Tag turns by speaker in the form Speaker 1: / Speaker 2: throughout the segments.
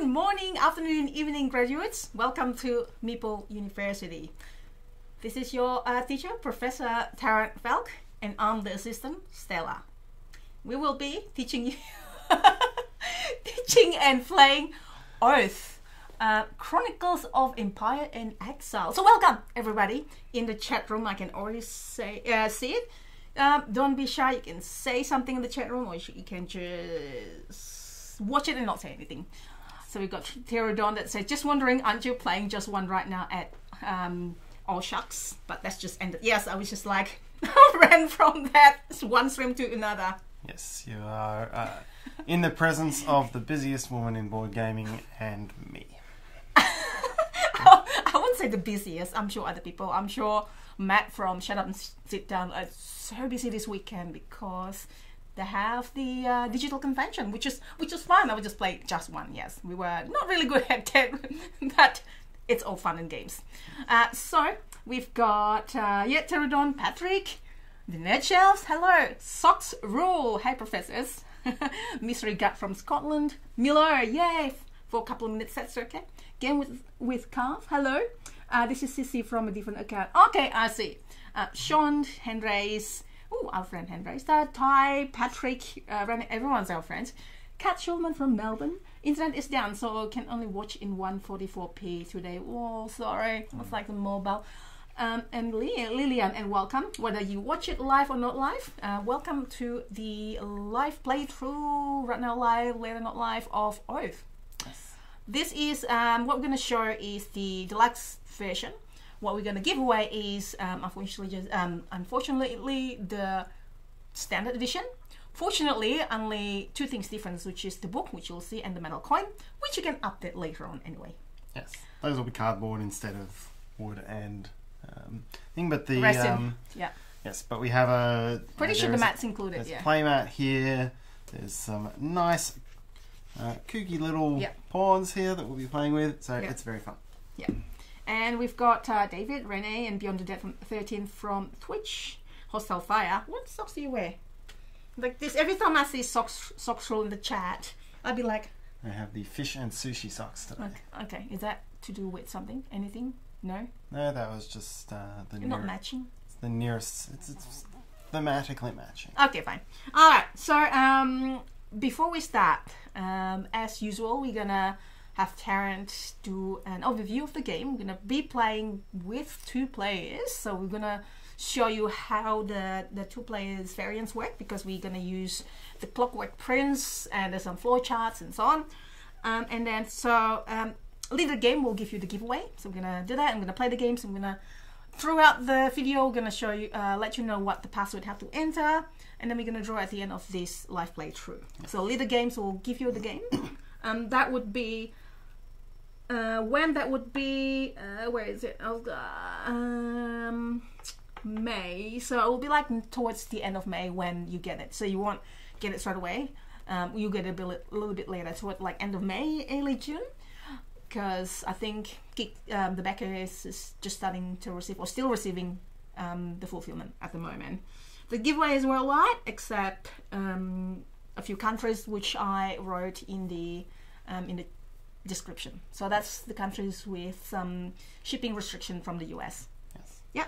Speaker 1: Good morning, afternoon, evening, graduates. Welcome to Meeple University. This is your uh, teacher, Professor Tarrant Falk, and I'm the assistant, Stella. We will be teaching you, teaching and playing Oath, uh, Chronicles of Empire and Exile. So welcome, everybody, in the chat room. I can already say uh, see it. Um, don't be shy. You can say something in the chat room, or you can just watch it and not say anything. So we've got Pterodon that said, "Just wondering, aren't you playing just one right now at um, All Shucks?" But that's just ended. Yes, I was just like ran from that one stream to another.
Speaker 2: Yes, you are uh, in the presence of the busiest woman in board gaming and me.
Speaker 1: I wouldn't say the busiest. I'm sure other people. I'm sure Matt from Shut Up and Sit Down are so busy this weekend because they have the uh, digital convention, which is which is fun. I would just play just one. Yes, we were not really good at it, but it's all fun and games. Uh, so we've got uh, yeah, Pterodon, Patrick, the Nerd Shelves. Hello, Socks Rule. Hey, professors. Mystery Gut from Scotland. Miller, yay! For a couple of minutes, that's okay. Game with with calf. Hello. Uh, this is Sissy from a different account. Okay, I see. Uh, Sean, Hendrace, oh, our friend uh, Ty, Patrick, uh, Ren- everyone's our friends. Kat Schulman from Melbourne. Internet is down, so can only watch in 144p today. Oh, sorry. It's like the mobile. Um, and Li- Lillian, and welcome. Whether you watch it live or not live, uh, welcome to the live playthrough, right now live, later not live, of Oath. Yes. This is um, what we're going to show is the deluxe version. What we're going to give away is um, unfortunately, just, um, unfortunately the standard edition. Fortunately, only two things different, which is the book, which you'll see, and the metal coin, which you can update later on anyway.
Speaker 2: Yes, those will be cardboard instead of wood and um, thing. But the
Speaker 1: Resin.
Speaker 2: um,
Speaker 1: Yeah,
Speaker 2: yes, but we have a
Speaker 1: pretty
Speaker 2: uh,
Speaker 1: sure the mat's included.
Speaker 2: There's
Speaker 1: Yeah.
Speaker 2: a playmat here. There's some nice, uh, kooky little
Speaker 1: Yeah.
Speaker 2: pawns here that we'll be playing with. So
Speaker 1: Yeah.
Speaker 2: it's very fun.
Speaker 1: And we've got uh, David, Renee, and Beyond the from 13 from Twitch. Hostile Fire. What socks do you wear? Like this, every time I see socks socks roll in the chat, I'd be like,
Speaker 2: I have the fish and sushi socks today.
Speaker 1: okay, okay, is that to do with something? Anything? No?
Speaker 2: No, that was just uh, the
Speaker 1: You're not matching?
Speaker 2: It's the nearest. It's, it's thematically matching.
Speaker 1: Okay, fine. All right. So um, before we start, um, as usual, we're gonna have Tarrant do an overview of the game. We're gonna be playing with two players, so we're gonna show you how the the two players variants work because we're gonna use the Clockwork Prince and there's some flow charts and so on. Um, and then so um, later game will give you the giveaway. So we're gonna do that. I'm gonna play the game. So I'm gonna throughout the video we're gonna show you uh, let you know what the password have to enter and then we're gonna draw at the end of this live playthrough so Leder Games will give you the game um, that would be uh, when that would be uh, where is it? Oh, um, May. So it will be like towards the end of May when you get it. So you won't get it straight away. Um, you get it a, bit, a little bit later toward like end of May early June. Because I think um, the backer is, is just starting to receive or still receiving um, the fulfillment at the moment. The giveaway is worldwide except um, a few countries which I wrote in the um, in the description. So that's the countries with some shipping restriction from the US.
Speaker 2: Yes.
Speaker 1: Yeah.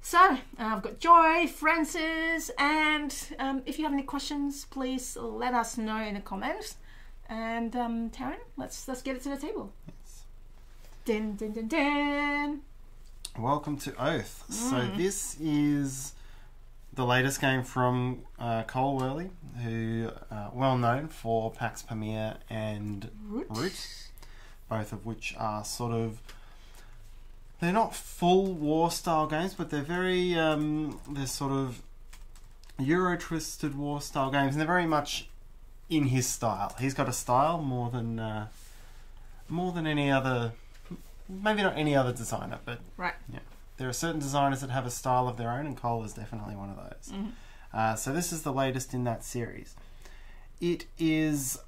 Speaker 1: So uh, I've got Joy, Francis, and um, if you have any questions, please let us know in the comments. And um, Tarrant, let's let's get it to the table.
Speaker 2: Yes.
Speaker 1: Din din din din.
Speaker 2: Welcome to Oath. So
Speaker 1: Mm.
Speaker 2: this is the latest game from uh, Cole Wehrle, who uh, well known for Pax Pamir and
Speaker 1: Root.
Speaker 2: Root, both of which are sort of they're not full war style games, but they're very um, they're sort of Euro twisted war style games, and they're very much in his style. He's got a style more than uh, more than any other, maybe not any other designer, but
Speaker 1: Right.
Speaker 2: There are certain designers that have a style of their own, and Cole is definitely one of those.
Speaker 1: Mhm.
Speaker 2: Uh, so this is the latest in that series. It is.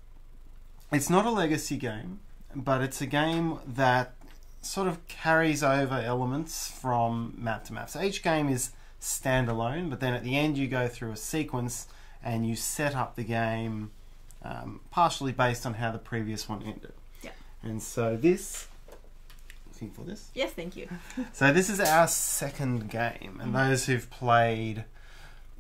Speaker 2: It's not a legacy game, but it's a game that sort of carries over elements from map to map. So each game is standalone, but then at the end you go through a sequence and you set up the game um, partially based on how the previous one ended.
Speaker 1: Yeah.
Speaker 2: And so this, looking for this.
Speaker 1: Yes, thank you.
Speaker 2: So this is our second game, and those who've played,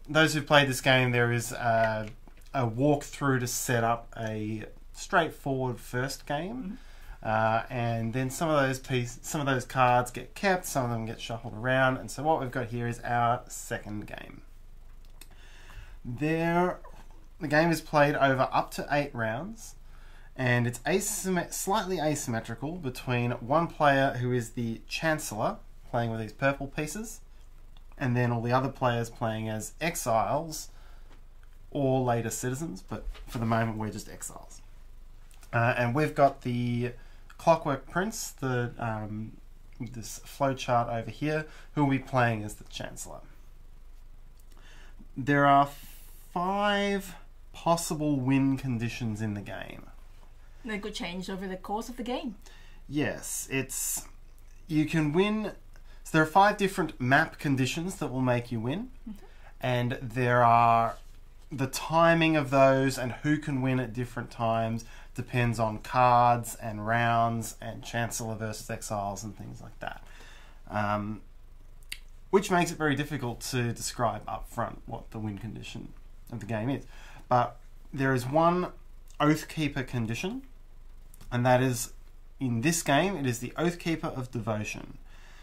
Speaker 2: those who've played this game, there is a, a walkthrough to set up a straightforward first game, uh, and then some of those piece, some of those cards get kept, some of them get shuffled around, and so what we've got here is our second game. There, the game is played over up to eight rounds and it's slightly asymmetrical between one player who is the Chancellor playing with these purple pieces, and then all the other players playing as exiles or later citizens, but for the moment we're just exiles. Uh, and we've got the Clockwork Prince, the um, this flowchart over here, who will be playing as the Chancellor. There are five possible win conditions in the game.
Speaker 1: They could change over the course of the game.
Speaker 2: Yes, it's you can win. So there are five different map conditions that will make you win, and there are the timing of those and who can win at different times depends on cards and rounds and Chancellor versus Exiles and things like that. Um, which makes it very difficult to describe up front what the win condition of the game is. But there is one Oathkeeper condition, and that is in this game, it is the Oathkeeper of Devotion.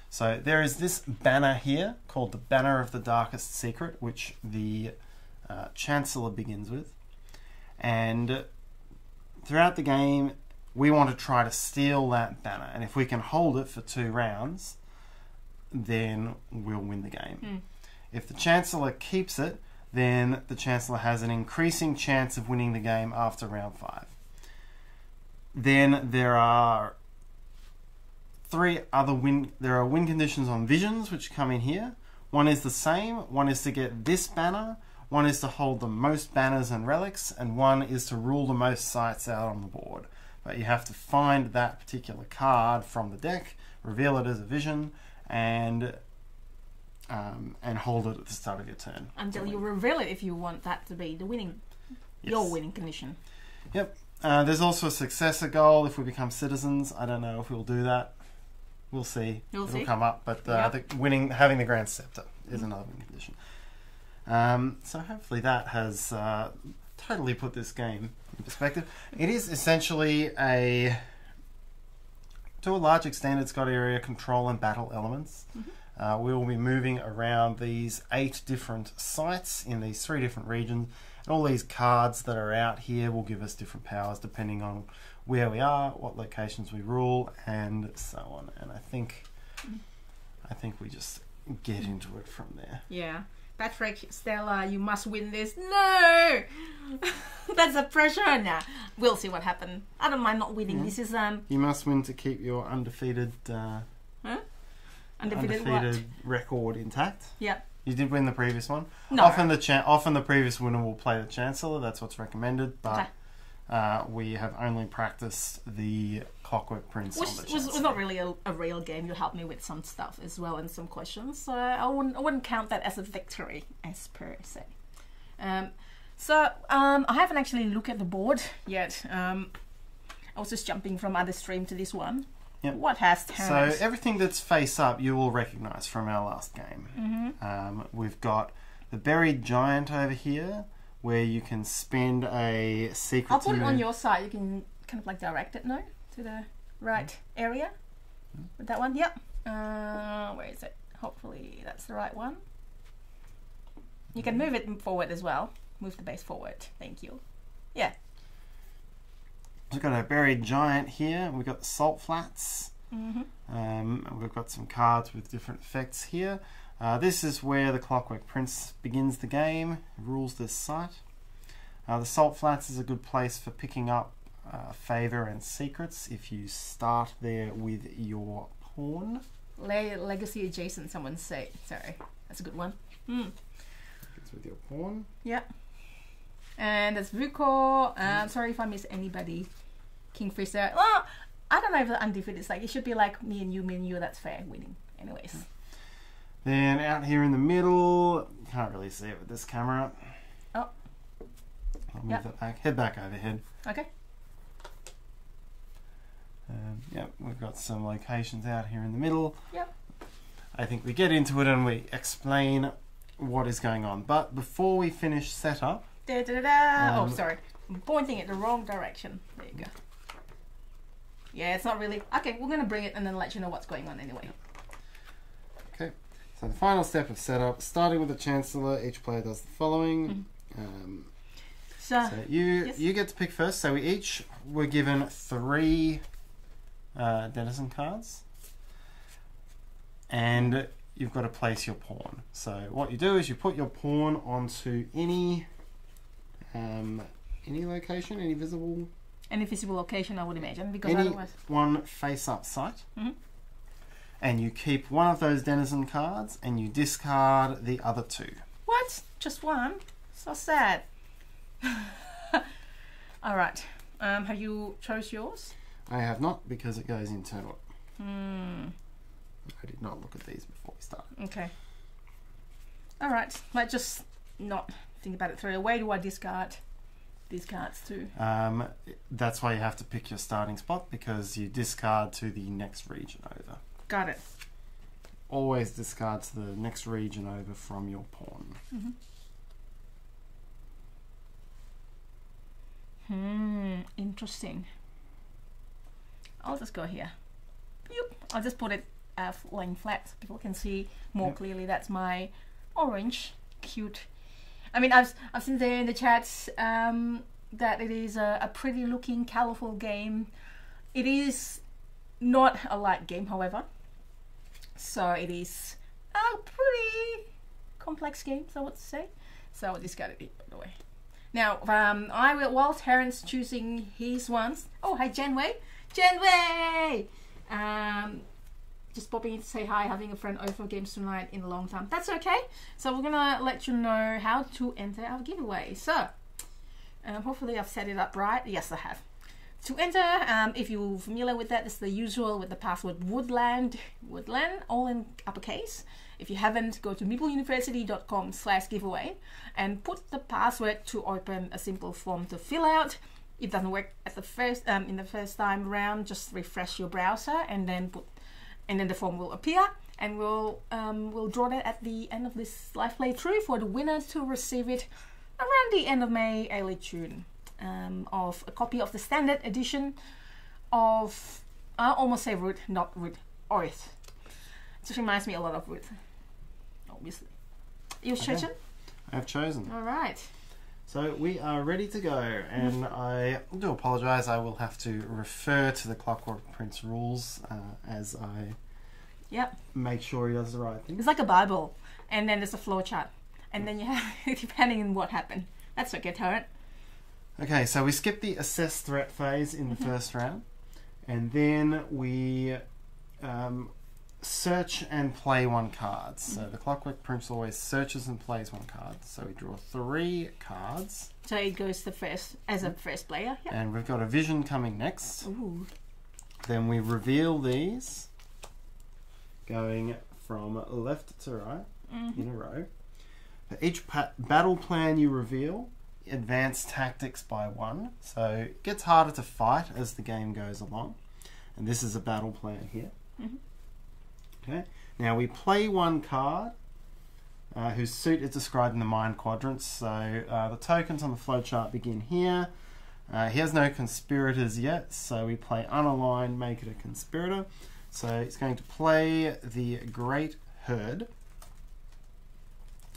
Speaker 2: So there is this banner here called the Banner of the Darkest Secret, which the uh, Chancellor begins with. And throughout the game, we want to try to steal that banner. And if we can hold it for two rounds, then we'll win the game. If the Chancellor keeps it, then the Chancellor has an increasing chance of winning the game after round five. Then there are three other win. There are win conditions on visions which come in here. One is the same. One is to get this banner. One is to hold the most banners and relics, and one is to rule the most sites out on the board. But you have to find that particular card from the deck, reveal it as a vision, and um, and hold it at the start of your turn.
Speaker 1: Until you reveal it if you want that to be the winning,
Speaker 2: Yes.
Speaker 1: your winning condition.
Speaker 2: Yep. Uh, there's also a successor goal if we become citizens. I don't know if we'll do that. We'll see.
Speaker 1: We'll
Speaker 2: It'll
Speaker 1: see.
Speaker 2: come up, but uh,
Speaker 1: Yep.
Speaker 2: Think winning, having the Grand Scepter is another win condition. Um, so hopefully that has uh, totally put this game in perspective. It is essentially a, to a large extent, it's got area control and battle elements.
Speaker 1: Mm-hmm.
Speaker 2: Uh, we will be moving around these eight different sites in these three different regions. And all these cards that are out here will give us different powers depending on where we are, what locations we rule, and so on. And I think, I think we just get into it from there.
Speaker 1: Yeah. Patrick, Stella, you must win this. No! That's a pressure now. We'll see what happens. I don't mind not winning.
Speaker 2: Yeah.
Speaker 1: This is um
Speaker 2: You must win to keep your undefeated, uh,
Speaker 1: undefeated,
Speaker 2: undefeated record intact.
Speaker 1: what?
Speaker 2: You did win the previous one.
Speaker 1: No.
Speaker 2: Often the cha- often the previous winner will play the chancellor. That's what's recommended. But
Speaker 1: Okay.
Speaker 2: uh, we have only practiced the Clockwork Prince
Speaker 1: Which was, was not really a, a real game. You helped me with some stuff as well and some questions. So I wouldn't, I wouldn't count that as a victory, as per se. Um, so um, I haven't actually looked at the board yet. Um, I was just jumping from other stream to this one.
Speaker 2: Yep.
Speaker 1: What has
Speaker 2: to
Speaker 1: So
Speaker 2: everything that's face up, you will recognise from our last game.
Speaker 1: Mm-hmm.
Speaker 2: Um, we've got the buried giant over here, where you can spend a secret.
Speaker 1: I'll put it on your side. You can kind of like direct it, no, to the right area. With that one, yep. Uh, where is it? Hopefully that's the right one. You can move it forward as well. Move the base forward. Thank you. Yeah.
Speaker 2: We've got a buried giant here. We've got the salt flats.
Speaker 1: Mm-hmm.
Speaker 2: Um, we've got some cards with different effects here. Uh, this is where the Clockwork Prince begins the game, rules this site. Uh, the Salt Flats is a good place for picking up uh, favour and secrets if you start there with your pawn.
Speaker 1: Le- legacy adjacent. Someone say. Sorry, that's a good one. Hmm.
Speaker 2: It's with your pawn.
Speaker 1: Yep. And that's Vuko. Um, sorry if I miss anybody. Kingfisher. Well, I don't know if the undefeated is like it should be like me and you, me and you. That's fair, winning. Anyways.
Speaker 2: Then out here in the middle, can't really see it with this camera.
Speaker 1: Oh.
Speaker 2: I'll move
Speaker 1: Yep.
Speaker 2: that back. Head back overhead.
Speaker 1: Okay.
Speaker 2: Um, yep, we've got some locations out here in the middle.
Speaker 1: Yep.
Speaker 2: I think we get into it and we explain what is going on. But before we finish setup,
Speaker 1: Da, da, da, da.
Speaker 2: Um,
Speaker 1: oh, sorry. I'm pointing it the wrong direction. There you go. Yeah, it's not really. Okay, we're going to bring it and then let you know what's going on anyway.
Speaker 2: Okay, so the final step of setup, starting with the Chancellor, each player does the following. Um,
Speaker 1: So,
Speaker 2: so you
Speaker 1: yes.
Speaker 2: you get to pick first. So we each were given three uh, denizen cards, and you've got to place your pawn. So what you do is you put your pawn onto any um, any location, any visible
Speaker 1: any visible location, I would imagine, because
Speaker 2: Any-
Speaker 1: otherwise.
Speaker 2: one face-up site,
Speaker 1: Mhm.
Speaker 2: and you keep one of those denizen cards, and you discard the other two.
Speaker 1: What? Just one? So sad. All right. Um, have you chose yours?
Speaker 2: I have not because it goes internal.
Speaker 1: Hmm.
Speaker 2: I did not look at these before we started.
Speaker 1: Okay. All right. Let's just not think about it straight away. Do I discard these cards too?
Speaker 2: Um, that's why you have to pick your starting spot because you discard to the next region over.
Speaker 1: Got it.
Speaker 2: Always discard to the next region over from your pawn.
Speaker 1: Hmm. Interesting. I'll just go here. Yep. I'll just put it uh, laying flat so people can see more
Speaker 2: Yep.
Speaker 1: clearly. That's my orange, cute. I mean, I've I've seen there in the chats um, that it is a, a pretty looking, colourful game. It is not a light game, however. So it is a pretty complex game, so what to say. So I'll discard it, by the way. Now, um, I will, while Tarrant choosing his ones. Oh, hi, Janway. Janway! Um, just popping in to say hi, having a friend over games tonight in a long time. That's okay. So we're gonna let you know how to enter our giveaway. So, um, hopefully I've set it up right. Yes, I have. To enter, um, if you're familiar with that, it's the usual with the password Woodland, Woodland, all in uppercase. If you haven't, go to meepleuniversity.com slash giveaway and put the password to open a simple form to fill out. It doesn't work at the first um, in the first time round. Just refresh your browser and then put, and then the form will appear. And we'll um, we'll draw that at the end of this live playthrough for the winner to receive it around the end of May, early June, um, of a copy of the standard edition of I almost say root, not root, Oath. It just reminds me a lot of root, obviously. You
Speaker 2: Okay.
Speaker 1: chosen?
Speaker 2: I have chosen.
Speaker 1: All right.
Speaker 2: So we are ready to go, and I do apologise. I will have to refer to the Clockwork Prince rules uh, as I
Speaker 1: Yep.
Speaker 2: make sure he does the right thing.
Speaker 1: It's like a Bible, and then there's a flow chart, and then you have depending on what happened. That's okay, Tarrant.
Speaker 2: Okay, so we skip the assess threat phase in the
Speaker 1: Mhm.
Speaker 2: first round, and then we um, search and play one card. So the Clockwork Prince always searches and plays one card. So we draw three cards,
Speaker 1: So he goes the first as a first player. Yep.
Speaker 2: and we've got a vision coming next.
Speaker 1: Ooh.
Speaker 2: Then we reveal these, going from left to right
Speaker 1: Mhm.
Speaker 2: in a row. For each pa- battle plan you reveal, advance tactics by one. So it gets harder to fight as the game goes along. And this is a battle plan here.
Speaker 1: Mhm.
Speaker 2: Okay. Now we play one card. Uh, whose suit is described in the mind quadrants. So uh, the tokens on the flowchart begin here. Uh, he has no conspirators yet, so we play unaligned, make it a conspirator. So he's going to play the Great Herd.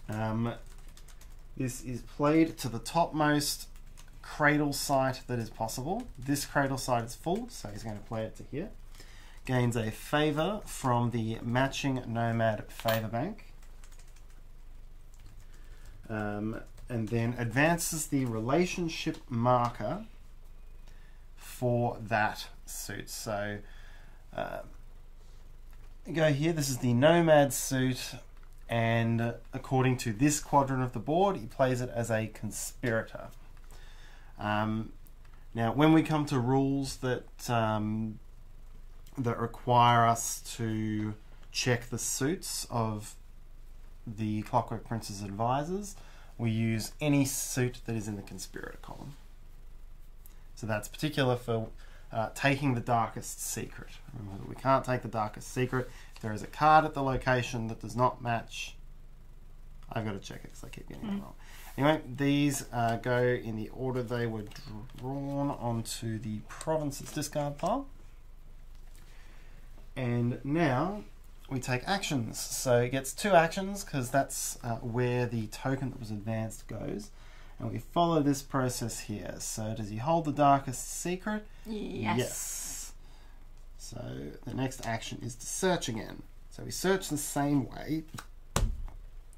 Speaker 2: Um, this is played to the topmost cradle site that is possible. This cradle site is full, so he's going to play it to here. Gains a favor from the matching Nomad favor bank. Um, and then advances the relationship marker for that suit. So uh, go here. This is the Nomad suit, and according to this quadrant of the board, he plays it as a conspirator. Um, now, when we come to rules that um, that require us to check the suits of the Clockwork Prince's advisors, we use any suit that is in the conspirator column. So that's particular for uh, taking the darkest secret. Remember that we can't take the darkest secret. If there is a card at the location that does not match, I've got to check it because I keep getting it
Speaker 1: Mm.
Speaker 2: wrong. Anyway, these uh, go in the order they were drawn onto the province's discard pile. And now we take actions. So it gets two actions because that's uh, where the token that was advanced goes. And we follow this process here. So does he hold the darkest secret?
Speaker 1: Yes.
Speaker 2: So the next action is to search again. So we search the same way.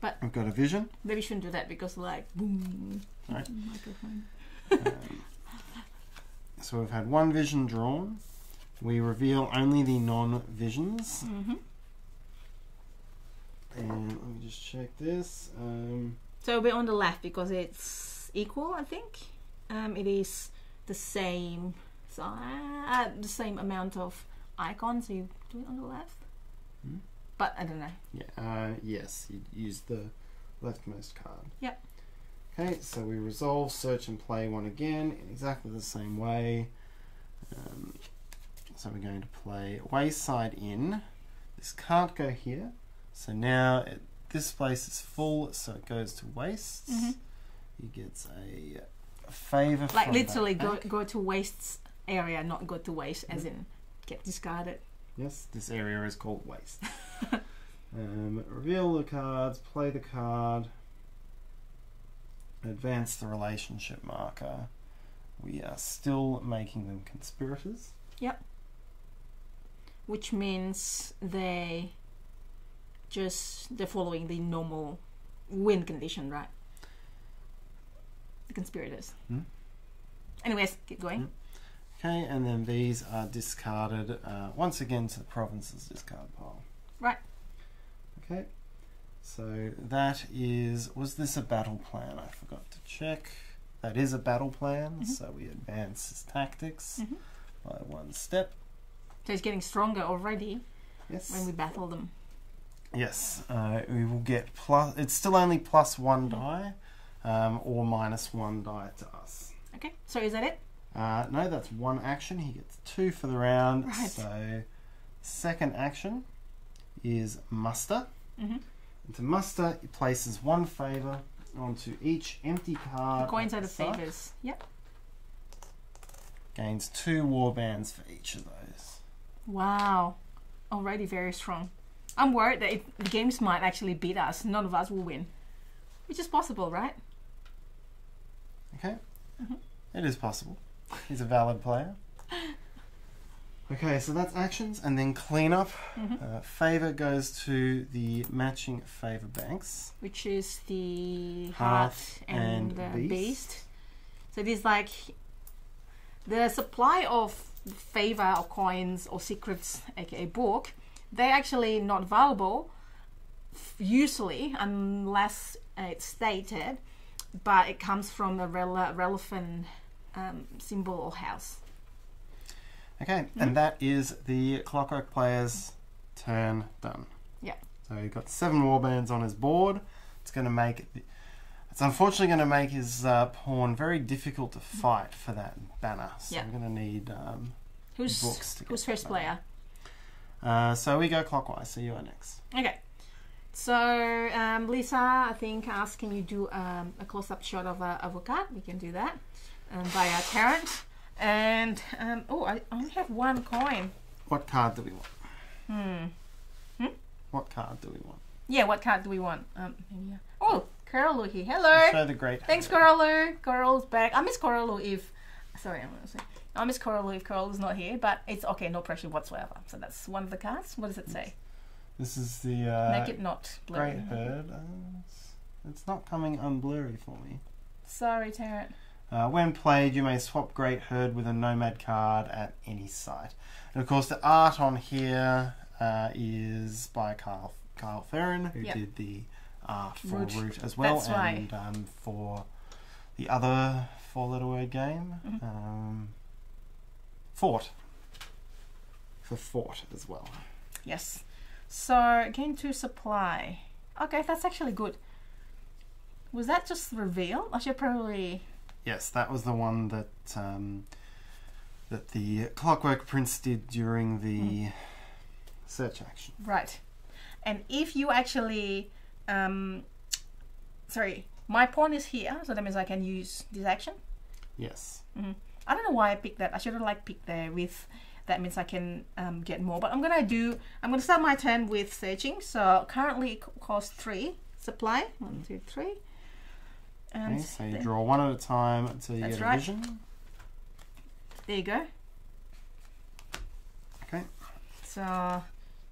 Speaker 1: But-
Speaker 2: we've got a vision.
Speaker 1: Maybe we shouldn't do that because like boom.
Speaker 2: Right.
Speaker 1: Microphone.
Speaker 2: Um, so we've had one vision drawn. We reveal only the non-visions.
Speaker 1: hmm
Speaker 2: And let me just check this. Um,
Speaker 1: So we're on the left because it's equal, I think. Um, it is the same size, uh, the same amount of icons. So you do it on the left.
Speaker 2: Hmm.
Speaker 1: But I don't know.
Speaker 2: yeah, uh, yes, you use the leftmost card.
Speaker 1: Yep.
Speaker 2: Okay, so we resolve, search, and play one again in exactly the same way. Um, so we're going to play Wayside Inn. This can't go here. So now it, this place is full, so it goes to wastes.
Speaker 1: Mhm.
Speaker 2: He gets a, a favor.
Speaker 1: Like literally go go to wastes area, not go to waste, as in get discarded.
Speaker 2: Yes, this area is called waste. um, reveal the cards, play the card, advance the relationship marker. We are still making them conspirators.
Speaker 1: Which means they just they're following the normal wind condition, right? The conspirators.
Speaker 2: Hmm.
Speaker 1: Anyways, keep going.
Speaker 2: Hmm. Okay, and then these are discarded uh, once again to the province's discard pile.
Speaker 1: Right.
Speaker 2: Okay, so that is. Was this a battle plan? I forgot to check. That is a battle plan,
Speaker 1: Mhm.
Speaker 2: so we advance his tactics
Speaker 1: Mhm.
Speaker 2: by one step.
Speaker 1: So it's getting stronger already
Speaker 2: Yes.
Speaker 1: when we battle them.
Speaker 2: Yes, uh, we will get plus. It's still only plus one die, um, or minus one die to us.
Speaker 1: Okay, so is that it?
Speaker 2: Uh, no, that's one action. He gets two for the round.
Speaker 1: Right.
Speaker 2: So, second action is muster.
Speaker 1: Mm-hmm.
Speaker 2: And to muster, he places one favor onto each empty card.
Speaker 1: The coins are the favors. Yep.
Speaker 2: Gains two war bands for each of those.
Speaker 1: Wow. Already very strong. I'm worried that if the games might actually beat us, none of us will win. Which is possible, right?
Speaker 2: Okay.
Speaker 1: Mhm.
Speaker 2: It is possible. He's a valid player. Okay, so that's actions, and then cleanup.
Speaker 1: Mm-hmm.
Speaker 2: Uh, favor goes to the matching favor banks.
Speaker 1: which is the
Speaker 2: Hearth
Speaker 1: Hearth and,
Speaker 2: and
Speaker 1: the
Speaker 2: beast.
Speaker 1: beast. So it is like the supply of favor or coins or secrets, aka book. They're actually not valuable usually unless it's stated, but it comes from a rele- relevant um, symbol or house.
Speaker 2: Okay,
Speaker 1: Mhm.
Speaker 2: and that is the Clockwork player's turn done.
Speaker 1: Yeah.
Speaker 2: So he got seven warbands on his board. It's going to make. It's unfortunately going to make his uh, pawn very difficult to fight for that banner. So
Speaker 1: Yeah.
Speaker 2: we're going to need um,
Speaker 1: Who's
Speaker 2: books to get
Speaker 1: who's first player?
Speaker 2: Uh, so we go clockwise. So you are next.
Speaker 1: Okay. So um, Lisa, I think asked, can you do um, a close-up shot of a, of a cat? We can do that um, by our Tarrant. And um, oh, I only have one coin.
Speaker 2: What card do we want?
Speaker 1: Hmm. Hmm.
Speaker 2: What card do we want?
Speaker 1: Yeah, what card do we want? Um, maybe, uh, oh, Coralu here. Hello.
Speaker 2: Show the great.
Speaker 1: Thanks. Coralu. Coral's back. I miss Coralu if. Sorry, I'm gonna say. I miss Coralu if Coral's not here, but it's okay, no pressure whatsoever. So that's one of the cards. What does it say?
Speaker 2: This is the uh,
Speaker 1: Make it not blurry.
Speaker 2: great herd. Uh, it's, it's not coming unblurry for me.
Speaker 1: Sorry, Tarrant.
Speaker 2: Uh, when played, you may swap Great Herd with a Nomad card at any site. And of course, the art on here uh, is by Kyle Kyle Ferrin, who
Speaker 1: Yep.
Speaker 2: did the art for
Speaker 1: Root.
Speaker 2: Root, as well,
Speaker 1: That's right.
Speaker 2: and um, for the other four-letter word game,
Speaker 1: Mhm.
Speaker 2: um, Fort. For Fort as well.
Speaker 1: Yes. So gain two supply. Okay, that's actually good. Was that just revealed? I should probably.
Speaker 2: Yes, that was the one that um, that the Clockwork Prince did during the search action.
Speaker 1: Right. And if you actually. Um, sorry, my pawn is here, so that means I can use this action.
Speaker 2: Yes.
Speaker 1: I don't know why I picked that. I should have like picked there with. That means I can um, get more. But I'm gonna do. I'm gonna start my turn with searching. So currently it costs three supply. One, two, three. And
Speaker 2: Okay, so you draw one at a time until you
Speaker 1: That's
Speaker 2: get a
Speaker 1: right.
Speaker 2: vision.
Speaker 1: there you go.
Speaker 2: Okay.
Speaker 1: So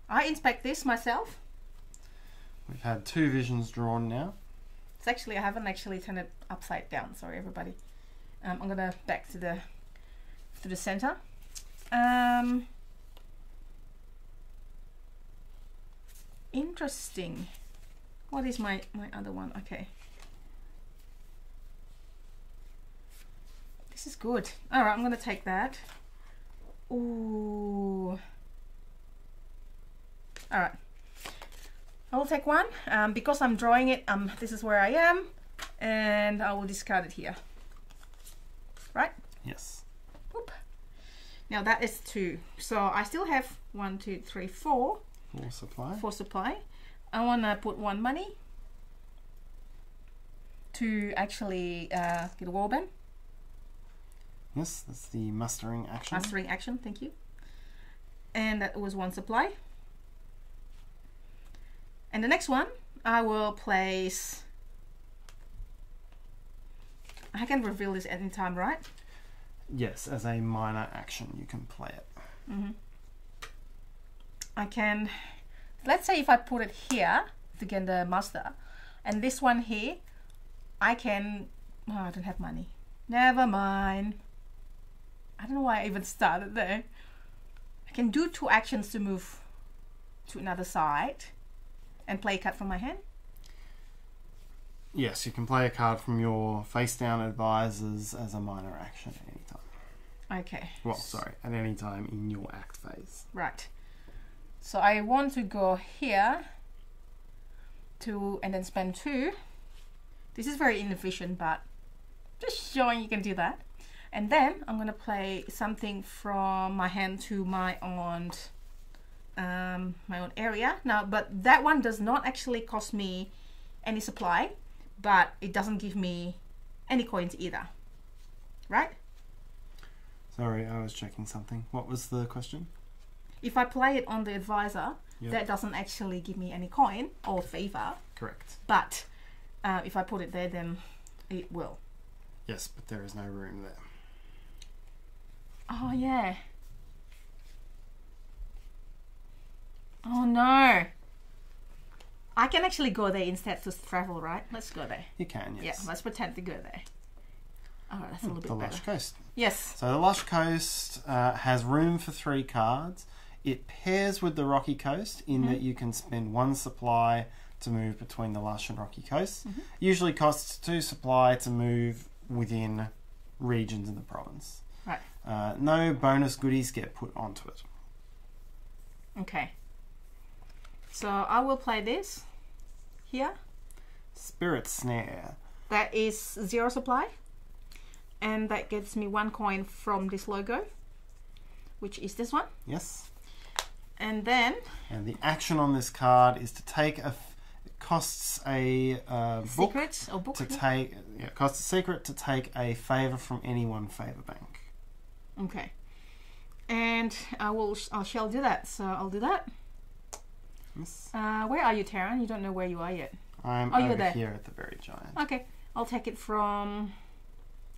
Speaker 1: I inspect this myself.
Speaker 2: We've had two visions drawn now.
Speaker 1: It's actually I haven't actually turned it upside down. Sorry, everybody. Um, I'm gonna back to the to the center. Um, interesting. What is my my other one? Okay. This is good. All right, I'm gonna take that. Ooh. All right. I will take one um, because I'm drawing it. Um, this is where I am, and I will discard it here. Right.
Speaker 2: Yes.
Speaker 1: Whoop. Now that is two. So I still have one, two, three, four
Speaker 2: Full supply.
Speaker 1: for supply. I want to put one money to actually uh, get a warband.
Speaker 2: Yes, that's the mustering action.
Speaker 1: Mastering action, thank you. And that was one supply. And the next one, I will place. I can reveal this at any time, right?
Speaker 2: Yes, as a minor action, you can play it.
Speaker 1: Mm-hmm. I can. Let's say if I put it here get the master, and this one here, I can. Oh, I don't have money. Never mind. I don't know why I even started there. I can do two actions to move to another side and play a card from my hand.
Speaker 2: Yes, you can play a card from your face down advisors as a minor action at any time.
Speaker 1: Okay.
Speaker 2: Well, sorry, at any time in your act phase.
Speaker 1: Right. So I want to go here to and then spend two. This is very inefficient, but just showing you can do that. And then I'm gonna play something from my hand to my own um, my own area. Now, but that one does not actually cost me any supply, but it doesn't give me any coins either. Right?
Speaker 2: Sorry, I was checking something. What was the question?
Speaker 1: If I play it on the advisor,
Speaker 2: Yeah.
Speaker 1: that doesn't actually give me any coin or favor.
Speaker 2: Correct.
Speaker 1: But uh, if I put it there, then it will.
Speaker 2: Yes, but there is no room there.
Speaker 1: Oh yeah. Oh no. I can actually go there instead to travel, right? Let's go there.
Speaker 2: You can,
Speaker 1: Yeah,
Speaker 2: yes.
Speaker 1: let's pretend to go there. Oh, that's a little bit
Speaker 2: the
Speaker 1: bit
Speaker 2: Lush
Speaker 1: better.
Speaker 2: Coast.
Speaker 1: Yes.
Speaker 2: So the Lush Coast uh, has room for three cards. It pairs with the Rocky Coast in
Speaker 1: Mm-hmm.
Speaker 2: that you can spend one supply to move between the Lush and Rocky Coast.
Speaker 1: Mm-hmm.
Speaker 2: Usually costs two supply to move within regions in the province.
Speaker 1: Right.
Speaker 2: Uh, no bonus goodies get put onto it.
Speaker 1: Okay. So I will play this here.
Speaker 2: Spirit Snare.
Speaker 1: That is zero supply. And that gets me one coin from this logo, which is this one.
Speaker 2: Yes.
Speaker 1: And then
Speaker 2: And the action on this card is to take a... it costs a uh, book
Speaker 1: secrets or book.
Speaker 2: to take. Yeah, it costs a secret to take a favor from any one favor bank.
Speaker 1: Okay. And I will. I shall do that. So I'll do that.
Speaker 2: Yes.
Speaker 1: Uh, where are you, Tarrant? You don't know where you are yet.
Speaker 2: I'm
Speaker 1: Oh,
Speaker 2: over
Speaker 1: there.
Speaker 2: here at the buried giant.
Speaker 1: Okay. I'll take it from.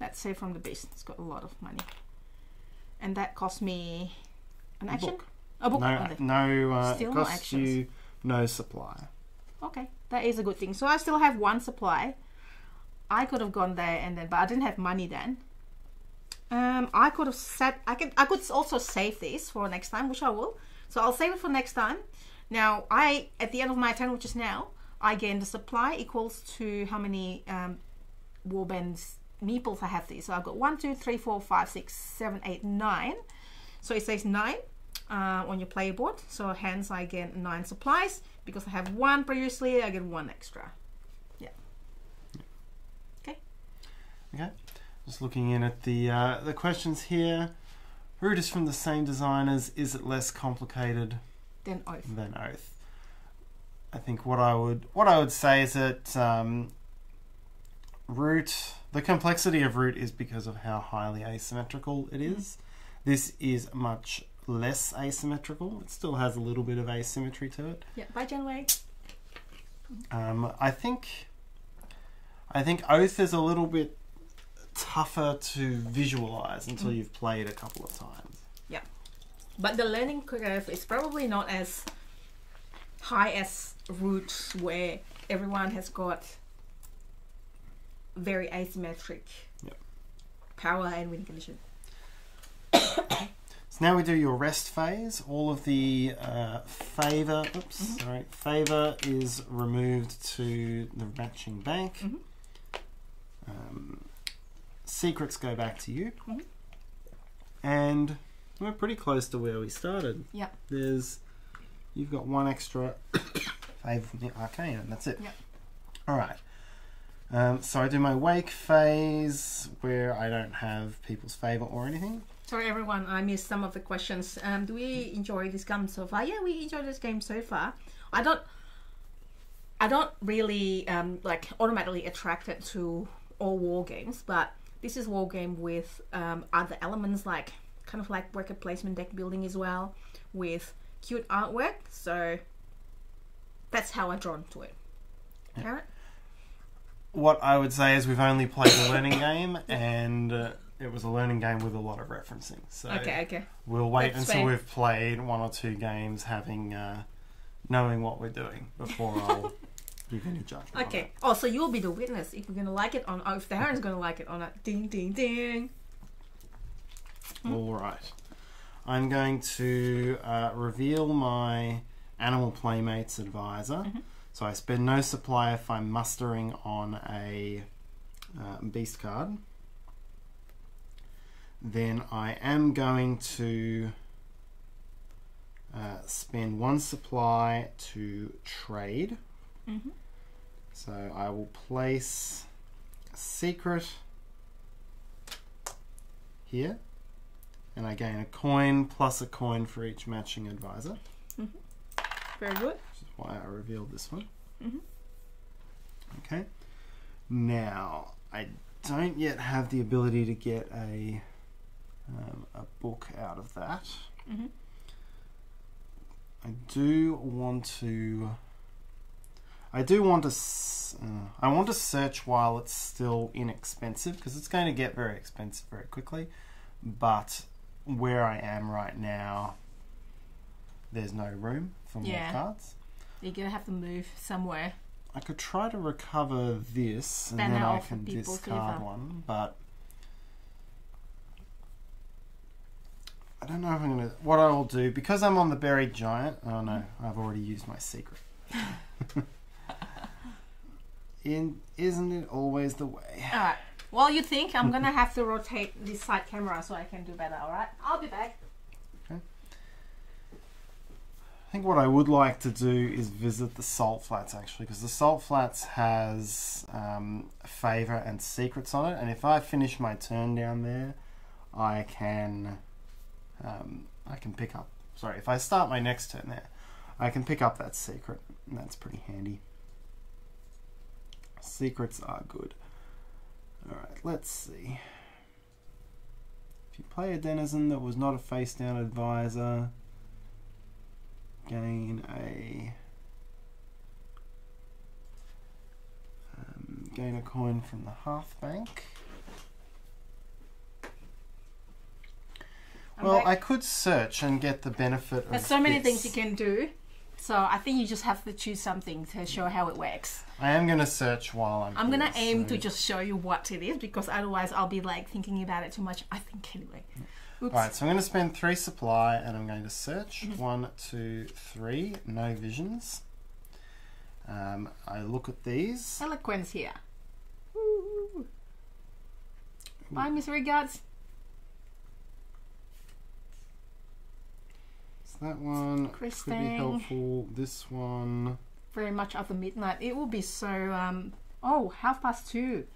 Speaker 1: Let's say from the base. It's got a lot of money. And that cost me an action.
Speaker 2: book.
Speaker 1: A book.
Speaker 2: No, no. Uh,
Speaker 1: Still
Speaker 2: it
Speaker 1: no actions.
Speaker 2: you no supply.
Speaker 1: Okay, that is a good thing. So I still have one supply. I could have gone there and then, but I didn't have money then. Um, I could have set. I can. I could also save this for next time, which I will. So I'll save it for next time. Now I, at the end of my turn, which is now, I gain the supply equals to how many um, warbands meeples I have these. So I've got one, two, three, four, five, six, seven, eight, nine. So it says nine uh, on your player board. So hence I get nine supplies because I have one previously. I get one extra. Yeah.
Speaker 2: Okay. Okay. Just looking in at the uh, the questions here. Root is from the same designers. Is it less complicated
Speaker 1: Then oath.
Speaker 2: than Oath? I think what I would what I would say is that um, Root the complexity of Root is because of how highly asymmetrical it is. This is much less asymmetrical. It still has a little bit of asymmetry to it.
Speaker 1: Yeah. Bye, Janway.
Speaker 2: Um, I think I think Oath is a little bit tougher to visualize until
Speaker 1: Mm.
Speaker 2: you've played a couple of times.
Speaker 1: But the learning curve is probably not as high as roots where everyone has got very asymmetric
Speaker 2: Yep.
Speaker 1: power and win condition.
Speaker 2: So now we do your rest phase. All of the uh, favor, oops,
Speaker 1: Mhm.
Speaker 2: sorry, favor is removed to the matching bank.
Speaker 1: Mhm.
Speaker 2: Um, secrets go back to you,
Speaker 1: Mhm.
Speaker 2: and we're pretty close to where we started.
Speaker 1: Yep.
Speaker 2: There's, you've got one extra favor from the arcane, and that's it.
Speaker 1: Yep.
Speaker 2: All right. Um, so I do my wake phase where I don't have people's favor or anything.
Speaker 1: Sorry, everyone, I missed some of the questions. Um, do we enjoy this game so far? Yeah, we enjoy this game so far. I don't, I don't really um, like automatically attracted to all war games, but this is war game with um, other elements like kind of like worker placement, deck building as well, with cute artwork. So that's how I drawn to it.
Speaker 2: Yeah.
Speaker 1: Carrot?
Speaker 2: What I would say is we've only played a learning game, and uh, it was a learning game with a lot of referencing. So
Speaker 1: Okay, okay.
Speaker 2: we'll wait
Speaker 1: That's
Speaker 2: until
Speaker 1: fair.
Speaker 2: we've played one or two games, having uh, knowing what we're doing before I'll give any judgment.
Speaker 1: Okay. Oh, so you'll be the witness if we're gonna like it on. Oh, if Tarrant's gonna like it on a ding ding ding. Hmm.
Speaker 2: All right. I'm going to uh, reveal my animal playmates advisor.
Speaker 1: Mhm.
Speaker 2: So I spend no supply if I'm mustering on a uh, beast card. Then I am going to uh, spend one supply to trade.
Speaker 1: Mm-hmm.
Speaker 2: So I will place a secret here, and I gain a coin plus a coin for each matching advisor,
Speaker 1: Very good.
Speaker 2: which is why I revealed this one.
Speaker 1: Mhm.
Speaker 2: Okay. Now I don't yet have the ability to get a um, a book out of that.
Speaker 1: Mhm.
Speaker 2: I do want to. I do want to. Uh, I want to search while it's still inexpensive because it's going to get very expensive very quickly. But where I am right now, there's no room for more
Speaker 1: Yeah.
Speaker 2: cards.
Speaker 1: You're gonna have to move somewhere.
Speaker 2: I could try to recover this and then
Speaker 1: it
Speaker 2: I
Speaker 1: off
Speaker 2: can
Speaker 1: people's
Speaker 2: discard one, but I don't know if I'm gonna. What I will do because I'm on the buried giant. Oh no, I've already used my secret. In isn't it always the way?
Speaker 1: All right. While you think, I'm gonna have to rotate this side camera so I can do better. All right. I'll be back. Okay.
Speaker 2: I think what I would like to do is visit the Salt Flats actually, because the Salt Flats has um, favor and secrets on it, and if I finish my turn down there, I can um, I can pick up. Sorry, if I start my next turn there, I can pick up that secret, and that's pretty handy. Secrets are good. All right, let's see. If you play a denizen that was not a face down advisor gain a um, gain a coin from the hearth bank.
Speaker 1: I'm
Speaker 2: well,
Speaker 1: back.
Speaker 2: I could search and get the benefit of.
Speaker 1: There's so many
Speaker 2: this.
Speaker 1: things you can do. So I think you just have to choose something to show how it works.
Speaker 2: I am going to search while I'm.
Speaker 1: I'm gonna aim
Speaker 2: so-
Speaker 1: to just show you what it is because otherwise I'll be like thinking about it too much. I think anyway. Oops.
Speaker 2: Alright, so I'm going to spend three supply and I'm going to search.
Speaker 1: Mhm.
Speaker 2: One, two, three. No visions. Um, I look at these.
Speaker 1: Eloquence here. Woo. Bye, Miss Regards.
Speaker 2: So that one could be helpful. This one.
Speaker 1: Very much after midnight. It will be so. Um. Oh, half past two.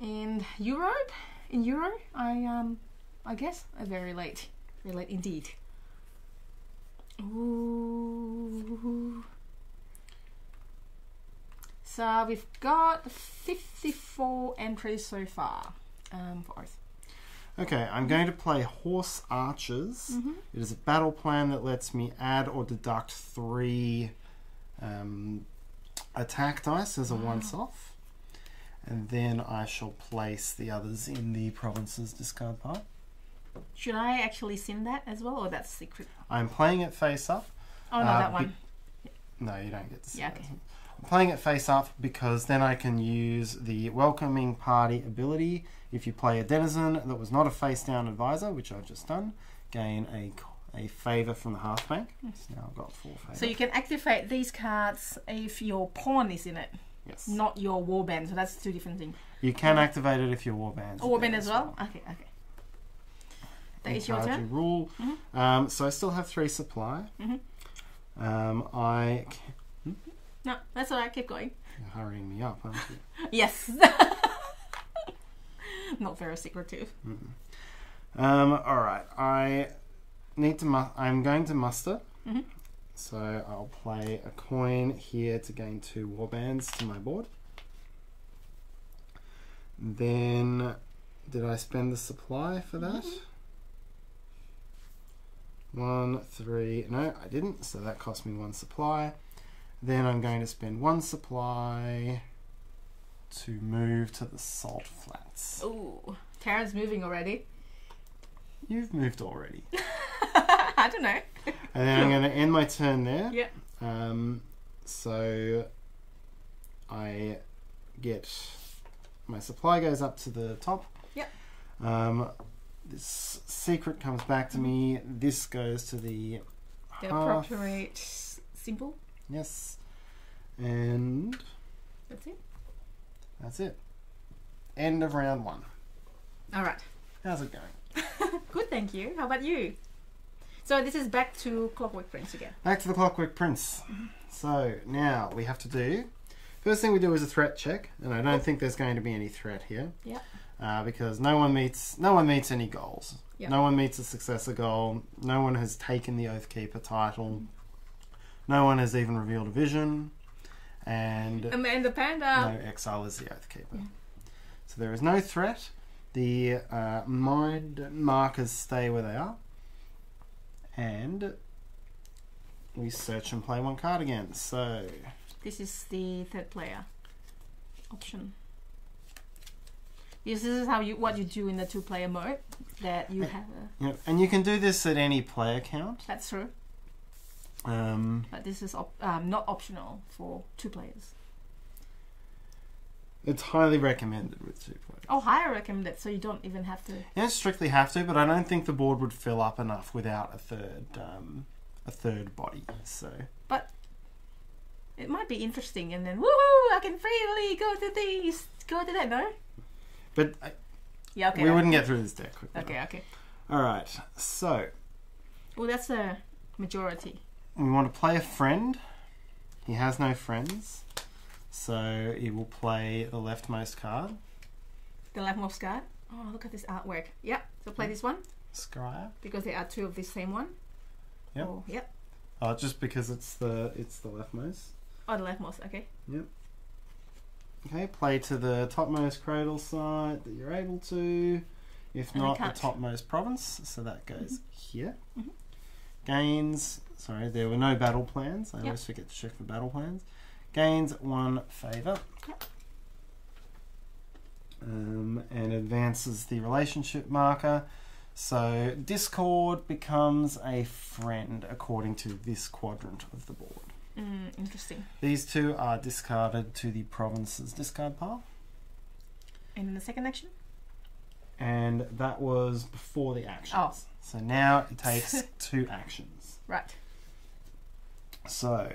Speaker 1: in Europe, in Euro, I um, I guess, uh, very late, very late indeed. Ooh. So we've got 54 entries so far um, for Oath.
Speaker 2: Okay, I'm going to play Horse Archers. It is a battle plan that lets me add or deduct three um, attack dice as a once off. And then I shall place the others in the province's discard pile.
Speaker 1: Should I actually send that as well, or that's secret?
Speaker 2: I'm playing it face up.
Speaker 1: Oh no,
Speaker 2: Uh,
Speaker 1: that one.
Speaker 2: No, you don't get to see
Speaker 1: Yeah, okay.
Speaker 2: Playing it face up because then I can use the welcoming party ability. If you play a denizen that was not a face down advisor, which I've just done, gain a a favour from the Hearth bank. So now I've got four favour.
Speaker 1: So you can activate these cards if your pawn is in it,
Speaker 2: yes.
Speaker 1: not your warband. So that's two different things.
Speaker 2: You can activate it if your warband.
Speaker 1: Warband as well. Okay, okay. That is your turn.
Speaker 2: Rule. Um, so I still have three supply.
Speaker 1: Mhm.
Speaker 2: Um, I
Speaker 1: No, that's alright. Keep going.
Speaker 2: you're hurrying me up, aren't you?
Speaker 1: Yes. not very secretive.
Speaker 2: Um, all right, I need to. Mu- I'm going to muster.
Speaker 1: Mhm.
Speaker 2: So I'll play a coin here to gain two warbands to my board. Then, did I spend the supply for that? One, three. No, I didn't. So that cost me one supply. Then I'm going to spend one supply to move to the salt flats.
Speaker 1: Ooh, Karen's moving already.
Speaker 2: You've moved already.
Speaker 1: I don't know.
Speaker 2: And then I'm going to end my turn there.
Speaker 1: Yeah.
Speaker 2: Um, so I get my supply goes up to the top.
Speaker 1: Yep.
Speaker 2: Um, this secret comes back to me. This goes to the
Speaker 1: The appropriate symbol.
Speaker 2: Yes. And
Speaker 1: That's it.
Speaker 2: that's it. End of round one.
Speaker 1: All right.
Speaker 2: How's it going?
Speaker 1: Good, thank you. How about you? So this is back to Clockwork Prince again.
Speaker 2: Back to the Clockwork Prince. So now we have to do. First thing we do is a threat check, and I don't think there's going to be any threat here.
Speaker 1: Yeah.
Speaker 2: Uh, because no one meets no one meets any goals.
Speaker 1: Yeah.
Speaker 2: No one meets a successor goal. No one has taken the Oathkeeper title. No one has even revealed a vision, and
Speaker 1: the panda.
Speaker 2: no exile is the Oathkeeper. So there is no threat. The uh, mind markers stay where they are, and we search and play one card again. So
Speaker 1: This is the third player option. Yes, this is how you what you do in the two player mode. That you have a,
Speaker 2: yeah, and you can do this at any player count.
Speaker 1: that's true.
Speaker 2: Um,
Speaker 1: But this is op- um, not optional for two players.
Speaker 2: it's highly recommended with two players.
Speaker 1: Oh, higher recommended, so you don't even have to.
Speaker 2: You don't strictly have to, but I don't think the board would fill up enough without a third um, a third body. So But
Speaker 1: It might be interesting, and then woohoo! I can freely go to these, go to that. No.
Speaker 2: but I,
Speaker 1: Yeah. Okay.
Speaker 2: we wouldn't get through this deck quickly.
Speaker 1: Okay. Okay.
Speaker 2: All right. So
Speaker 1: Well, that's the majority.
Speaker 2: We want to play a friend. He has no friends, so he will play the leftmost card,
Speaker 1: The leftmost card. Oh, look at this artwork. Yep. So play this one
Speaker 2: Scryer.
Speaker 1: because there are two of the same one.
Speaker 2: Yep.
Speaker 1: Oh, yep.
Speaker 2: Oh, just because it's the it's the leftmost.
Speaker 1: Oh, the leftmost. Okay. Yep.
Speaker 2: Okay, play to the topmost cradle site that you're able to. If
Speaker 1: And
Speaker 2: not, the topmost province. So that goes
Speaker 1: Mm-hmm.
Speaker 2: here.
Speaker 1: Mhm.
Speaker 2: Gains. Sorry, there were no battle plans. I
Speaker 1: Yep.
Speaker 2: always forget to check for battle plans. Gains one favour.
Speaker 1: Yep.
Speaker 2: Um, and advances the relationship marker. So Discord becomes a friend according to this quadrant of the board.
Speaker 1: Mm, interesting.
Speaker 2: These two are discarded to the province's discard pile.
Speaker 1: And the second action.
Speaker 2: and that was before the actions.
Speaker 1: Oh.
Speaker 2: So now it takes two actions.
Speaker 1: Right.
Speaker 2: So,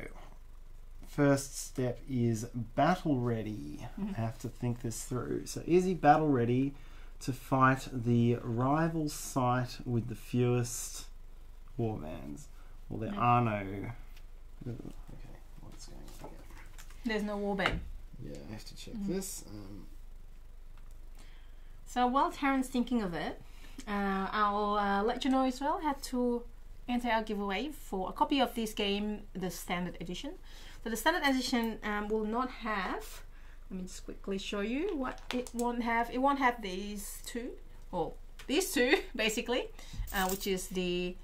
Speaker 2: first step is battle ready.
Speaker 1: Mhm.
Speaker 2: I have to think this through. So, is he battle ready to fight the rival site with the fewest warbands? Well, there
Speaker 1: No.
Speaker 2: are no. Okay, what's going on here?
Speaker 1: There's no warband.
Speaker 2: Yeah, I have to check
Speaker 1: Mhm.
Speaker 2: this. Um,
Speaker 1: So while Tarrant's thinking of it, uh, I'll uh, let you know as well how to enter our giveaway for a copy of this game, the standard edition. So the standard edition um, will not have. Let me just quickly show you what it won't have. It won't have these two, or these two basically, uh, which is the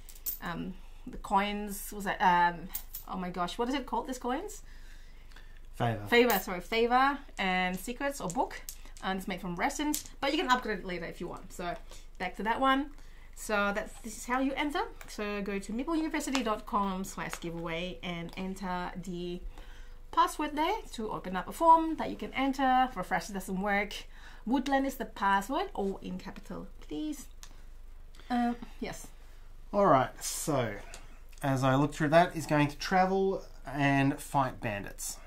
Speaker 1: um, the coins. Was that? Um, oh my gosh, what is it called? These coins?
Speaker 2: Favor.
Speaker 1: favor sorry favor and secrets or book and it's made from resin but you can upgrade it later if you want so back to that one so that's this is how you enter so go to meepleuniversity.com slash giveaway and enter the password there to open up a form that you can enter refresh doesn't work woodland is the password all in capital please um, yes
Speaker 2: All right. So, as I look through that, he's going to travel and fight bandits.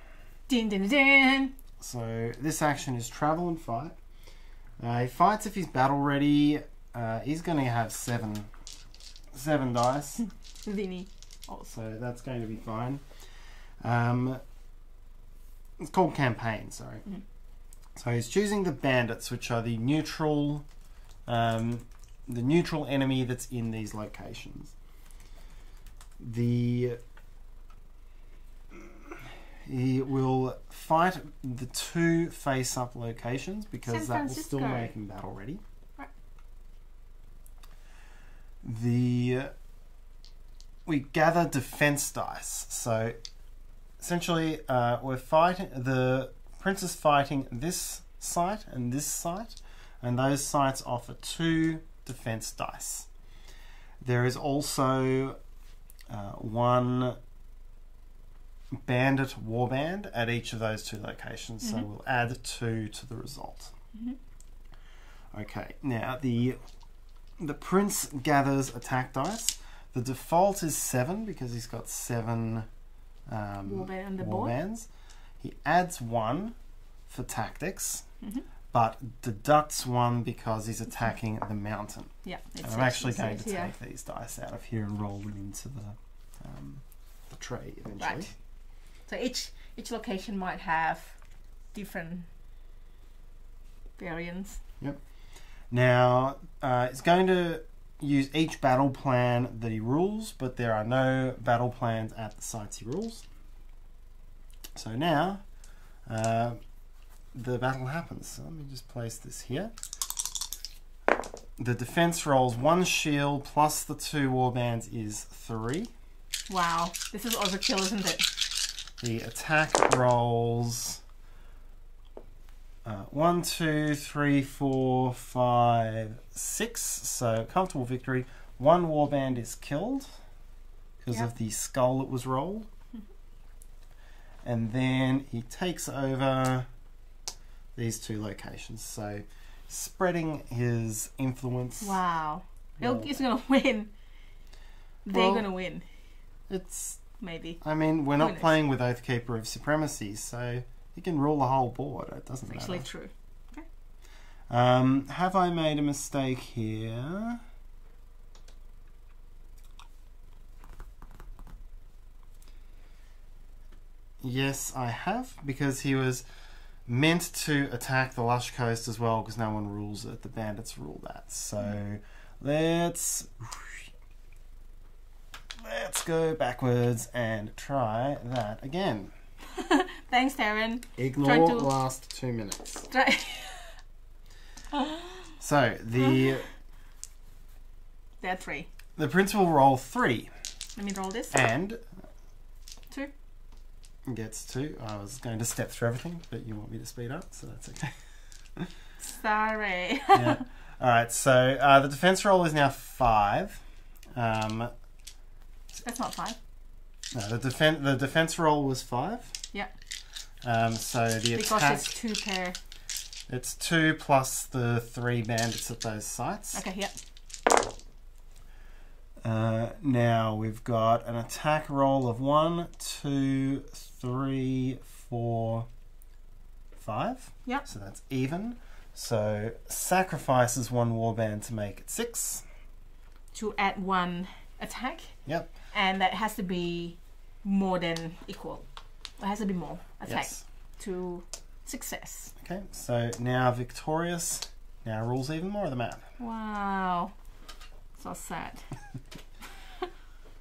Speaker 1: din din din
Speaker 2: So this action is travel and fight. Uh, he fights if he's battle ready. Uh, he's going to have seven, seven dice,
Speaker 1: Vinny
Speaker 2: so that's going to be fine. Um, it's called campaign. Sorry.
Speaker 1: Mhm.
Speaker 2: So he's choosing the bandits, which are the neutral, um, the neutral enemy that's in these locations. The he will fight the two face-up locations because that will still make him battle ready. The we gather defense dice. So essentially, uh, we're fighting the prince is fighting this site and this site, and those sites offer two defense dice. There is also uh, one bandit warband at each of those two locations, so
Speaker 1: Mhm.
Speaker 2: we'll add two to the result.
Speaker 1: Mhm.
Speaker 2: Okay, now the the prince gathers attack dice. The default is seven because he's got seven um,
Speaker 1: Warband on the board.
Speaker 2: warbands. He adds one for tactics,
Speaker 1: Mhm.
Speaker 2: but deducts one because he's attacking the mountain.
Speaker 1: yeah
Speaker 2: And I'm actually going to
Speaker 1: yeah.
Speaker 2: take these dice out of here and roll them into the um, the tray eventually.
Speaker 1: Right. So each each location might have different variants.
Speaker 2: Now, uh, it's going to use each battle plan that he rules, but there are no battle plans at the sites he rules. So now, uh, the battle happens. So let me just place this here. The defense rolls one shield plus the two warbands is three.
Speaker 1: Wow, this is overkill, isn't it?
Speaker 2: The attack rolls uh, one, two, three, four, five, six. So comfortable victory. One warband is killed because
Speaker 1: Yeah.
Speaker 2: of the skull that was rolled, and then he takes over these two locations. So spreading his influence.
Speaker 1: Wow, He'll, he's gonna win. They're
Speaker 2: Well-
Speaker 1: gonna win,
Speaker 2: It's.
Speaker 1: maybe.
Speaker 2: I mean, we're not playing with Oathkeeper of Supremacy, so he can rule the whole board. It doesn't
Speaker 1: It's
Speaker 2: matter.
Speaker 1: actually true.
Speaker 2: Um, have I made a mistake here? Yes, I have, because he was meant to attack the Lush Coast as well, because no one rules it. The bandits rule that. So let's let's go backwards and try that again.
Speaker 1: Thanks, Tarrant.
Speaker 2: Ignore
Speaker 1: to-
Speaker 2: last two minutes.
Speaker 1: Try-
Speaker 2: So the
Speaker 1: there are three.
Speaker 2: the prince will roll three.
Speaker 1: Let me roll this.
Speaker 2: and
Speaker 1: Two.
Speaker 2: gets two. I was going to step through everything, but you want me to speed up, so that's okay.
Speaker 1: Sorry.
Speaker 2: yeah. All right. So uh, the defense roll is now five. Um,
Speaker 1: That's not five.
Speaker 2: no, the defense the defense roll was five.
Speaker 1: Yeah.
Speaker 2: Um, so the
Speaker 1: Because
Speaker 2: attack
Speaker 1: it's two pair.
Speaker 2: it's two plus the three bandits at those sites.
Speaker 1: Okay, yeah.
Speaker 2: Uh, now we've got an attack roll of one, two, three, four, five.
Speaker 1: Yep.
Speaker 2: So that's even. So sacrifices one warband to make it six.
Speaker 1: To add one attack.
Speaker 2: Yep.
Speaker 1: And that has to be more than equal. It has to be more attack
Speaker 2: Yes.
Speaker 1: to success.
Speaker 2: Okay. So now victorious now rules even more of the map.
Speaker 1: Wow. So sad.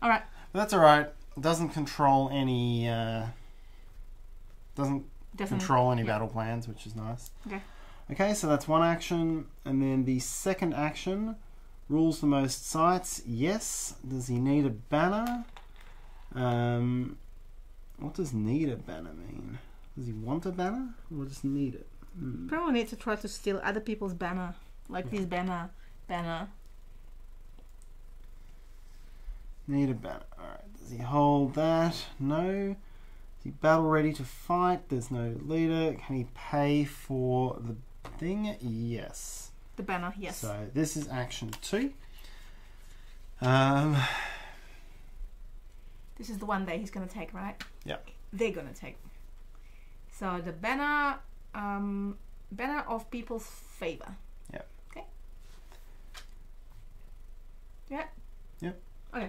Speaker 1: All right.
Speaker 2: But that's alright. Doesn't control any. Uh, doesn't
Speaker 1: Doesn't
Speaker 2: control any
Speaker 1: yeah.
Speaker 2: battle plans, which is nice.
Speaker 1: Okay.
Speaker 2: Okay, so that's one action, and then the second action rules the most sites. Yes. Does he need a banner? Um, what does need a banner mean? Does he want a banner or just need it? Hmm.
Speaker 1: Probably need to try to steal other people's banner, like this banner, banner.
Speaker 2: Need a banner. Alright, does he hold that? No. Is he battle ready to fight? There's no leader. Can he pay for the thing? Yes.
Speaker 1: The banner, yes.
Speaker 2: So this is action two. Um,
Speaker 1: This is the one that he's gonna take, right?
Speaker 2: Yep.
Speaker 1: They're gonna take. So the banner, um, banner of people's favor.
Speaker 2: Yeah.
Speaker 1: Okay. Yeah.
Speaker 2: Yep.
Speaker 1: Okay.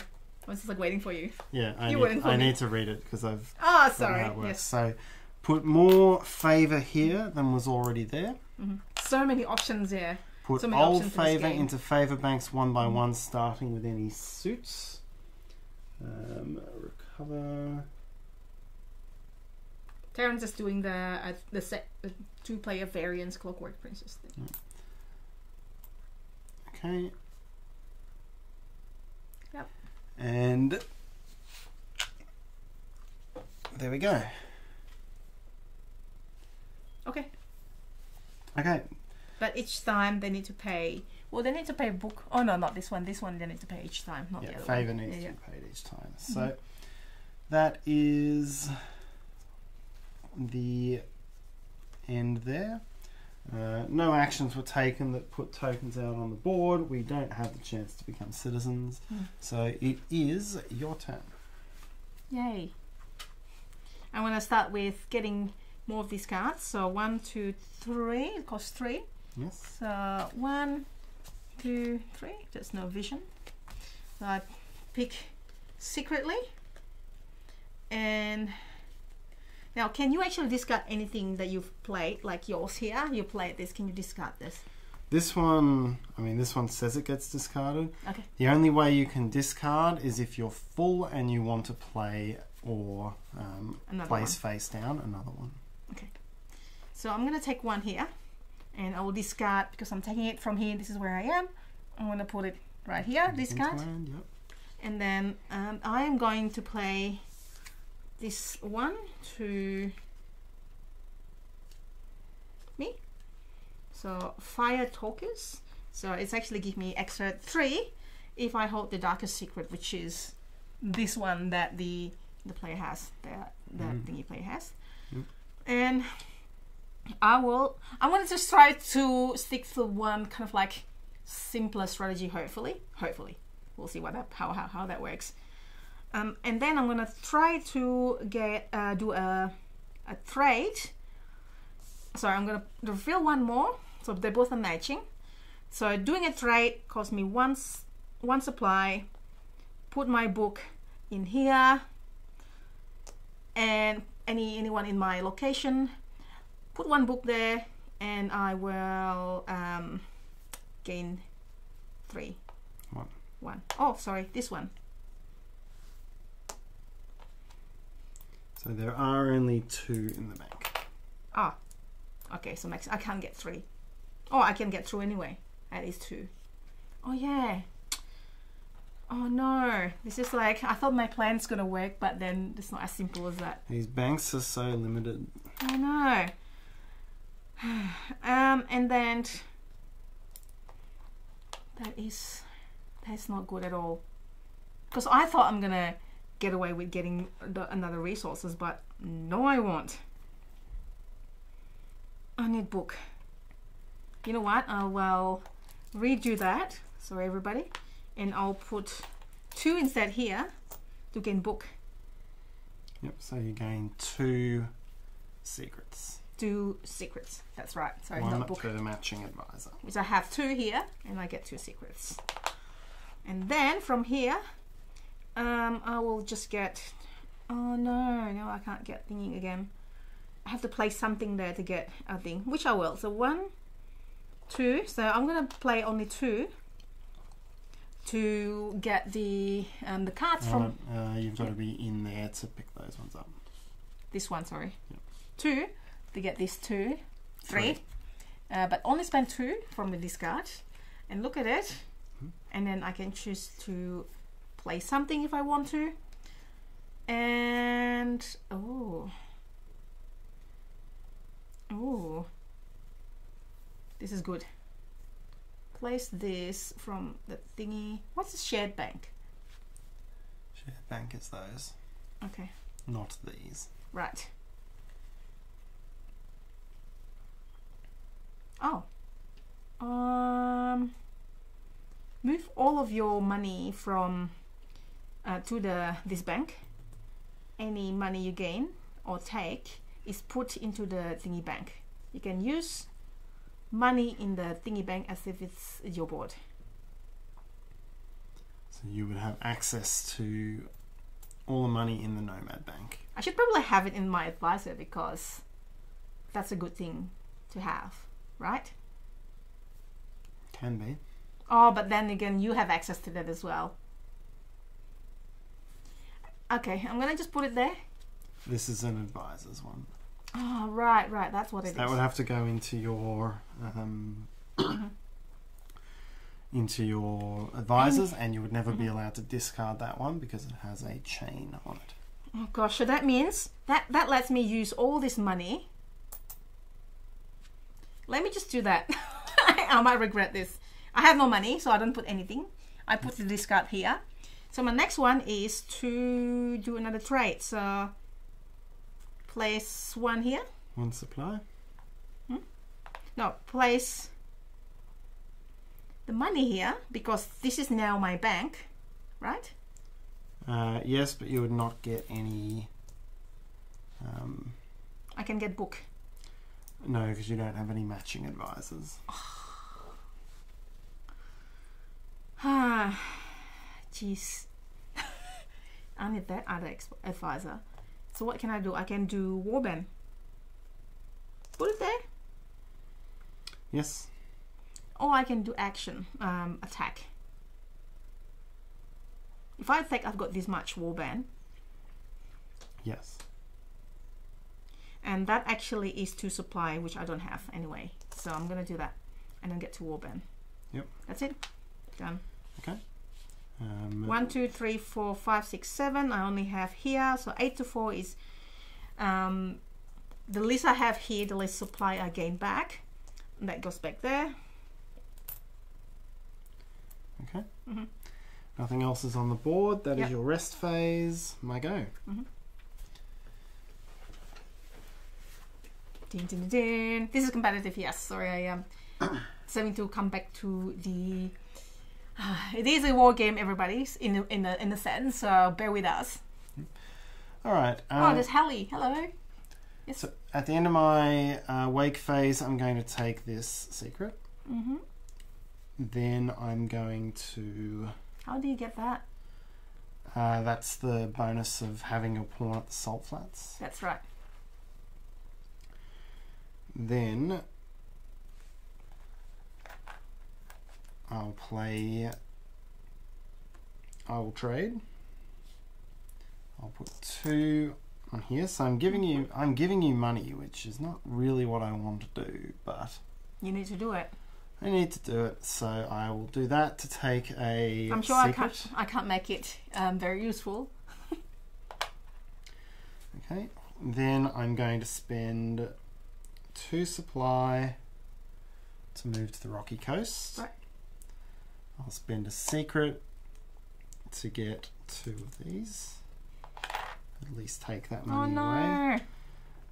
Speaker 1: I was just like waiting for you.
Speaker 2: yeah, I,
Speaker 1: You
Speaker 2: need, I need to read it because I've
Speaker 1: Ah,
Speaker 2: forgotten
Speaker 1: sorry.
Speaker 2: how it works.
Speaker 1: Yes.
Speaker 2: So put more favor here than was already there.
Speaker 1: hmm So many options here.
Speaker 2: Put
Speaker 1: So many
Speaker 2: old
Speaker 1: options in
Speaker 2: favor
Speaker 1: game.
Speaker 2: into favor banks one by one, starting with any suits. Um, recover.
Speaker 1: Tarrant is doing the uh, the set the two player variants Clockwork Prince's thing.
Speaker 2: Okay.
Speaker 1: Yep.
Speaker 2: And there we go.
Speaker 1: Okay.
Speaker 2: Okay.
Speaker 1: But each time they need to pay. Well, they need to pay a book. Oh no, not this one. This one they need to pay each time, not
Speaker 2: yeah,
Speaker 1: the other
Speaker 2: favor
Speaker 1: one.
Speaker 2: needs
Speaker 1: yeah,
Speaker 2: to be paid each time. So that is the end there. Uh, no actions were taken that put tokens out on the board. We don't have the chance to become citizens.
Speaker 1: Mm.
Speaker 2: So it is your turn.
Speaker 1: Yay! I'm gonna start with getting more of these cards. So one, two, three. It costs three.
Speaker 2: Yes.
Speaker 1: So one, two, three. There's no vision. So I pick secretly. And now, can you actually discard anything that you've played, like yours here? You played this. Can you discard this?
Speaker 2: This one, I mean, this one says it gets discarded.
Speaker 1: Okay.
Speaker 2: The only way you can discard is if you're full and you want to play or um, place face down another one. Okay.
Speaker 1: So I'm gonna take one here, and I will discard because I'm taking it from here. This is where I am. I'm gonna put it right here. Discard.
Speaker 2: Land, yep.
Speaker 1: And then um, I am going to play this one to me. So fire talkers. So it's actually give me extra three if I hold the darkest secret, which is this one that the the player has, the the
Speaker 2: Mhm.
Speaker 1: thingy player has.
Speaker 2: Yep.
Speaker 1: And I will. I want to just try to stick to one kind of like simpler strategy. Hopefully, hopefully we'll see what that how how, how that works. Um, and then I'm gonna try to get uh, do a a trade. Sorry, I'm gonna reveal one more. So they both are matching. So doing a trade cost me once one supply. Put my book in here, and any anyone in my location. Put one book there, and I will um, gain three.
Speaker 2: One.
Speaker 1: One. Oh, sorry, this one.
Speaker 2: So there are only two in the bank.
Speaker 1: Ah, okay. So max, I can't get three. Oh, I can get through anyway. At least two. Oh yeah. Oh no, this is like I thought my plan's gonna work, but then it's not as simple as that.
Speaker 2: These banks are so limited.
Speaker 1: I know. um, and then that is that's not good at all. Because I thought I'm gonna get away with getting the, another resources, but no, I won't. I need book. You know what? I will redo that. Sorry, everybody, and I'll put two instead here to gain book.
Speaker 2: Yep. So you gain two secrets.
Speaker 1: Two secrets. That's right. Sorry,
Speaker 2: One
Speaker 1: not book.
Speaker 2: per matching advisor.
Speaker 1: which I have two here, and I get two secrets. And then from here, um, I will just get. Oh no, no, I can't get thingy again. I have to place something there to get a thing, which I will. So one, two. So I'm gonna play only two to get the um, the cards from
Speaker 2: uh, you've got to be in there to pick those ones up.
Speaker 1: this one. Sorry,
Speaker 2: Yep.
Speaker 1: two to get these two, three, Uh, but only spend two from the discard. And look at it,
Speaker 2: Mhm.
Speaker 1: and then I can choose to play something if I want to. And oh, oh, this is good. Place this from the thingy. What's the shared bank?
Speaker 2: Share bank is those,
Speaker 1: Okay,
Speaker 2: not these.
Speaker 1: right. Oh, um, move all of your money from uh, to the this bank. Any money you gain or take is put into the thingy bank. You can use money in the thingy bank as if it's your board.
Speaker 2: So you would have access to all the money in the Nomad Bank.
Speaker 1: I should probably have it in my advisor because that's a good thing to have, right?
Speaker 2: Can be.
Speaker 1: Oh, but then again, you have access to that as well. Okay, I'm gonna just put it there.
Speaker 2: This is an advisor's one.
Speaker 1: Oh, right, right, that's what
Speaker 2: So
Speaker 1: it
Speaker 2: that would have to go into your um, into your advisors, and you would never be allowed to discard that one because it has a chain on it.
Speaker 1: Oh gosh, so that means that that lets me use all this money. Let me just do that. I might regret this. I have no money, so I don't put anything. I put the discard here. So my next one is to do another trade. So place one here.
Speaker 2: One supply.
Speaker 1: No, place the money here because this is now my bank, right?
Speaker 2: Uh, yes, but you would not get any. Um,
Speaker 1: I can get book.
Speaker 2: no, because you don't have any matching advisors.
Speaker 1: Ah, jeez. I need that other advisor. So what can I do? I can do warband. Put it there.
Speaker 2: Yes.
Speaker 1: Or I can do action, um, attack. If I think I've got this much warband,
Speaker 2: Yes.
Speaker 1: and that actually is to supply, which I don't have anyway. So I'm gonna do that, and then get to warband.
Speaker 2: Yep.
Speaker 1: That's it. Done.
Speaker 2: Um,
Speaker 1: One, two, three, four, five, six, seven. I only have here, so eight to four is um, the list I have here. The list supply I gain back. And that goes back there.
Speaker 2: Okay.
Speaker 1: Mhm.
Speaker 2: Nothing else is on the board. That is
Speaker 1: Yep.
Speaker 2: your rest phase. My go.
Speaker 1: Din, din. This is competitive. Yes. Sorry, I am having to come back to the. it is a war game, everybody's in a, in a, in a sense. So bear with us.
Speaker 2: All right.
Speaker 1: oh,
Speaker 2: Um,
Speaker 1: there's Hallie. Hello. Yes.
Speaker 2: so at the end of my uh, wake phase, I'm going to take this secret.
Speaker 1: Mm-hmm.
Speaker 2: Then I'm going to.
Speaker 1: How do you get that?
Speaker 2: Uh, that's the bonus of having your pawn at the salt flats.
Speaker 1: That's right.
Speaker 2: Then I'll play. I will trade. I'll put two on here. So I'm giving you I'm giving you money, which is not really what I want to do, but
Speaker 1: You need to do it.
Speaker 2: I need to do it. So I will do that to take a
Speaker 1: I'm sure I can't. I can't make it um, very useful.
Speaker 2: Okay. Then I'm going to spend two supply to move to the rocky coast.
Speaker 1: Right.
Speaker 2: I'll spend a secret to get two of these. At least take that
Speaker 1: Oh
Speaker 2: money away.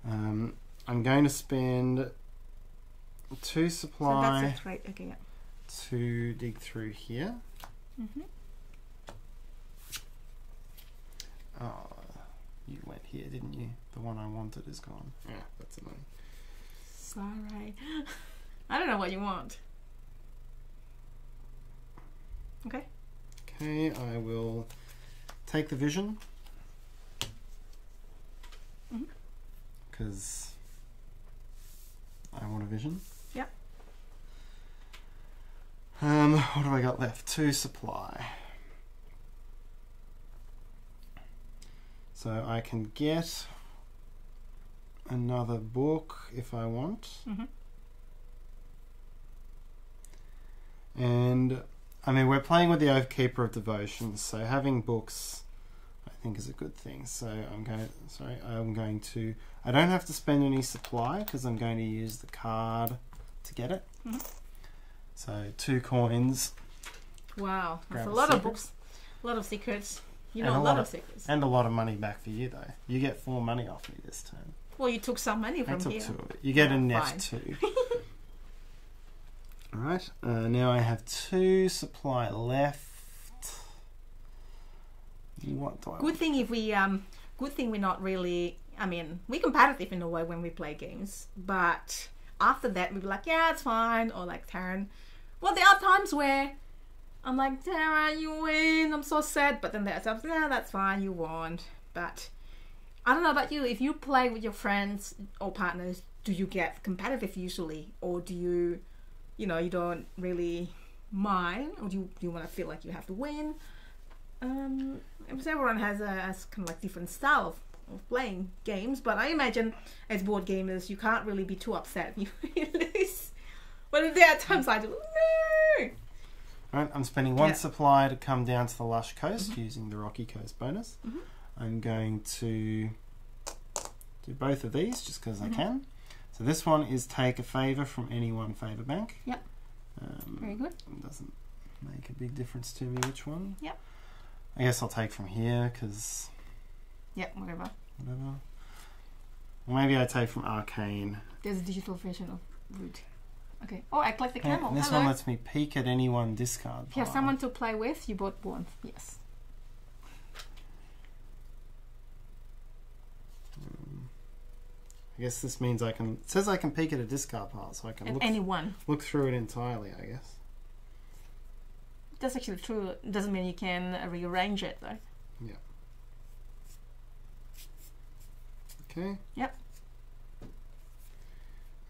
Speaker 1: no!
Speaker 2: Um, I'm going to spend two
Speaker 1: So
Speaker 2: supply
Speaker 1: that's a trade. Okay. Yeah.
Speaker 2: to dig through here.
Speaker 1: hmm
Speaker 2: Oh, you went here, didn't you? The one I wanted is gone. Yeah, that's the money.
Speaker 1: Sorry. I don't know what you want. Okay.
Speaker 2: Okay, I will take the vision. Because I want a vision.
Speaker 1: Yeah.
Speaker 2: Um, what have I got left? Two supply. So I can get another book if I want.
Speaker 1: Mhm.
Speaker 2: And I mean, we're playing with the Oath Keeper of Devotions, so having books, I think, is a good thing. So I'm going. Sorry, I'm going to. I don't have to spend any supply because I'm going to use the card to get it.
Speaker 1: Mhm.
Speaker 2: So two coins
Speaker 1: Wow, that's a
Speaker 2: a
Speaker 1: lot of books, a lot of secrets. You know,
Speaker 2: a
Speaker 1: a
Speaker 2: lot of-
Speaker 1: of secrets.
Speaker 2: and a lot of money back for you though. You get four money off me this turn.
Speaker 1: Well, you took some money
Speaker 2: I
Speaker 1: from
Speaker 2: took
Speaker 1: here.
Speaker 2: two of it. You get a
Speaker 1: Yeah,
Speaker 2: net
Speaker 1: fine.
Speaker 2: All right. Uh, now I have two supply left. What do I?
Speaker 1: Good thing if we um, good thing we're not really. I mean, we're competitive in a way when we play games, but after that we'll be like, yeah, it's fine, or like Tarrant. Well, there are times where I'm like, Tara, you win. I'm so sad, but then there's times, yeah, that's fine, you won. But I don't know about you. If you play with your friends or partners, do you get competitive usually, or do you, you know, you don't really mind, or do you do you want to feel like you have to win? Um, everyone has a has kind of like different style of, of playing games, but I imagine as board gamers, you can't really be too upset if you lose. But there are times I do. No.
Speaker 2: I'm spending one
Speaker 1: Yeah.
Speaker 2: supply to come down to the Lush Coast using the Rocky Coast bonus.
Speaker 1: Mhm.
Speaker 2: I'm going to do both of these just because
Speaker 1: Mhm.
Speaker 2: I can. So this one is take a favour from any one favour bank.
Speaker 1: Yep.
Speaker 2: Um,
Speaker 1: Very good.
Speaker 2: Doesn't make a big difference to me which one.
Speaker 1: Yep.
Speaker 2: I guess I'll take from here because
Speaker 1: Yeah, whatever.
Speaker 2: whatever. Maybe I take from Arcane.
Speaker 1: There's a digital version of Root. Okay. Oh, I collect the camel.
Speaker 2: and this
Speaker 1: Hello.
Speaker 2: one lets me peek at any one discard.
Speaker 1: if you have someone to play with, you bought one. Yes.
Speaker 2: I guess this means I can. It says I can peek at a discard pile, so I can
Speaker 1: And
Speaker 2: look,
Speaker 1: anyone.
Speaker 2: look through it entirely. I guess.
Speaker 1: That's actually true. It doesn't mean you can uh, rearrange it though. Yeah.
Speaker 2: Okay.
Speaker 1: Yep.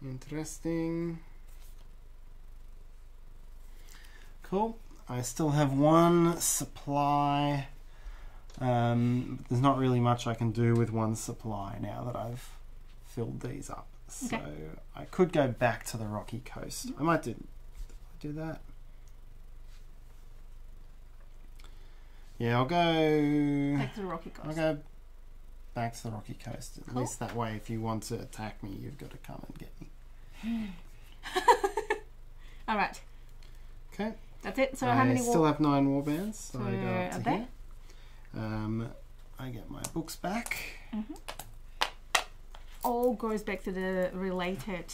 Speaker 2: Interesting. Cool. I still have one supply. Um, there's not really much I can do with one supply now that I've filled these up. So
Speaker 1: Okay.
Speaker 2: I could go back to the rocky coast. I might do, do that. Yeah, I'll go.
Speaker 1: Back to the Rocky coast.
Speaker 2: I'll go back to the rocky coast. At
Speaker 1: Cool.
Speaker 2: least that way, if you want to attack me, you've got to come and get me.
Speaker 1: All right.
Speaker 2: Okay.
Speaker 1: That's it. So
Speaker 2: I
Speaker 1: how many
Speaker 2: still
Speaker 1: war?
Speaker 2: have nine war bands, so,
Speaker 1: So
Speaker 2: I go up to here. Um, I get my books back.
Speaker 1: All goes back to the related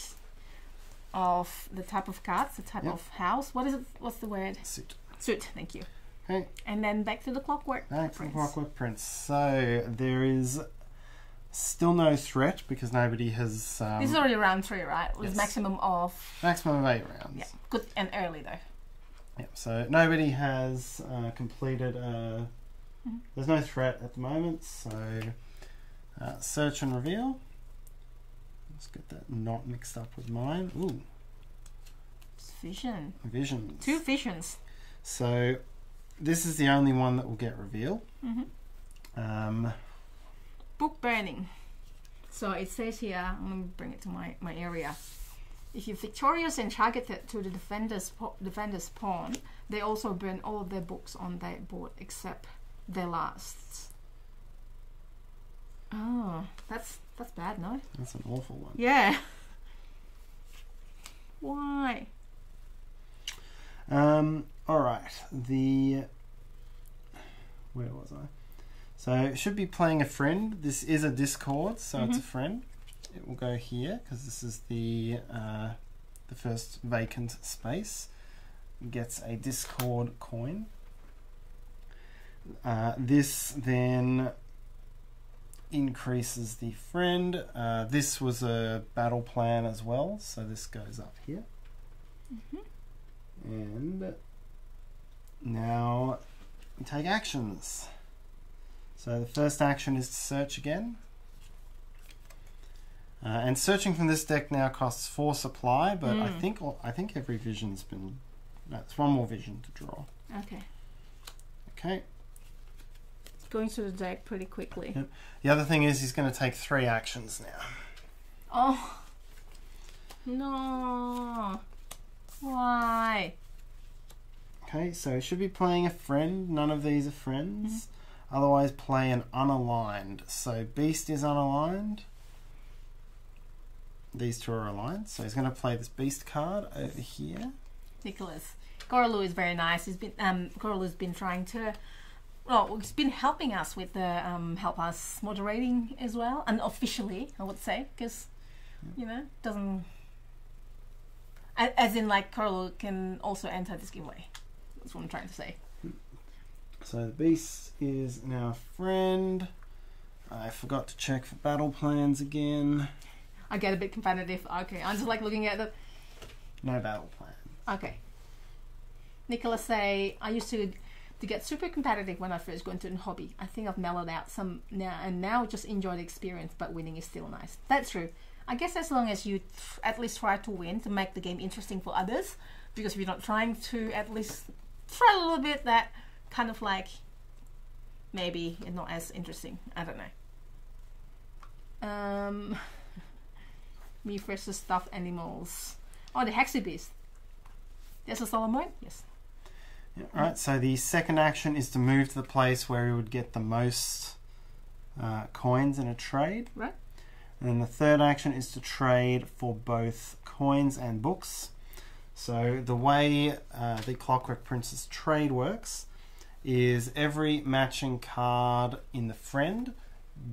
Speaker 1: of the type of cards, the type
Speaker 2: Yep.
Speaker 1: of house. What is it? What's the word?
Speaker 2: Suit.
Speaker 1: Suit. Thank you.
Speaker 2: Okay.
Speaker 1: And then back to the clockwork.
Speaker 2: Back to the Clockwork Prince. So there is still no threat because nobody has um,
Speaker 1: this is already round three, right? With
Speaker 2: yes.
Speaker 1: maximum of
Speaker 2: maximum of eight rounds.
Speaker 1: yeah, good and early though.
Speaker 2: Yeah. so nobody has uh, completed. Uh,
Speaker 1: Mhm.
Speaker 2: There's no threat at the moment, so uh, search and reveal. Let's get that not mixed up with mine. Ooh,
Speaker 1: It's vision.
Speaker 2: visions.
Speaker 1: Two visions.
Speaker 2: So this is the only one that will get revealed.
Speaker 1: hmm
Speaker 2: Um,
Speaker 1: Book burning. So it says here, I'm going to bring it to my, my area. If you're victorious and targeted to the defender's, po- defender's pawn, they also burn all of their books on their board except their lasts. Oh, that's that's bad, no?
Speaker 2: that's an awful one.
Speaker 1: Yeah. Why?
Speaker 2: Um, all right. The where was I? So it should be playing a friend. This is a Discord, so it's a
Speaker 1: Mhm.
Speaker 2: friend. It will go here because this is the uh, the first vacant space. Gets a Discord coin. Uh, this then increases the friend. Uh, this was a battle plan as well, so this goes up here.
Speaker 1: Mhm.
Speaker 2: And now take actions. So the first action is to search again. Uh, and searching from this deck now costs four supply, but I
Speaker 1: Mm.
Speaker 2: think I think every vision's been That's one more vision to draw.
Speaker 1: Okay.
Speaker 2: Okay.
Speaker 1: Going through the deck pretty quickly.
Speaker 2: Yep. The other thing is he's going to take three actions now.
Speaker 1: Oh. No. Why?
Speaker 2: Okay, so he should be playing a friend. None of these are friends. Otherwise, play an unaligned. So Beast is unaligned. These two are aligned. So he's going to play this Beast card over here.
Speaker 1: Nicholas. Gorlu is very nice. He's been um Gorlu's been trying to well, he's been helping us with the um help us moderating as well, unofficially, I would say, because you know doesn't as in like Gorlu can also enter this giveaway. That's what I'm trying to say.
Speaker 2: So the Beast is now a friend. I forgot to check for battle plans again.
Speaker 1: I get a bit competitive. Okay, I'm just like looking at the
Speaker 2: No battle plan.
Speaker 1: Okay. Nicholas say I used to to get super competitive when I first got into the hobby. I think I've mellowed out some now and now just enjoy the experience, but winning is still nice. That's true. I guess as long as you at least try to win to make the game interesting for others, because if you're not trying to at least try a little bit, that kind of like maybe it's not as interesting. I don't know. Um, me versus stuffed animals. Oh, the Hexy Beast. There's a Solomon? Yes.
Speaker 2: Yeah, right, so the second action is to move to the place where he would get the most uh, coins in a trade.
Speaker 1: Right.
Speaker 2: And then the third action is to trade for both coins and books. So the way uh, the Clockwork Prince's trade works is every matching card in the friend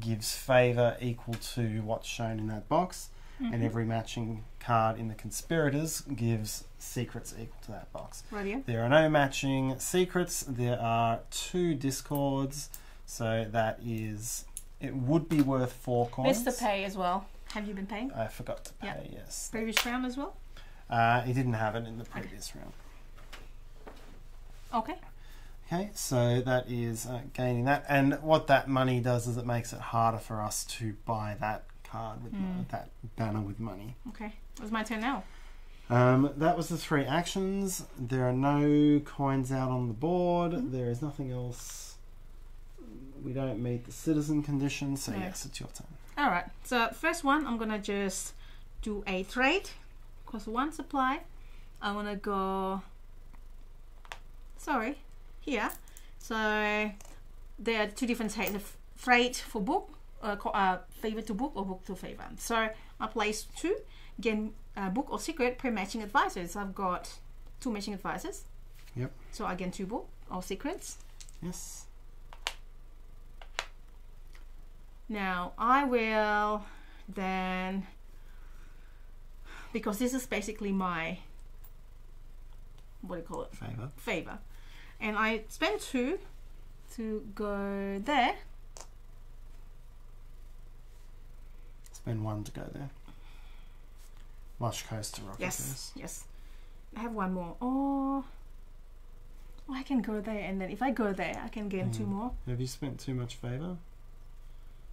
Speaker 2: gives favor equal to what's shown in that box, and every matching card in the conspirators gives secrets equal to that box.
Speaker 1: Right here.
Speaker 2: There are no matching secrets. There are two discords, so that is it would be worth four coins.
Speaker 1: Mr. Pay as well. Have you been paying?
Speaker 2: I forgot to pay.
Speaker 1: Yeah.
Speaker 2: Yes,
Speaker 1: Previous round as well?
Speaker 2: uh, he didn't have it in the previous round.
Speaker 1: Okay.
Speaker 2: Okay, so that is uh, gaining that, and what that money does is it makes it harder for us to buy that card with
Speaker 1: Hmm.
Speaker 2: that banner with money.
Speaker 1: Okay. It's my turn now.
Speaker 2: Um, that was the three actions. There are no coins out on the board.
Speaker 1: Mhm.
Speaker 2: There is nothing else. We don't meet the citizen condition, so
Speaker 1: No.
Speaker 2: yes, it's your turn.
Speaker 1: Alright. So first one I'm gonna just do a trade. Cost one supply. I'm gonna go sorry, here. So there are two different types of trade for book, uh, uh, favor to book or book to favor. So I place two, again, uh, book or secret per matching advisors. I've got two matching advisors.
Speaker 2: Yep.
Speaker 1: So I gain two book or secrets.
Speaker 2: Yes.
Speaker 1: Now I will then because this is basically my what do you call it
Speaker 2: Favor.
Speaker 1: favor, and I spend two to go there.
Speaker 2: Spend one to go there. Lush Coast to Rocky
Speaker 1: Yes,
Speaker 2: Coast.
Speaker 1: yes. I have one more. Oh, oh, I can go there, and then if I go there, I can gain two
Speaker 2: Mm.
Speaker 1: more.
Speaker 2: Have you spent too much favor?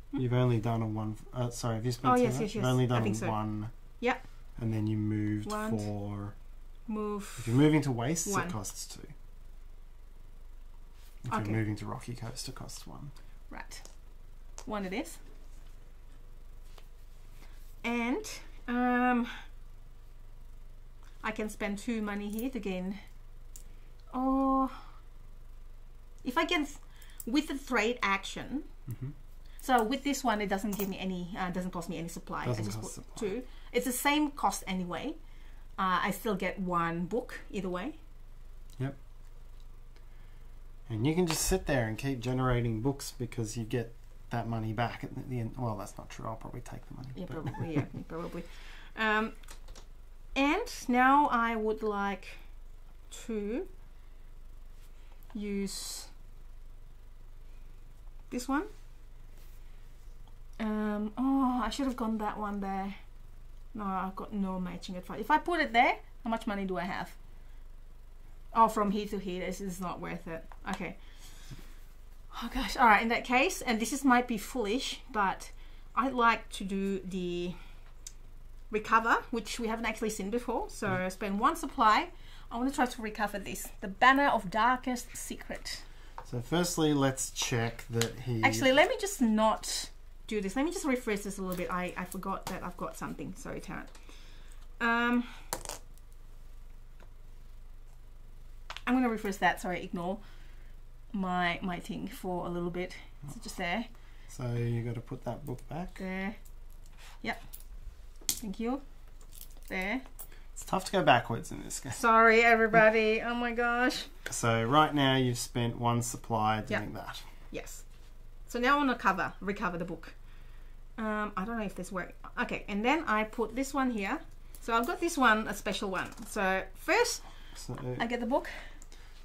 Speaker 1: Hmm?
Speaker 2: You've only done a one. Uh, sorry, have you spent
Speaker 1: Oh,
Speaker 2: too
Speaker 1: yes,
Speaker 2: much?
Speaker 1: yes,
Speaker 2: You've
Speaker 1: yes.
Speaker 2: only done
Speaker 1: so.
Speaker 2: one.
Speaker 1: Yep.
Speaker 2: And then you moved
Speaker 1: One.
Speaker 2: for. If you're moving to Wastes,
Speaker 1: One.
Speaker 2: it costs two. If
Speaker 1: Okay.
Speaker 2: you're moving to Rocky Coast, it costs one.
Speaker 1: Right. One it is. And um I can spend two money here to gain. Oh if I can with the trade action
Speaker 2: hmm
Speaker 1: so with this one it doesn't give me any uh, doesn't cost me any supply.
Speaker 2: Doesn't
Speaker 1: I just
Speaker 2: cost
Speaker 1: put
Speaker 2: supply.
Speaker 1: two. It's the same cost anyway. Uh, I still get one book either way. Yep.
Speaker 2: And you can just sit there and keep generating books because you get that money back at the- end. Well, that's not true. I'll probably take the money.
Speaker 1: Yeah,
Speaker 2: but-
Speaker 1: probably. Yeah, probably. Um, and now I would like to use this one. Um, oh, I should have gone that one there. No, I've got no matching advice. If I put it there, how much money do I have? Oh, from here to here, this is not worth it. Okay. Oh gosh. All right. In that case, and this is might be foolish, but I'd like to do the recover, which we haven't actually seen before. So I spend one supply. I want to try to recover this. The Banner of Darkest Secret.
Speaker 2: So firstly, let's check that he.
Speaker 1: Actually, let me just not do this. Let me just refresh this a little bit. I, I forgot that I've got something. Sorry, Tarrant. Um, I'm going to refresh that. Sorry, ignore my my thing for a little bit. So just there,
Speaker 2: So you got to put that book back.
Speaker 1: there. Yep. Thank you. There.
Speaker 2: It's tough to go backwards in this game.
Speaker 1: Sorry, everybody. Oh my gosh.
Speaker 2: So right now you've spent one supply doing that.
Speaker 1: Yes. So now I want to cover, recover the book. Um, I don't know if this works. Okay, and then I put this one here. So I've got this one, a special one. So first,
Speaker 2: So,
Speaker 1: I get the book.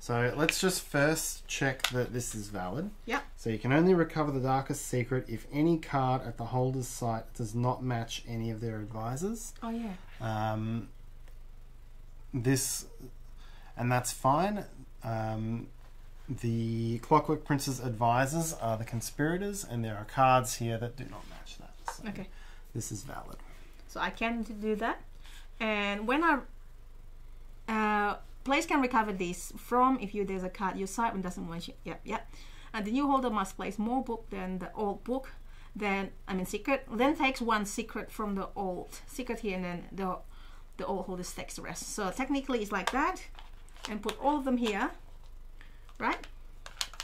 Speaker 2: So let's just first check that this is valid.
Speaker 1: Yep.
Speaker 2: So you can only recover the darkest secret if any card at the holder's site does not match any of their advisors.
Speaker 1: Oh yeah.
Speaker 2: Um, this, and that's fine. Um, the Clockwork Prince's advisors are the conspirators, and there are cards here that do not match that. So
Speaker 1: Okay.
Speaker 2: This is valid.
Speaker 1: So I can do that. And when I uh, players can recover this from if you there's a card your side one doesn't want you. Yep, yep. And the new holder must place more book than the old book. Then I mean secret. Then takes one secret from the old secret here, and then the the old holder takes the rest. So technically it's like that, and put all of them here, right?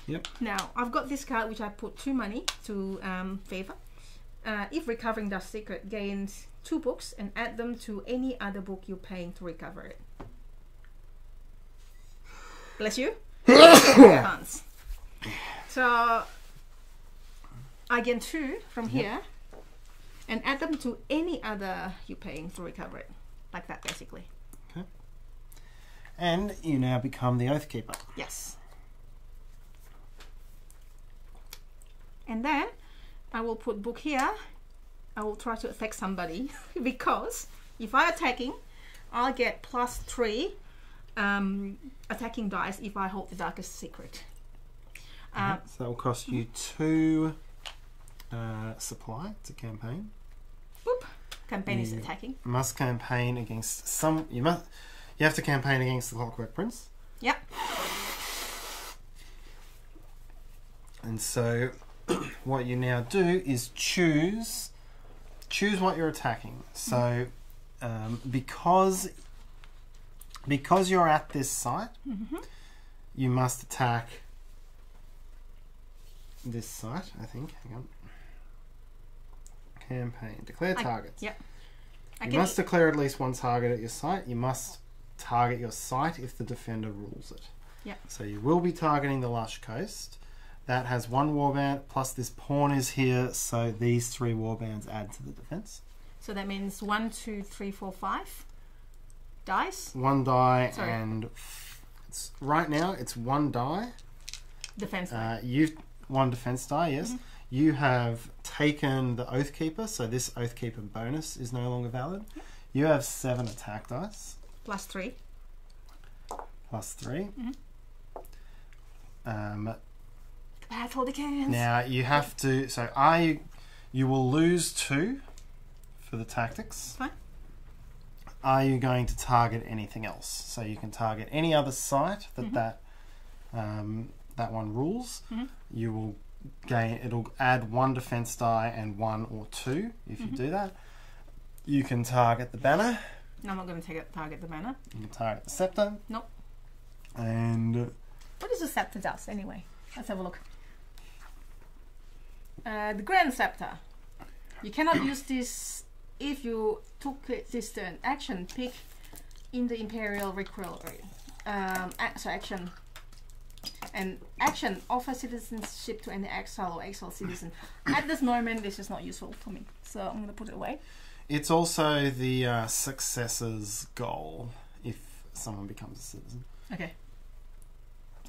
Speaker 2: Yep.
Speaker 1: Now I've got this card which I put two money to um, favor. Uh, if recovering that secret gains two books and add them to any other book you're paying to recover it. Bless you. So I gain two from here and add them to any other you're paying to recover it. Like that basically. Okay.
Speaker 2: And you now become the Oath Keeper.
Speaker 1: Yes. And then I will put book here. I will try to attack somebody because if I attacking, I'll get plus three um, attacking dice if I hold the darkest secret. Um,
Speaker 2: so that will cost you two uh, supply to campaign.
Speaker 1: Whoop. Campaign is attacking.
Speaker 2: Must campaign against some. You must. You have to campaign against the Clockwork Prince.
Speaker 1: Yep.
Speaker 2: And so, what you now do is choose choose what you're attacking. So, um, because because you're at this site,
Speaker 1: Mm-hmm.
Speaker 2: you must attack this site. I think. Hang on. Campaign. Declare
Speaker 1: I-
Speaker 2: targets.
Speaker 1: yep. I
Speaker 2: You must declare at least one target at your site. You must target your site if the defender rules it.
Speaker 1: Yep.
Speaker 2: So you will be targeting the Lush Coast. That has one warband, plus this pawn is here, so these three warbands add to the defense.
Speaker 1: So that means one, two, three, four, five dice.
Speaker 2: One die,
Speaker 1: Sorry.
Speaker 2: and it's, right now it's one die.
Speaker 1: Defense.
Speaker 2: Uh, you've one defense die, yes.
Speaker 1: Mhm.
Speaker 2: You have taken the Oathkeeper, so this Oathkeeper bonus is no longer valid. You have seven attack dice.
Speaker 1: plus three.
Speaker 2: plus 3
Speaker 1: Mhm.
Speaker 2: Um,
Speaker 1: Battle
Speaker 2: now you have to. So I, you will lose two for the tactics.
Speaker 1: Fine.
Speaker 2: Are you going to target anything else? So you can target any other site that
Speaker 1: Mhm.
Speaker 2: that um, that one rules.
Speaker 1: Mhm.
Speaker 2: You will gain. It'll add one defense die and one or two if you
Speaker 1: Mhm.
Speaker 2: do that. You can target the banner.
Speaker 1: No, I'm not going to take it, target the banner.
Speaker 2: You can target the scepter.
Speaker 1: Nope.
Speaker 2: And
Speaker 1: What is the scepter does anyway? Let's have a look. Uh, the Grand Scepter. You cannot use this if you took this turn. Action pick in the Imperial Recruit. Um, so action. And action offer citizenship to any exile or exile citizen. At this moment, this is not useful for me, so I'm going to put it away.
Speaker 2: It's also the uh, successor's goal if someone becomes a citizen.
Speaker 1: Okay.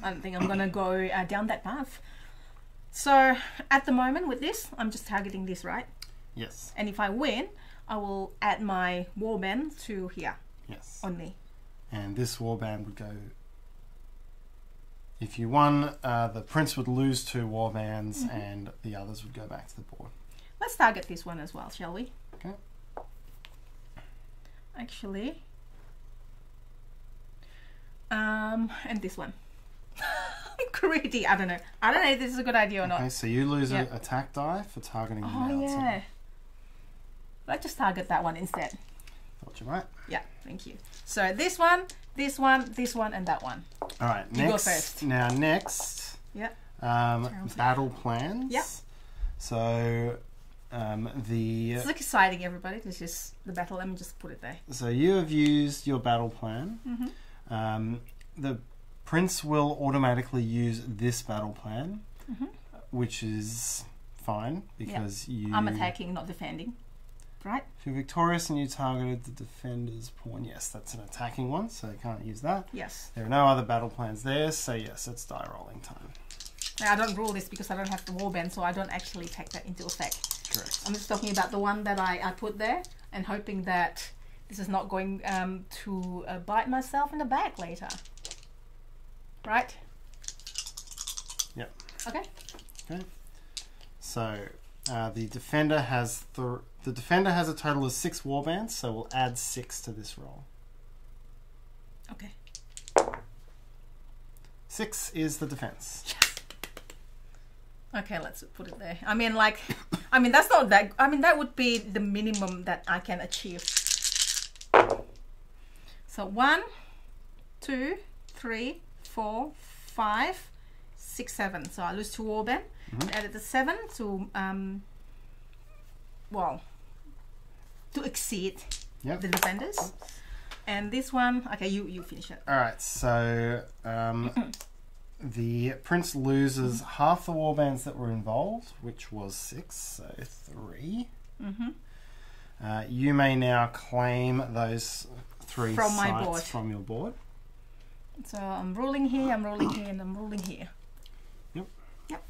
Speaker 1: I don't think I'm gonna go uh, down that path. So at the moment with this, I'm just targeting this, right?
Speaker 2: Yes,
Speaker 1: And if I win, I will add my warband to here
Speaker 2: yes.
Speaker 1: only.
Speaker 2: And this warband would go. If you won, uh, the prince would lose two warbands,
Speaker 1: Mhm.
Speaker 2: and the others would go back to the board.
Speaker 1: Let's target this one as well, shall we?
Speaker 2: Okay.
Speaker 1: Actually, Um, and this one. I'm greedy. I don't know. I don't know if this is a good idea or not.
Speaker 2: Okay, so you lose
Speaker 1: Yeah.
Speaker 2: an attack die for targeting the
Speaker 1: Oh
Speaker 2: mountain.
Speaker 1: yeah. Let's just target that one instead.
Speaker 2: Thought you might.
Speaker 1: Yeah, thank you. So this one, this one, this one, and that one.
Speaker 2: All right,
Speaker 1: You go first.
Speaker 2: Now, next,
Speaker 1: Yeah.
Speaker 2: um, battle plans.
Speaker 1: Yep.
Speaker 2: So, um, the
Speaker 1: It's like exciting, everybody. This is the battle. Let me just put it there.
Speaker 2: so you have used your battle plan.
Speaker 1: Mm-hmm.
Speaker 2: Um, the prince will automatically use this battle plan,
Speaker 1: Mhm.
Speaker 2: which is fine because you.
Speaker 1: I'm attacking, not defending. Right?
Speaker 2: If you're victorious and you targeted the defender's pawn, yes, that's an attacking one, so you can't use that.
Speaker 1: Yes.
Speaker 2: There are no other battle plans there, so yes, it's die rolling time.
Speaker 1: Now, I don't rule this because I don't have the warband, so I don't actually take that into effect.
Speaker 2: Correct.
Speaker 1: I'm just talking about the one that I, I put there and hoping that this is not going um, to uh, bite myself in the back later. Right?
Speaker 2: Yep.
Speaker 1: Okay. Okay.
Speaker 2: So uh, the defender has th- the defender has a total of six warbands, so we'll add six to this roll.
Speaker 1: Okay.
Speaker 2: Six is the defense.
Speaker 1: Okay, let's put it there. I mean, like, I mean, that's not that. I mean, that would be the minimum that I can achieve. So one, two, three, four, five, six, seven. So I lose two warband.
Speaker 2: Mhm.
Speaker 1: Added the seven to um, well, to exceed
Speaker 2: Yep.
Speaker 1: the defenders. And this one, okay, you you finish it.
Speaker 2: All right. So um, the prince loses half the warbands that were involved, which was six, so three.
Speaker 1: Mm-hmm.
Speaker 2: Uh, you may now claim those three
Speaker 1: From my
Speaker 2: sites
Speaker 1: board.
Speaker 2: from your board.
Speaker 1: So I'm ruling here, I'm ruling here, and I'm ruling here.
Speaker 2: Yep.
Speaker 1: Yep.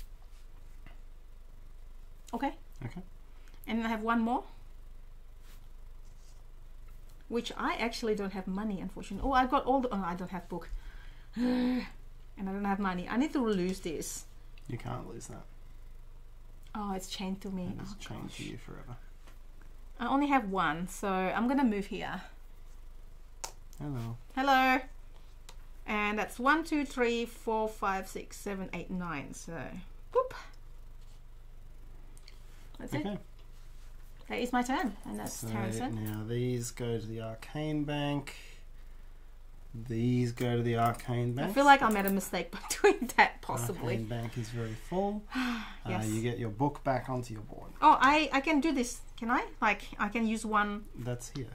Speaker 1: Okay.
Speaker 2: Okay.
Speaker 1: And I have one more. Which I actually don't have money, unfortunately. Oh, I've got all the. Oh, I don't have book. and I don't have money. I need to lose this.
Speaker 2: You can't lose that.
Speaker 1: Oh, it's chained to me.
Speaker 2: It is
Speaker 1: Oh,
Speaker 2: chained to you forever.
Speaker 1: I only have one, so I'm gonna move here.
Speaker 2: Hello.
Speaker 1: Hello. And that's one, two, three, four, five, six, seven, eight, nine. So, boop. That's it. That is my turn, and that's
Speaker 2: So now these go to the arcane bank. These go to the arcane bank.
Speaker 1: I feel like I made a mistake by doing that, possibly.
Speaker 2: Arcane bank is very full.
Speaker 1: Yes.
Speaker 2: Uh, you get your book back onto your board.
Speaker 1: Oh, I I can do this. Can I? Like, I can use one.
Speaker 2: That's here.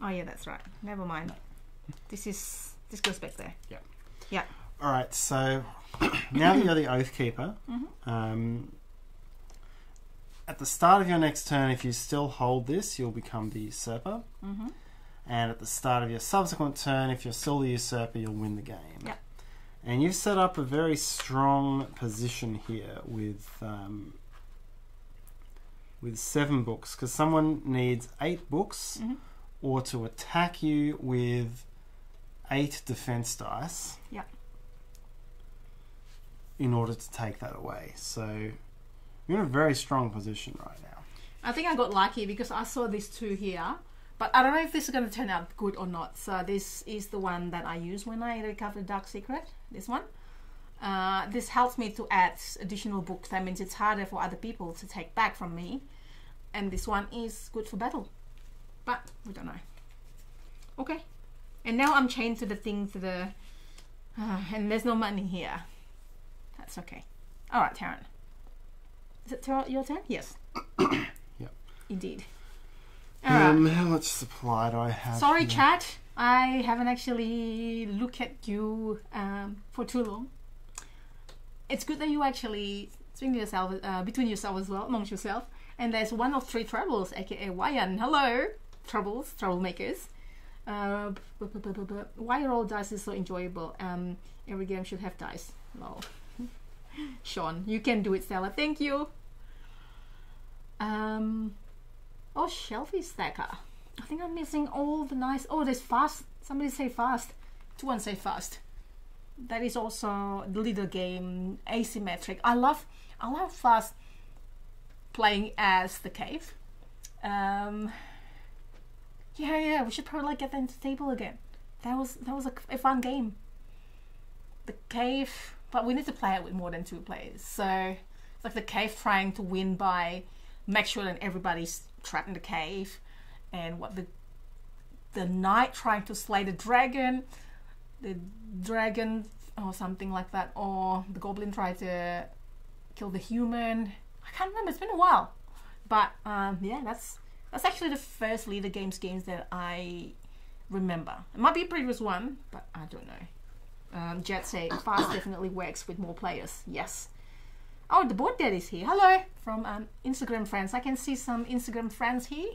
Speaker 1: Oh yeah, that's right. Never mind. This is this goes back there. Yeah. Yeah.
Speaker 2: All right. So now that you're the oath keeper,
Speaker 1: Mhm.
Speaker 2: um, at the start of your next turn, if you still hold this, you'll become the usurper.
Speaker 1: Mm-hmm.
Speaker 2: And at the start of your subsequent turn, if you're still the usurper, you'll win the game.
Speaker 1: Yep.
Speaker 2: And you've set up a very strong position here with um, with seven books, because someone needs eight books,
Speaker 1: Mhm.
Speaker 2: or to attack you with eight defense dice.
Speaker 1: Yep.
Speaker 2: In order to take that away, so you're in a very strong position right now.
Speaker 1: I think I got lucky because I saw these two here, but I don't know if this is going to turn out good or not. So this is the one that I use when I recover the Dark Secret. This one. Uh, this helps me to add additional books. That means it's harder for other people to take back from me. And this one is good for battle, but we don't know. Okay, and now I'm chained to the thing to the, uh, and there's no money here. That's okay. All right, Tarrant. Is it your your turn? Yes.
Speaker 2: Yep.
Speaker 1: Indeed. All right.
Speaker 2: Um, how much supply do I have?
Speaker 1: Sorry,
Speaker 2: here?
Speaker 1: chat. I haven't actually looked at you um, for too long. It's good that you actually speak to yourself uh, between yourself as well, amongst yourself. And there's one of three troubles, aka Wayan. Hello, troubles, troublemakers. Uh, why roll dice is so enjoyable? Um, every game should have dice. Lol. Sean, you can do it, Stella. Thank you. Um, oh, Shelfie Stacker. I think I'm missing all the nice. Oh, there's Vast. Somebody say Vast. Two one say Vast. That is also the little game asymmetric. I love. I love Vast playing as the cave. Um. Yeah, yeah. We should probably like get them to table again. that was that was a, a fun game. The cave, but we need to play it with more than two players. So it's like the cave trying to win by make sure that everybody's trapped in the cave, and what the the knight trying to slay the dragon, the dragon or something like that, or the goblin tried to kill the human. I can't remember. It's been a while, but um, yeah, that's that's actually the first Leder Games games that I remember. It might be a previous one, but I don't know. Um, Jet say Vast definitely works with more players. Yes. Oh, the board dad is here. Hello from um, Instagram friends. I can see some Instagram friends here.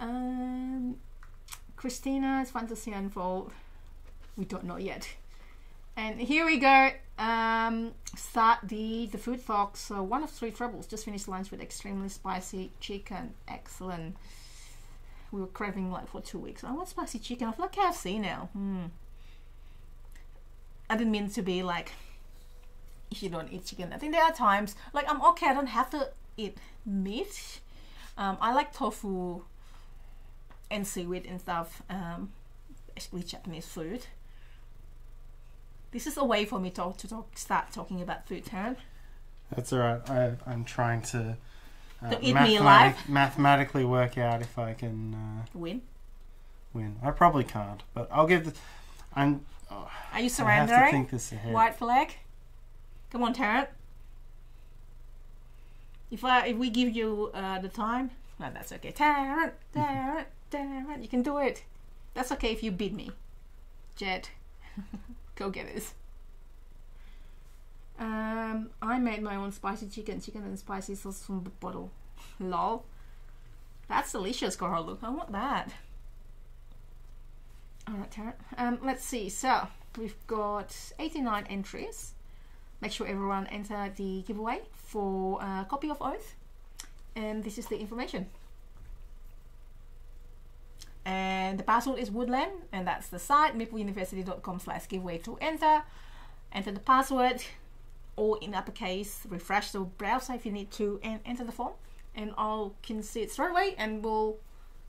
Speaker 1: Um, Christina's fantasy unfold. We don't know yet. And here we go. Um, start the the food fox. So one of three troubles. Just finished lunch with extremely spicy chicken. Excellent. We were craving like for two weeks. I want spicy chicken. I feel like KFC now. Hmm. I didn't mean to be like if you don't eat chicken. I think there are times like I'm okay. I don't have to eat meat. Um, I like tofu and seaweed and stuff, um, especially Japanese food. This is a way for me to, to talk, start talking about food, Tarrant.
Speaker 2: That's all right. I, I'm trying to uh,
Speaker 1: eat me alive.
Speaker 2: mathematically work out if I can uh,
Speaker 1: Win.
Speaker 2: win. I probably can't, but I'll give the. I'm. Oh,
Speaker 1: Are you
Speaker 2: I have to
Speaker 1: surrendering?
Speaker 2: this.
Speaker 1: White flag. Come on, Tarrant. If I if we give you uh, the time, no, that's okay. Tarrant, Tarrant, Tarrant, you can do it. That's okay if you beat me. Jet, go get it. Um, I made my own spicy chicken, chicken and spicy sauce from the bottle. Lol. That's delicious, Coral. Look, I want that. Alright, Tarrant. Um, let's see. So, we've got 89 entries. Make sure everyone enter the giveaway for a copy of Oath. And this is the information. And the password is Woodland, and that's the site, meepleuniversity.com slash giveaway to enter. Enter the password, or in uppercase, refresh the browser if you need to, and enter the form. And I can see it straight away, and we'll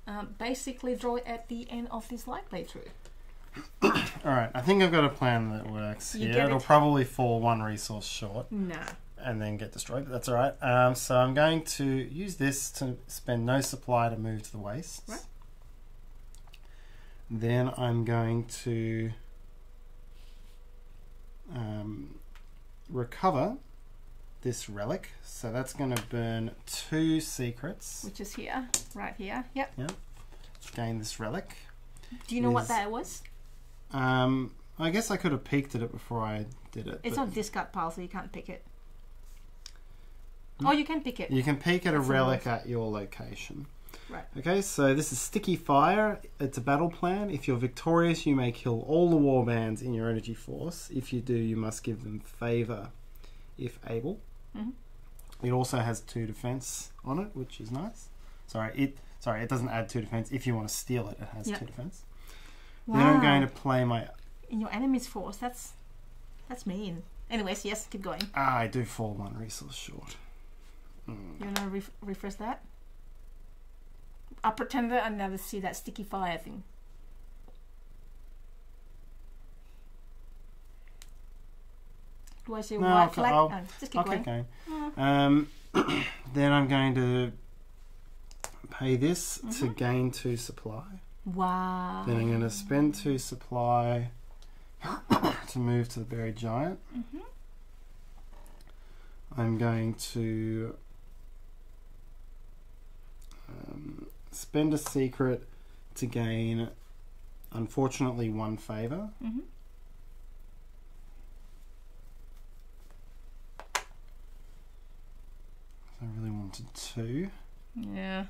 Speaker 1: um, basically draw it at the end of this live playthrough.
Speaker 2: All right, I think I've got a plan that works.
Speaker 1: You
Speaker 2: yeah,
Speaker 1: get
Speaker 2: it'll
Speaker 1: it?
Speaker 2: probably fall one resource short
Speaker 1: No.
Speaker 2: and then get destroyed, but that's all right. Um, so I'm going to use this to spend no supply to move to the wastes.
Speaker 1: Right.
Speaker 2: Then I'm going to um, recover this relic. So that's going to burn two secrets.
Speaker 1: Which is here, right here. Yep.
Speaker 2: Gain this relic.
Speaker 1: Do you know what that was?
Speaker 2: Um, I guess I could have peeked at it before I did it.
Speaker 1: It's not discard pile, so you can't pick it.
Speaker 2: Hmm?
Speaker 1: Oh, you can pick it.
Speaker 2: You can peek at
Speaker 1: That's a
Speaker 2: relic at your location.
Speaker 1: Right.
Speaker 2: Okay, so this is Sticky Fire. It's a battle plan. If you're victorious, you may kill all the warbands in your energy force. If you do, you must give them favor if able.
Speaker 1: Mhm.
Speaker 2: It also has two defense on it, which is nice. Sorry, it sorry, it doesn't add two defense. If you want to steal it, it has
Speaker 1: Yeah.
Speaker 2: two defense. Then I'm going to play my.
Speaker 1: in your enemy's force. That's that's mean. Anyways, yes, keep going.
Speaker 2: Ah, I do fall one resource short. Mm.
Speaker 1: You wanna ref- refresh that? I pretend that I never see that sticky fire thing. Do I see
Speaker 2: No,
Speaker 1: white flag?
Speaker 2: I'll-
Speaker 1: Oh, just keep
Speaker 2: I'll
Speaker 1: going.
Speaker 2: keep going.
Speaker 1: Mm.
Speaker 2: Um, then I'm going to pay this to
Speaker 1: Mhm.
Speaker 2: gain two supply.
Speaker 1: Wow.
Speaker 2: Then I'm going to spend two supply to move to the buried giant.
Speaker 1: Mhm.
Speaker 2: I'm going to um, spend a secret to gain, unfortunately, one favor.
Speaker 1: Mhm.
Speaker 2: I really wanted two.
Speaker 1: Yeah.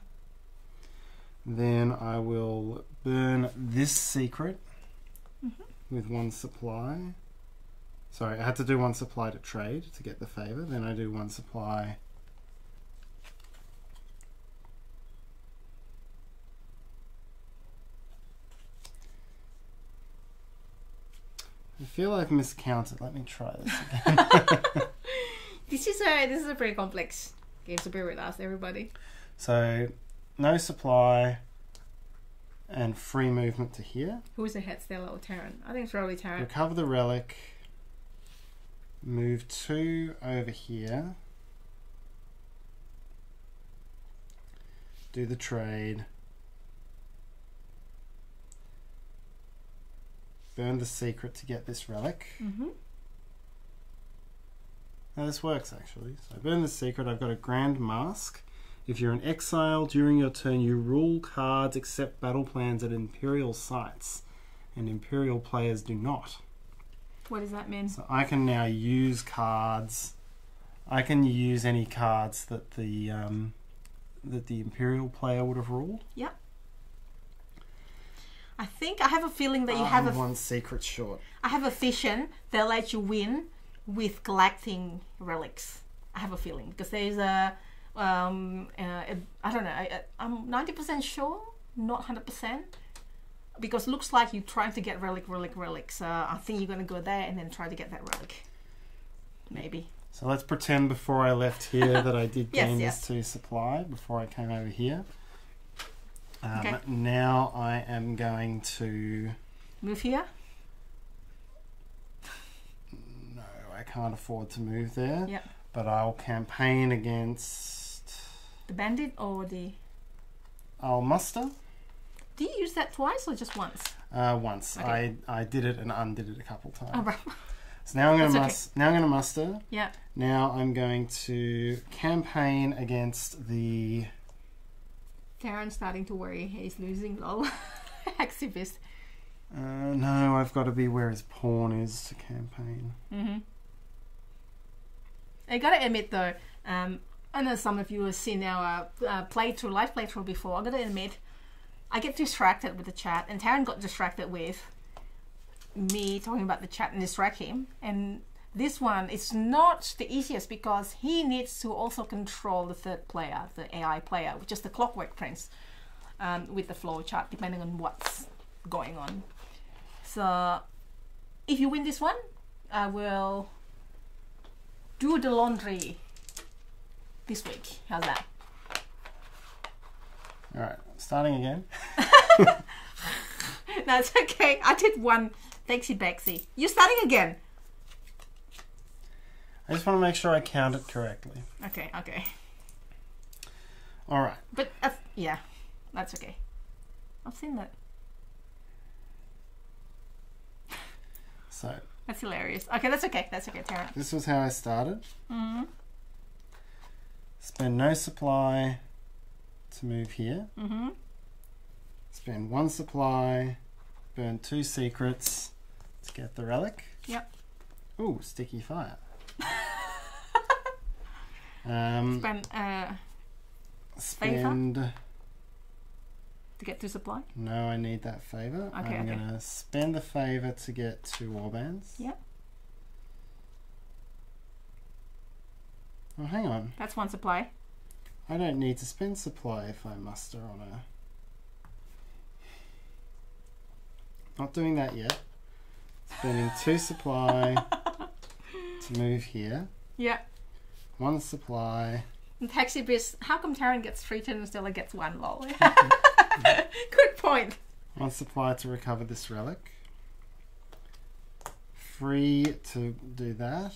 Speaker 2: Then I will burn this secret
Speaker 1: Mhm.
Speaker 2: with one supply. Sorry, I had to do one supply to trade to get the favor. Then I do one supply. I feel I've miscounted. Let me try this again.
Speaker 1: This is a this is a pretty complex game, so bear with us, everybody.
Speaker 2: so, no supply. and free movement to here.
Speaker 1: Who is ahead, Stella or Tarrant? I think it's probably Tarrant.
Speaker 2: Recover the relic. Move two over here. Do the trade. Burn the secret to get this relic.
Speaker 1: Mm-hmm.
Speaker 2: Now this works actually. So I burn the secret. I've got a grand mask. If you're an exile during your turn, you rule cards except battle plans at Imperial sites, and Imperial players do not.
Speaker 1: What does that mean?
Speaker 2: So I can now use cards. I can use any cards that the um, that the Imperial player would have ruled. Yep.
Speaker 1: I think I have a feeling that you
Speaker 2: I'm
Speaker 1: have a
Speaker 2: one secret short.
Speaker 1: I have a vision that lets you win with collecting relics. I have a feeling because there's a, um, uh, a I don't know. I, I'm ninety percent sure, not hundred percent, because looks like you're trying to get relic, relic, relic. So I think you're gonna go there and then try to get that relic. Maybe.
Speaker 2: So let's pretend before I left here that I did
Speaker 1: Yes,
Speaker 2: gain
Speaker 1: yes.
Speaker 2: this to supply before I came over here. Um,
Speaker 1: Okay.
Speaker 2: Now I am going to.
Speaker 1: Move here.
Speaker 2: No, I can't afford to move there.
Speaker 1: Yep.
Speaker 2: But I'll campaign against.
Speaker 1: The bandit or the.
Speaker 2: I'll muster
Speaker 1: Do you use that twice or just once?
Speaker 2: uh, once.
Speaker 1: Okay.
Speaker 2: I I did it and undid it a couple times.
Speaker 1: Oh, right.
Speaker 2: So now I'm going to
Speaker 1: okay.
Speaker 2: now I'm going to muster.
Speaker 1: Yeah.
Speaker 2: Now I'm going to campaign against the
Speaker 1: Darren's starting to worry he's losing. Lol. Activist.
Speaker 2: uh, no, I've got to be where his pawn is to campaign.
Speaker 1: Mm-hmm. I gotta admit though, um, I know some of you have seen our uh, playthrough, live playthrough before. I gotta admit, I get distracted with the chat, and Tarrant got distracted with me talking about the chat and distract him. And this one is not the easiest because he needs to also control the third player, the AI player, which is the Clockwork Prince, um, with the flow chart, depending on what's going on. So, if you win this one, I will do the laundry this week. How's that?
Speaker 2: All right, starting again.
Speaker 1: That's okay. I did one. Thanksy Bexy. You're starting again.
Speaker 2: I just want to make sure I count it correctly.
Speaker 1: Okay, okay.
Speaker 2: All right.
Speaker 1: But uh, yeah, that's okay. I've seen that.
Speaker 2: So
Speaker 1: That's hilarious. Okay, that's okay. That's okay, Tara.
Speaker 2: this was how I started.
Speaker 1: Mm-hmm.
Speaker 2: Spend no supply to move here.
Speaker 1: Mm-hmm.
Speaker 2: Spend one supply. Burn two secrets to get the relic.
Speaker 1: Yep.
Speaker 2: Ooh, sticky fire. um,
Speaker 1: Spend uh
Speaker 2: spend.
Speaker 1: To get to supply.
Speaker 2: No, I need that favor.
Speaker 1: Okay,
Speaker 2: I'm
Speaker 1: okay.
Speaker 2: gonna spend the favor to get two warbands.
Speaker 1: Yep.
Speaker 2: Oh, hang on.
Speaker 1: That's one supply.
Speaker 2: I don't need to spend supply if I muster on a. Not doing that yet. Spending two supply to move here.
Speaker 1: Yeah.
Speaker 2: One supply.
Speaker 1: And taxi bis. How come Tarrant gets three turns and Stella gets one? Lol. Good point.
Speaker 2: One supply to recover this relic. Free to do that.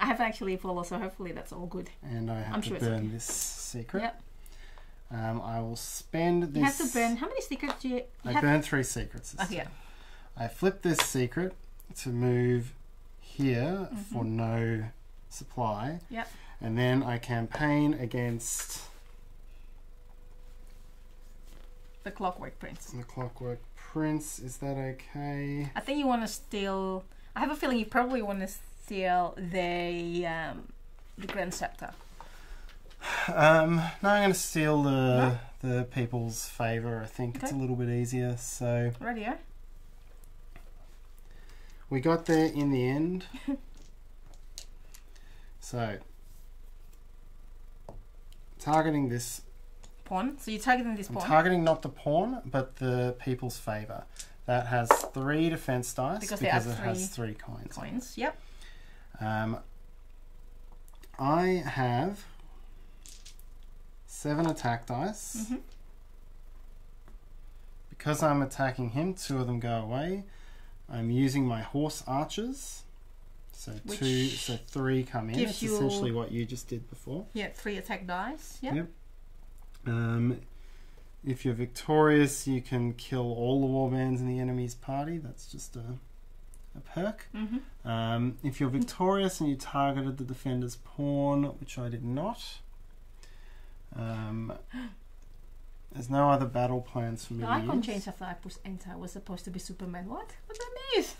Speaker 1: I have actually followed, so hopefully that's all good.
Speaker 2: And I have
Speaker 1: I'm
Speaker 2: to
Speaker 1: sure
Speaker 2: burn
Speaker 1: okay.
Speaker 2: this secret.
Speaker 1: Yep.
Speaker 2: Um, I will spend this.
Speaker 1: You have to burn. How many secrets do you, you
Speaker 2: I burned three secrets.
Speaker 1: Oh, yeah.
Speaker 2: time. I flip this secret to move here for no supply.
Speaker 1: Mm-hmm. Yep.
Speaker 2: And then I campaign against
Speaker 1: The Clockwork Prince.
Speaker 2: the Clockwork Prince. Is that okay?
Speaker 1: I think you want to steal. I have a feeling you probably want to steal the um, the Grand Scepter.
Speaker 2: Um, no, I'm going to steal the the people's favor. I think it's a little bit easier. So
Speaker 1: Radio.
Speaker 2: we got there in the end. so targeting this
Speaker 1: Pawn. So you're targeting this
Speaker 2: I'm
Speaker 1: pawn
Speaker 2: targeting not the pawn, but the people's favor. That has three defense dice
Speaker 1: Because
Speaker 2: because, it has three coins.
Speaker 1: coins. Yep.
Speaker 2: Um, I have seven attack dice,
Speaker 1: Mhm.
Speaker 2: because I'm attacking him, two of them go away. I'm using my horse archers. So
Speaker 1: Which
Speaker 2: two, so three come in. It's essentially what you just did before.
Speaker 1: Yeah, three attack dice. Yeah.
Speaker 2: Yep. Um, if you're victorious, you can kill all the warbands in the enemy's party. That's just a, a perk.
Speaker 1: Mm-hmm.
Speaker 2: Um, if you're victorious and you targeted the defender's pawn, which I did not, um, there's no other battle plans for me to
Speaker 1: icon
Speaker 2: use.
Speaker 1: change after I push enter was supposed to be Superman. What? What that means?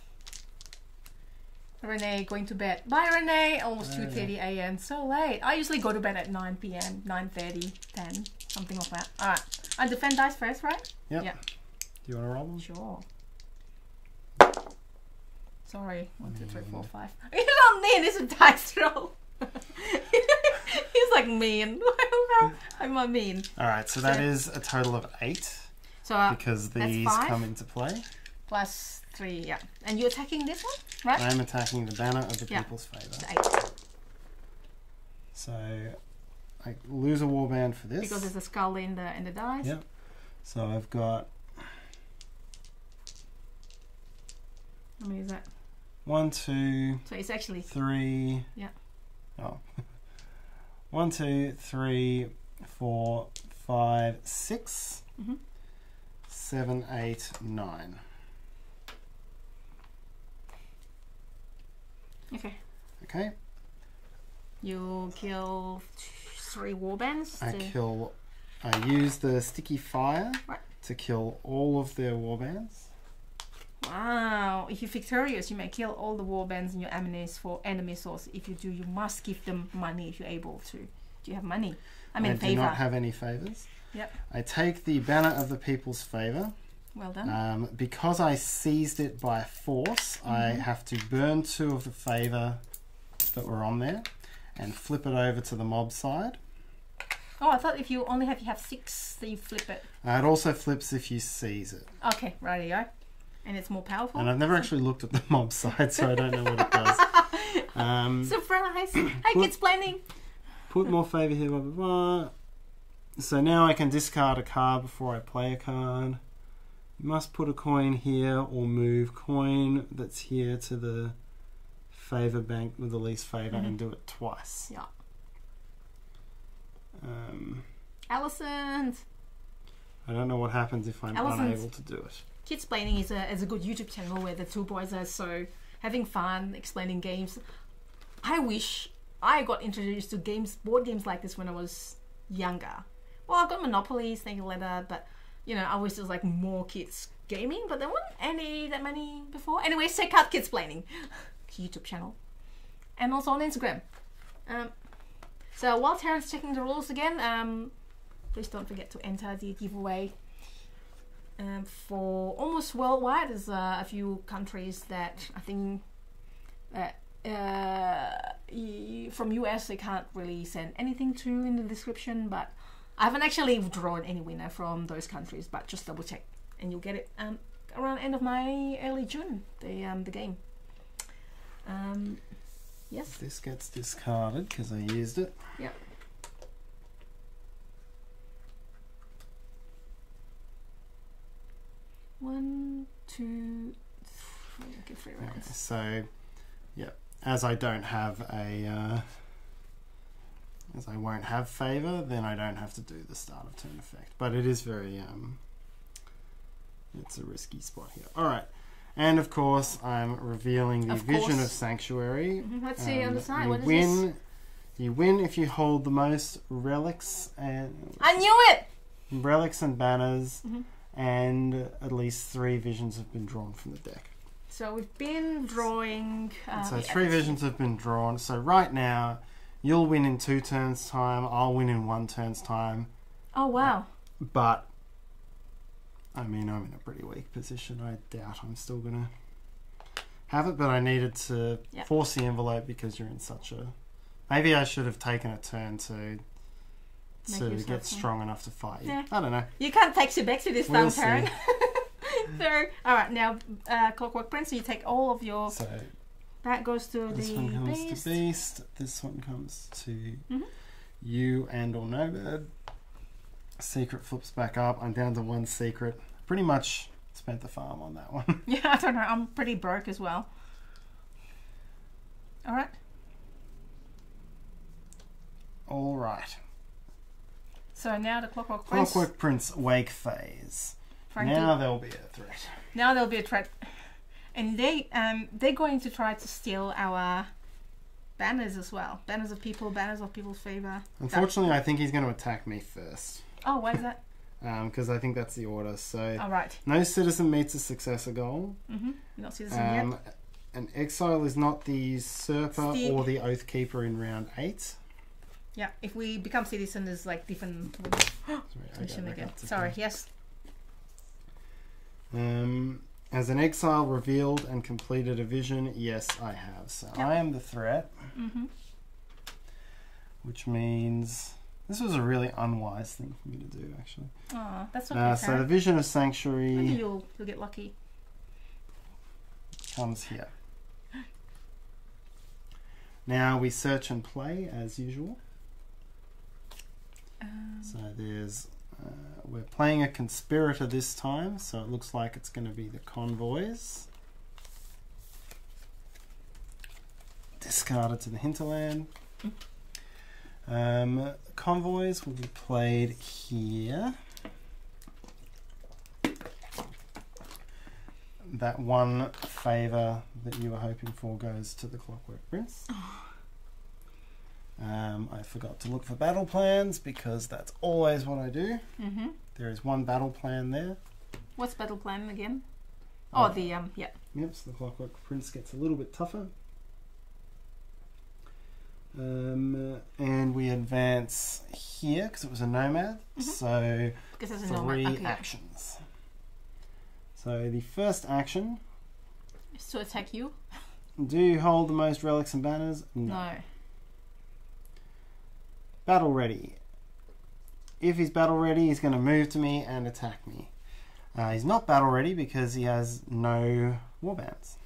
Speaker 1: Renee going to bed. Bye, Renee. Almost 2:30 a.m. So late. I usually go to bed at 9 p.m. 9:30, 10, something like that. All right. I defend dice first, right?
Speaker 2: Yep.
Speaker 1: Yeah.
Speaker 2: Do you want to roll them?
Speaker 1: Sure. Sorry. One, two, three, four,
Speaker 2: Mean.
Speaker 1: five. Not mean. It's a dice roll. He's like mean. I'm not mean.
Speaker 2: All right, so that
Speaker 1: So-
Speaker 2: is a total of eight
Speaker 1: So uh,
Speaker 2: because these come into play.
Speaker 1: plus three, yeah. And you're attacking this one, right?
Speaker 2: I'm attacking the banner of the
Speaker 1: Yeah.
Speaker 2: people's favor. So I lose a warband for this.
Speaker 1: Because there's a skull in the in the dice.
Speaker 2: Yep. So I've got
Speaker 1: How many is that?
Speaker 2: one, two,
Speaker 1: So it's actually
Speaker 2: three.
Speaker 1: Yeah.
Speaker 2: Oh. one, two, three, four, five, six,
Speaker 1: Mhm.
Speaker 2: seven, eight, nine.
Speaker 1: okay.
Speaker 2: Okay.
Speaker 1: You kill three warbands.
Speaker 2: I
Speaker 1: to-
Speaker 2: kill. I use the sticky fire
Speaker 1: Right.
Speaker 2: to kill all of their warbands.
Speaker 1: Wow! If you're victorious, you may kill all the warbands in your enemies for enemy source. If you do, you must give them money if you're able to. Do you have money? I mean
Speaker 2: I do
Speaker 1: favor.
Speaker 2: not have any favors.
Speaker 1: Yep.
Speaker 2: I take the banner of the people's favor.
Speaker 1: well done.
Speaker 2: Um, because I seized it by force, I
Speaker 1: Mhm.
Speaker 2: have to burn two of the favor that were on there and flip it over to the mob side.
Speaker 1: oh, I thought if you only have you have six, then you flip it.
Speaker 2: Uh, it also flips if you seize it.
Speaker 1: Okay, right you go. And it's more powerful.
Speaker 2: And I've never actually looked at the mob side, so I don't know what it does. Um,
Speaker 1: Surprise! Hey,
Speaker 2: Put-
Speaker 1: kids planning.
Speaker 2: put more favor here, blah, blah, blah. So now I can discard a card before I play a card. You must put a coin here or move coin that's here to the favor bank with the least favor
Speaker 1: Mhm.
Speaker 2: and do it twice.
Speaker 1: Yeah.
Speaker 2: Um,
Speaker 1: Allison.
Speaker 2: I don't know what happens if I'm
Speaker 1: Allison's-
Speaker 2: unable to do it.
Speaker 1: Kids Planning is a, is a good YouTube channel where the two boys are so having fun explaining games. I wish I got introduced to games, board games like this when I was younger. Well, I've got Monopoly, Snake and Leather, but you know, I wish there was like more kids gaming, but there weren't any that many before. Anyway, check out Kids Planning YouTube channel, and also on Instagram. Um, so while Tarrant's checking the rules again, um, please don't forget to enter the giveaway um, for almost worldwide. There's uh, a few countries that I think that uh, from US they can't really send anything to in the description, but I haven't actually drawn any winner from those countries. But just double check, and you'll get it um, around end of May, early June. The um, the game. Um, yes.
Speaker 2: This gets discarded because I used it.
Speaker 1: Yep. One, two, three. Three
Speaker 2: Okay, so, yeah, as I don't have a, uh, as I won't have favor, then I don't have to do the start of turn effect. But it is very, um, it's a risky spot here. All right, and of course I'm revealing the
Speaker 1: Of
Speaker 2: vision of sanctuary.
Speaker 1: Mhm, Let's see on the side.
Speaker 2: You
Speaker 1: What is
Speaker 2: win.
Speaker 1: this?
Speaker 2: You win if you hold the most relics and
Speaker 1: I knew it.
Speaker 2: relics and banners,
Speaker 1: Mhm.
Speaker 2: and at least three visions have been drawn from the deck.
Speaker 1: So we've been drawing. Uh,
Speaker 2: so three
Speaker 1: let's
Speaker 2: visions have been drawn. So right now, you'll win in two turns' time. I'll win in one turn's time.
Speaker 1: Oh wow!
Speaker 2: But I mean, I'm in a pretty weak position. I doubt I'm still gonna have it. But I needed to
Speaker 1: Yeah.
Speaker 2: force the envelope because you're in such a. Maybe I should have taken a turn to to get
Speaker 1: strong.
Speaker 2: strong enough to fight you.
Speaker 1: Yeah.
Speaker 2: I don't know.
Speaker 1: You can't taxi Bexy this time,
Speaker 2: We'll see.
Speaker 1: Karen. so, all right, now uh, Clockwork Prince. So you take all of your.
Speaker 2: So
Speaker 1: That goes to
Speaker 2: this
Speaker 1: the
Speaker 2: one comes
Speaker 1: beast.
Speaker 2: to beast. This one comes to
Speaker 1: Mhm.
Speaker 2: you and or no bird. Secret flips back up. I'm down to one secret. Pretty much spent the farm on that one.
Speaker 1: Yeah, I don't know. I'm pretty broke as well. All right.
Speaker 2: All right.
Speaker 1: So now the clockwork prince.
Speaker 2: Clockwork Prince wake phase. Now there'll be a threat.
Speaker 1: now there'll be a threat, and they um they're going to try to steal our banners as well. Banners of people, banners of people's favor.
Speaker 2: Unfortunately, I think he's going to attack me first.
Speaker 1: Oh, why is that?
Speaker 2: Because I think that's the order. So,
Speaker 1: All right.
Speaker 2: no citizen meets a successor goal.
Speaker 1: Mm-hmm. Not citizen yet.
Speaker 2: Um, an exile is not the usurper or the oath keeper in round eight.
Speaker 1: Yeah. If we become citizen, there's like different
Speaker 2: Sorry,
Speaker 1: again. Sorry. Yes.
Speaker 2: Um, as an exile revealed and completed a vision, yes, I have. So
Speaker 1: Yep.
Speaker 2: I am the threat,
Speaker 1: Mm-hmm.
Speaker 2: which means this was a really unwise thing for me to do, actually.
Speaker 1: Oh, that's okay.
Speaker 2: Uh, so the vision of sanctuary.
Speaker 1: Maybe you'll you'll get lucky.
Speaker 2: comes here. Now we search and play as usual.
Speaker 1: Um,
Speaker 2: So there's uh, we're playing a conspirator this time, so it looks like it's going to be the convoys. Discarded to the hinterland. Um, convoys will be played here. That one favour that you were hoping for goes to the Clockwork Prince. Um, I forgot to look for battle plans because that's always what I do.
Speaker 1: mm-hmm.
Speaker 2: There is one battle plan there.
Speaker 1: What's battle plan again? Oh,
Speaker 2: Oh.
Speaker 1: the um, yeah.
Speaker 2: Yep, so the Clockwork Prince gets a little bit tougher. Um, and we advance here because it was a nomad. So
Speaker 1: Because there's a
Speaker 2: three
Speaker 1: Okay.
Speaker 2: actions. So the first action:
Speaker 1: It's to attack you?
Speaker 2: Do you hold the most relics and banners?
Speaker 1: No.
Speaker 2: Battle ready. If he's battle ready, he's going to move to me and attack me. Uh, he's not battle ready because he has no warbands.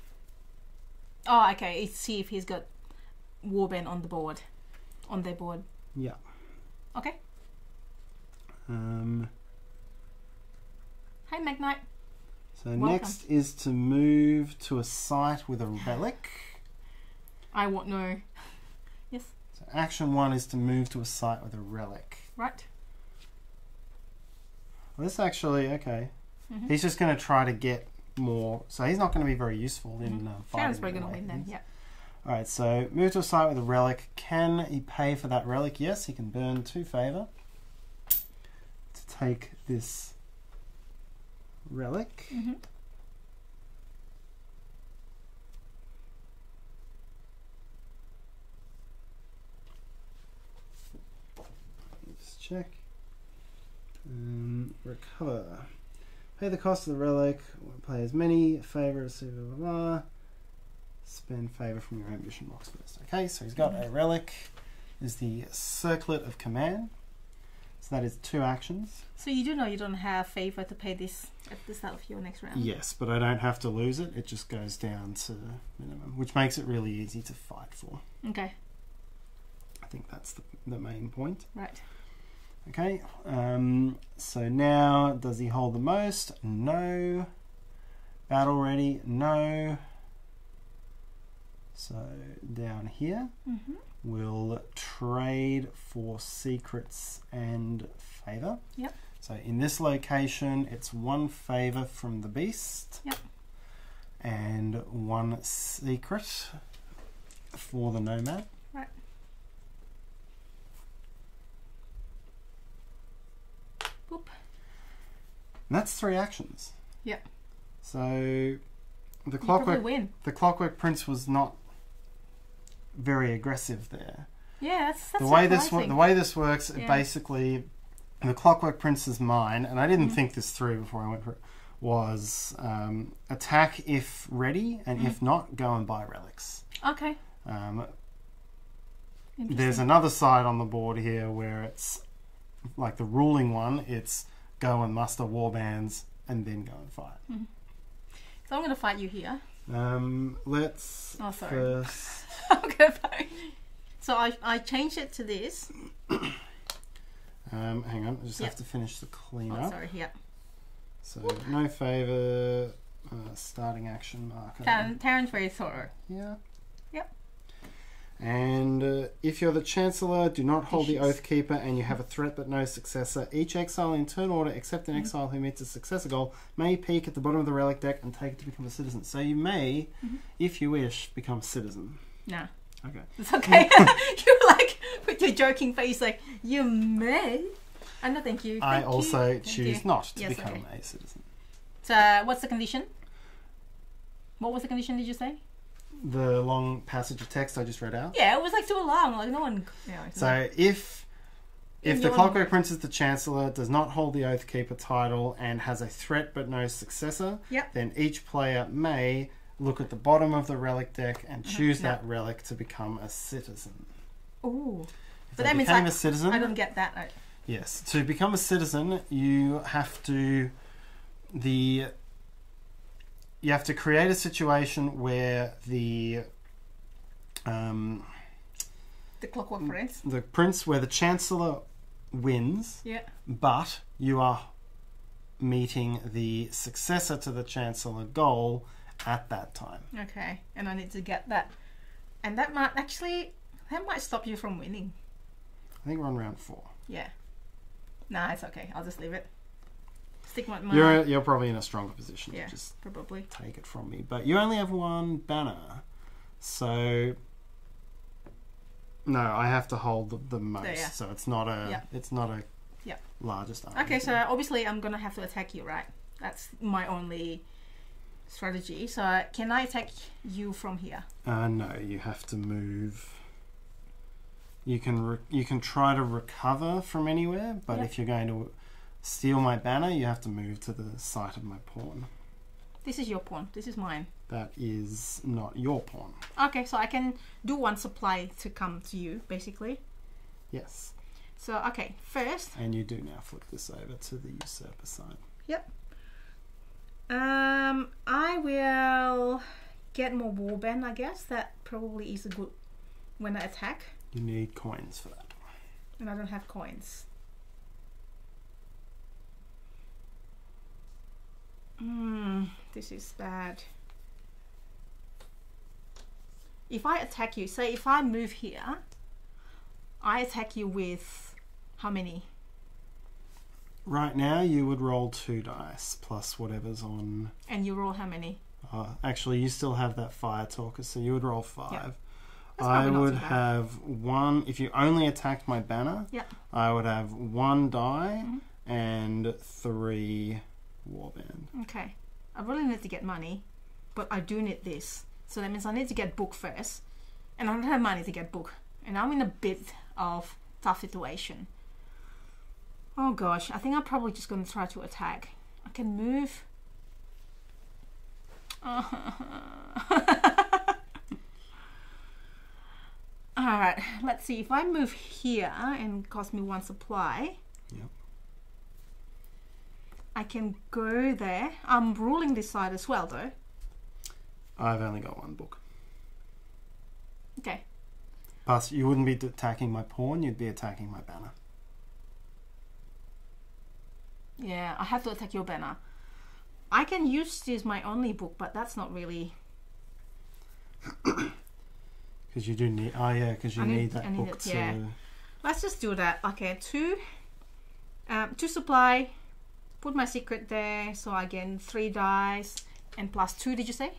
Speaker 1: Oh, okay. It's see if he's got warband on the board, on their board.
Speaker 2: Yeah.
Speaker 1: Okay.
Speaker 2: Um,
Speaker 1: Hi, Magnite.
Speaker 2: so
Speaker 1: Welcome.
Speaker 2: next is to move to a site with a relic.
Speaker 1: I won't know. Yes.
Speaker 2: So action one is to move to a site with a relic.
Speaker 1: Right.
Speaker 2: Well, this actually okay.
Speaker 1: Mhm.
Speaker 2: He's just going to try to get more. So he's not going to be very useful in
Speaker 1: Mhm.
Speaker 2: uh, fighting.
Speaker 1: Sharon's probably
Speaker 2: anyway.
Speaker 1: gonna win then. Yeah.
Speaker 2: All right. So move to a site with a relic. Can he pay for that relic? Yes, he can burn two favor to take this relic.
Speaker 1: Mm-hmm.
Speaker 2: Let's check. Um, recover. Pay the cost of the relic. Play as many favors. Blah, blah, blah. Spend favor from your ambition box first. Okay, so he's got a relic. Is the circlet of command. So that is two actions.
Speaker 1: So you do know you don't have favor to pay this at the start of your next round.
Speaker 2: Yes, but I don't have to lose it. It just goes down to minimum, which makes it really easy to fight for.
Speaker 1: Okay.
Speaker 2: I think that's the, the main point.
Speaker 1: Right.
Speaker 2: Okay, um, so now does he hold the most? No. Battle ready? No. So down here,
Speaker 1: Mm-hmm.
Speaker 2: we'll trade for secrets and favor.
Speaker 1: Yep.
Speaker 2: So in this location, it's one favor from the beast.
Speaker 1: Yep.
Speaker 2: And one secret for the nomad.
Speaker 1: Right. Boop.
Speaker 2: And that's three actions.
Speaker 1: Yep.
Speaker 2: So the
Speaker 1: You
Speaker 2: clockwork the clockwork prince was not very aggressive there.
Speaker 1: Yeah, that's, that's
Speaker 2: the way this the way this works, it
Speaker 1: Yeah.
Speaker 2: basically the clockwork prince is mine, and I didn't
Speaker 1: Mhm.
Speaker 2: think this through before I went for it. Was um, attack if ready, and
Speaker 1: Mhm.
Speaker 2: if not, go and buy relics.
Speaker 1: Okay.
Speaker 2: Um, there's another side on the board here where it's like the ruling one. It's go and muster warbands and then go and fight.
Speaker 1: So I'm gonna fight you here.
Speaker 2: Um, let's
Speaker 1: Oh, sorry.
Speaker 2: first.
Speaker 1: Gonna. So I I changed it to this.
Speaker 2: Um, hang on, I just
Speaker 1: Yep.
Speaker 2: have to finish the cleanup.
Speaker 1: Oh, sorry. Yeah.
Speaker 2: So no favor, uh, starting action marker.
Speaker 1: Talent, Terrence very thorough.
Speaker 2: Yeah. And uh, if you're the Chancellor, do not hold the Oath Keeper and you have a threat but no successor. Each exile in turn order, except an
Speaker 1: Mhm.
Speaker 2: exile who meets a successor goal, may peek at the bottom of the relic deck and take it to become a citizen. So you may,
Speaker 1: Mhm.
Speaker 2: if you wish, become a citizen.
Speaker 1: Nah,
Speaker 2: Okay.
Speaker 1: it's okay. You're like with your joking face, like you may. Uh, no, thank you.
Speaker 2: I
Speaker 1: Thank you.
Speaker 2: also
Speaker 1: Thank
Speaker 2: choose
Speaker 1: you.
Speaker 2: not to
Speaker 1: Yes,
Speaker 2: become
Speaker 1: okay.
Speaker 2: a citizen.
Speaker 1: So, uh, what's the condition? What was the condition? Did you say?
Speaker 2: The long passage of text I just read out.
Speaker 1: Yeah, it was like too long. Like no one. Yeah, it's
Speaker 2: So if if the Clockwork Prince is the Chancellor, does not hold the Oathkeeper title, and has a threat but no successor,
Speaker 1: Yep.
Speaker 2: then each player may look at the bottom of the relic deck and
Speaker 1: Uh-huh.
Speaker 2: choose that relic to become a citizen.
Speaker 1: Ooh,
Speaker 2: If
Speaker 1: But that means I-
Speaker 2: a citizen,
Speaker 1: I don't get that. I-
Speaker 2: yes, to become a citizen, you have to the you have to create a situation where the um,
Speaker 1: The Clockwork Prince.
Speaker 2: the prince where the chancellor wins
Speaker 1: Yeah.
Speaker 2: but you are meeting the successor to the chancellor goal at that time
Speaker 1: Okay, and I need to get that, and that might actually that might stop you from winning.
Speaker 2: i think we're on round four
Speaker 1: Yeah. Nah, it's okay. I'll just leave it. Stick my, my
Speaker 2: you're you're probably in a stronger position
Speaker 1: Yeah.
Speaker 2: to just
Speaker 1: probably.
Speaker 2: take it from me but you only have one banner so no i have to hold the, the most
Speaker 1: yeah.
Speaker 2: so it's not a
Speaker 1: Yeah.
Speaker 2: it's not a
Speaker 1: Yeah.
Speaker 2: largest army.
Speaker 1: Okay, so obviously I'm gonna have to attack you, right? That's my only strategy. So can I attack you from here?
Speaker 2: Uh, no, you have to move. You can re- you can try to recover from anywhere, but
Speaker 1: Yep.
Speaker 2: if you're going to steal my banner, you have to move to the site of my pawn.
Speaker 1: This is your pawn. This is mine.
Speaker 2: That is not your pawn.
Speaker 1: Okay, so I can do one supply to come to you, basically.
Speaker 2: Yes,
Speaker 1: So okay, first,
Speaker 2: and you do now flip this over to the usurper side. Yep.
Speaker 1: Um, I will get more warband. I guess that probably is a good when I attack,
Speaker 2: You need coins for that.
Speaker 1: and I don't have coins. Hmm, this is bad. If I attack you, say if I move here, I attack you with how many?
Speaker 2: Right now, you would roll two dice plus whatever's on.
Speaker 1: And you roll how many?
Speaker 2: Uh, actually, you still have that fire talker, so you would roll five.
Speaker 1: That's
Speaker 2: I would have one. If you only attacked my banner,
Speaker 1: Yeah.
Speaker 2: I would have one die
Speaker 1: Mhm.
Speaker 2: and three warband.
Speaker 1: Okay. I really need to get money, but I do need this. So that means I need to get book first. And I don't have money to get book. And I'm in a bit of tough situation. Oh gosh, I think I'm probably just gonna try to attack. I can move. Alright, let's see. If I move here and cost me one supply,
Speaker 2: Yep.
Speaker 1: I can go there. I'm ruling this side as well, though.
Speaker 2: I've only got one book.
Speaker 1: Okay.
Speaker 2: Plus, you wouldn't be attacking my pawn; you'd be attacking my banner.
Speaker 1: Yeah, I have to attack your banner. I can use this my only book, but that's not really.
Speaker 2: Because you do need. Oh yeah, because you need,
Speaker 1: need-
Speaker 2: that
Speaker 1: need
Speaker 2: book
Speaker 1: it,
Speaker 2: to.
Speaker 1: yeah. Let's just do that. Okay, two. Um, two supply. Put my secret there, so I get three dice and plus two. Did you say?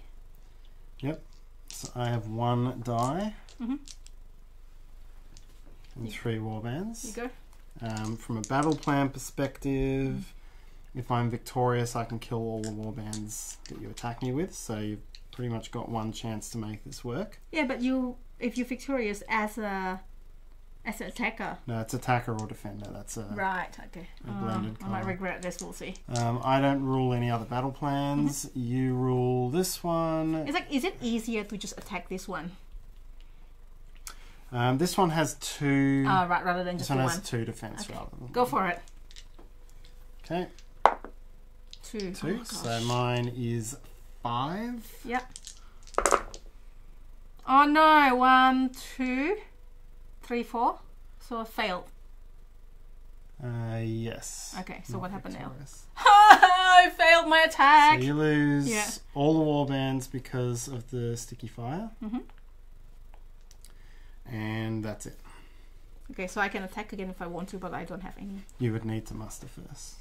Speaker 1: Yep.
Speaker 2: So I have one die
Speaker 1: Mhm.
Speaker 2: and
Speaker 1: You-
Speaker 2: three warbands.
Speaker 1: You go.
Speaker 2: Um, from a battle plan perspective, if I'm victorious, I can kill all the warbands that you attack me with. So you've pretty much got one chance to make this work.
Speaker 1: Yeah, but you, if you're victorious as a, as an attacker.
Speaker 2: No, it's attacker or defender. That's a.
Speaker 1: Right. Okay.
Speaker 2: a
Speaker 1: Uh, I might regret this. We'll see.
Speaker 2: Um, I don't rule any other battle plans.
Speaker 1: Mm-hmm.
Speaker 2: You rule this one.
Speaker 1: It's like, is it easier to just attack this one?
Speaker 2: Um, this one has two.
Speaker 1: Uh, right, rather than
Speaker 2: this
Speaker 1: just
Speaker 2: one
Speaker 1: the
Speaker 2: has
Speaker 1: one.
Speaker 2: two defense
Speaker 1: Okay.
Speaker 2: rather than
Speaker 1: Go for it.
Speaker 2: Okay,
Speaker 1: Two.
Speaker 2: two.
Speaker 1: Oh,
Speaker 2: so mine is five.
Speaker 1: Yep. Oh no! One, two, three, four. So I failed.
Speaker 2: Uh, yes.
Speaker 1: Okay, so
Speaker 2: Not
Speaker 1: what happened now? I failed my attack.
Speaker 2: So you lose
Speaker 1: Yeah.
Speaker 2: all the war bands because of the sticky fire.
Speaker 1: Mhm.
Speaker 2: And that's it.
Speaker 1: Okay, so I can attack again if I want to, but I don't have any.
Speaker 2: You would need to muster first.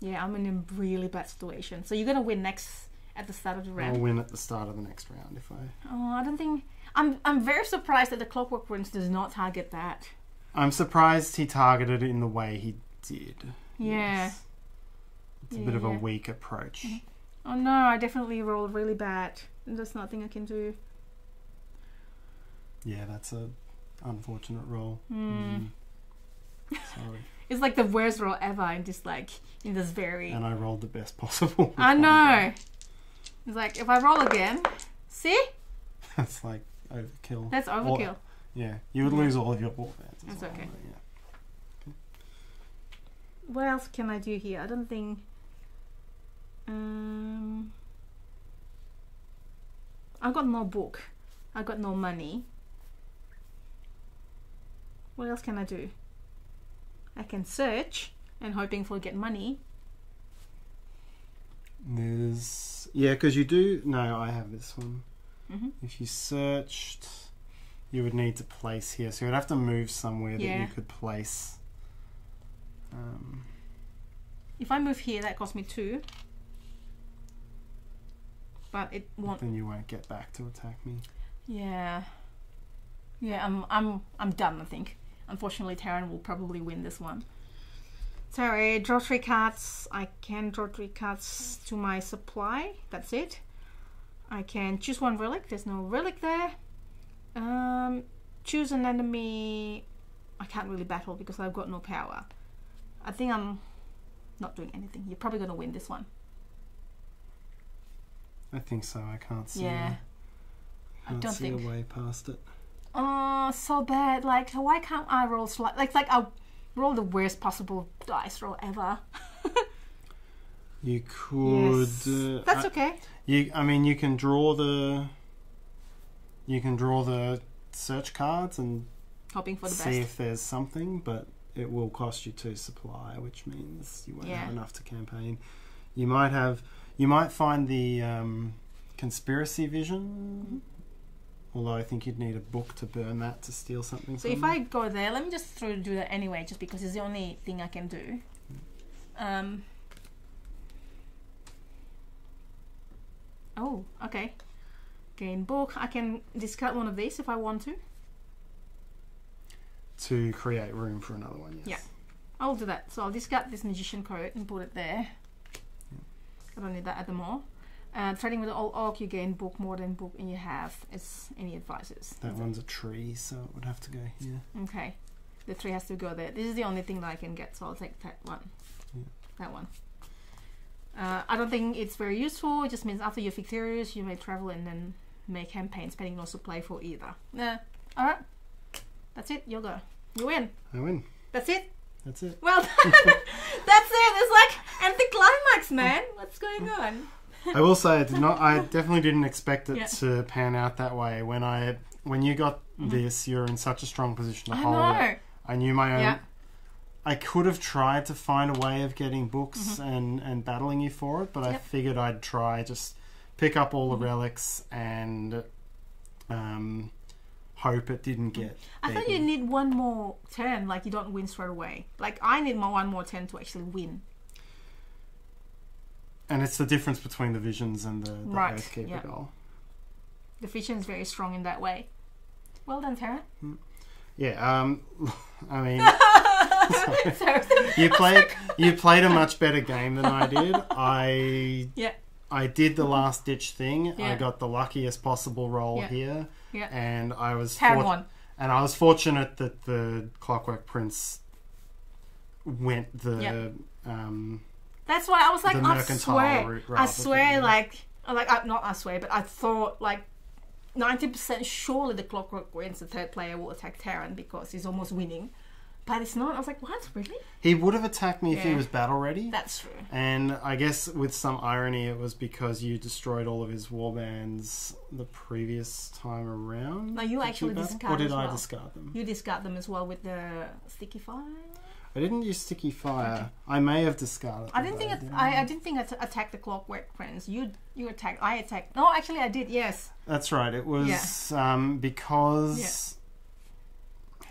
Speaker 1: Yeah, I'm in a really bad situation. So you're gonna win next at the start of the round.
Speaker 2: I'll win at the start of the next round if I.
Speaker 1: Oh, I don't think. I'm I'm very surprised that the Clockwork Prince does not target that.
Speaker 2: I'm surprised he targeted it in the way he did.
Speaker 1: Yeah.
Speaker 2: Yes. It's a bit of a
Speaker 1: Yeah.
Speaker 2: Weak approach.
Speaker 1: Oh no, I definitely rolled really bad. There's nothing I can do.
Speaker 2: Yeah, that's a unfortunate roll.
Speaker 1: Hmm.
Speaker 2: Mm. Sorry.
Speaker 1: It's like the worst roll ever in this like in this very.
Speaker 2: and I rolled the best possible.
Speaker 1: I know. It's like if I roll again, see,
Speaker 2: That's like overkill.
Speaker 1: that's overkill.
Speaker 2: Yeah, you would lose all of your war bands.
Speaker 1: That's
Speaker 2: well,
Speaker 1: okay.
Speaker 2: but yeah.
Speaker 1: What else can I do here? I don't think. Um, I got no book. I got no money. What else can I do? I can search and hoping for get money.
Speaker 2: There's yeah, because you do. No, I have this one.
Speaker 1: Hmm
Speaker 2: If you searched, you would need to place here, so you'd have to move somewhere that you could place. Um,
Speaker 1: If I move here, that costs me two. But it won't.
Speaker 2: then you won't get back to attack me.
Speaker 1: Yeah. Yeah, I'm I'm I'm done, I think. Unfortunately Tarrant will probably win this one. Sorry, draw three cards. I can draw three cards to my supply. That's it. I can choose one relic. There's no relic there. Um choose an enemy I can't really battle because I've got no power. I think I'm not doing anything. You're probably gonna win this one.
Speaker 2: I think so. I can't see.
Speaker 1: Yeah.
Speaker 2: I
Speaker 1: I
Speaker 2: can't
Speaker 1: don't
Speaker 2: see
Speaker 1: think-
Speaker 2: a way past it.
Speaker 1: Oh, so bad. Like, why can't I roll like like I roll the worst possible dice roll ever?
Speaker 2: You could.
Speaker 1: Yes.
Speaker 2: Uh,
Speaker 1: That's
Speaker 2: I-
Speaker 1: okay.
Speaker 2: You, I mean, you can draw the. You can draw the search cards and
Speaker 1: Hoping for the
Speaker 2: see
Speaker 1: best.
Speaker 2: if there's something, but it will cost you two supply, which means you won't
Speaker 1: Yeah.
Speaker 2: have enough to campaign. You might have. You might find the um, conspiracy vision. Although I think you'd need a book to burn that to steal something.
Speaker 1: So if
Speaker 2: them.
Speaker 1: I go there, let me just throw do that anyway, just because it's the only thing I can do. Um. Oh, okay. Gain book. I can discard one of these if I want to.
Speaker 2: to create room for another one, yes.
Speaker 1: Yeah. I'll do that. So I'll discard this magician coat and put it there. I don't need that at the moment. Uh, trading with the old orc, you gain book more than book, and you have is any advisors.
Speaker 2: That one's a tree, so it would have to go here.
Speaker 1: Okay. The tree has to go there. This is the only thing that I can get, so I'll take that one.
Speaker 2: Yeah.
Speaker 1: That one. Uh, I don't think it's very useful. It just means after you're victorious, you may travel and then make campaigns, spending no supply for either. Nah. Alright. That's it. You'll go. You win.
Speaker 2: I win.
Speaker 1: That's it.
Speaker 2: That's it.
Speaker 1: Well done. That's it. It's like anticlimax, man. What's going on?
Speaker 2: I will say I did not. I definitely didn't expect it
Speaker 1: Yeah.
Speaker 2: to pan out that way. When I when you got
Speaker 1: Mhm.
Speaker 2: this, you're in such a strong position to
Speaker 1: I
Speaker 2: hold
Speaker 1: know.
Speaker 2: it. I knew my own.
Speaker 1: Yeah.
Speaker 2: I could have tried to find a way of getting books
Speaker 1: Mhm.
Speaker 2: and and battling you for it, but I figured I'd try just pick up all the
Speaker 1: Mhm.
Speaker 2: relics and um, hope it didn't get.
Speaker 1: I thought you need one more turn, like you don't win straight away. Like I need my one more turn to actually win.
Speaker 2: And it's the difference between the visions and the, the
Speaker 1: Right,
Speaker 2: Oathkeeper
Speaker 1: yeah.
Speaker 2: goal.
Speaker 1: The vision is very strong in that way. Well done, Tara.
Speaker 2: Yeah. Um. I mean. You played you played a much better game than I did. I
Speaker 1: Yeah.
Speaker 2: I did the last ditch thing.
Speaker 1: Yeah.
Speaker 2: I got the luckiest possible roll
Speaker 1: Yeah.
Speaker 2: here,
Speaker 1: yeah,
Speaker 2: and I was fort-
Speaker 1: won.
Speaker 2: and I was fortunate that the Clockwork Prince went the
Speaker 1: Yeah.
Speaker 2: um
Speaker 1: That's why I was like, I swear, I swear,
Speaker 2: than-
Speaker 1: like, I like, I, not I swear, but I thought like. 90% surely the clockwork wins the third player will attack Tarrant because he's almost winning. But it's not. I was like, what? Really?
Speaker 2: he would have attacked me if he
Speaker 1: Yeah.
Speaker 2: was battle ready.
Speaker 1: That's true.
Speaker 2: And I guess with some irony, it was because you destroyed all of his warbands the previous time around.
Speaker 1: No, you actually
Speaker 2: battle?
Speaker 1: discard
Speaker 2: Or did
Speaker 1: as
Speaker 2: I
Speaker 1: well.
Speaker 2: discard them?
Speaker 1: You discard them as well with the sticky fire.
Speaker 2: I didn't use sticky fire. I may have discarded.
Speaker 1: I didn't think it,
Speaker 2: didn't
Speaker 1: I, I didn't think I t- attacked the clockwork prince. You you attacked. I attacked. No, actually, I did. Yes.
Speaker 2: That's right. It was um, because.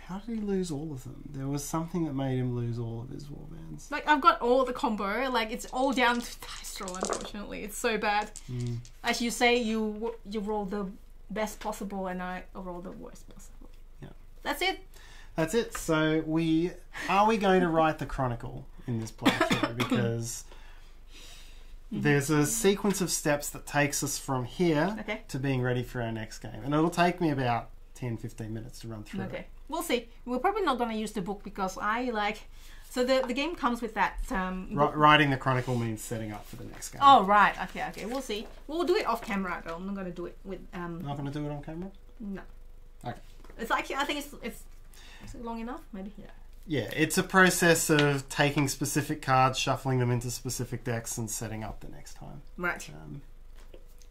Speaker 2: How did he lose all of them? There was something that made him lose all of his warbands.
Speaker 1: Like I've got all the combo. Like it's all down to dice roll. Unfortunately, it's so bad.
Speaker 2: Mm.
Speaker 1: As you say, you you roll the best possible, and I roll the worst possible.
Speaker 2: Yeah.
Speaker 1: That's it.
Speaker 2: That's it. So we are we going to write the chronicle in this playthrough because
Speaker 1: Mm-hmm.
Speaker 2: there's a sequence of steps that takes us from here
Speaker 1: Okay.
Speaker 2: to being ready for our next game, and it'll take me about 10, 15 minutes to run through.
Speaker 1: Okay,
Speaker 2: It.
Speaker 1: We'll see. We're probably not gonna use the book because I like. So the the game comes with that. Um, book-
Speaker 2: writing the chronicle means setting up for the next game.
Speaker 1: Oh right. Okay. Okay. We'll see. We'll do it off camera though. I'm not gonna do it with um.
Speaker 2: Not going to do it on camera.
Speaker 1: No.
Speaker 2: Okay.
Speaker 1: It's like I think it's it's. Is it long enough? Maybe. Yeah.
Speaker 2: Yeah, it's a process of taking specific cards, shuffling them into specific decks, and setting up the next time.
Speaker 1: Right.
Speaker 2: Um,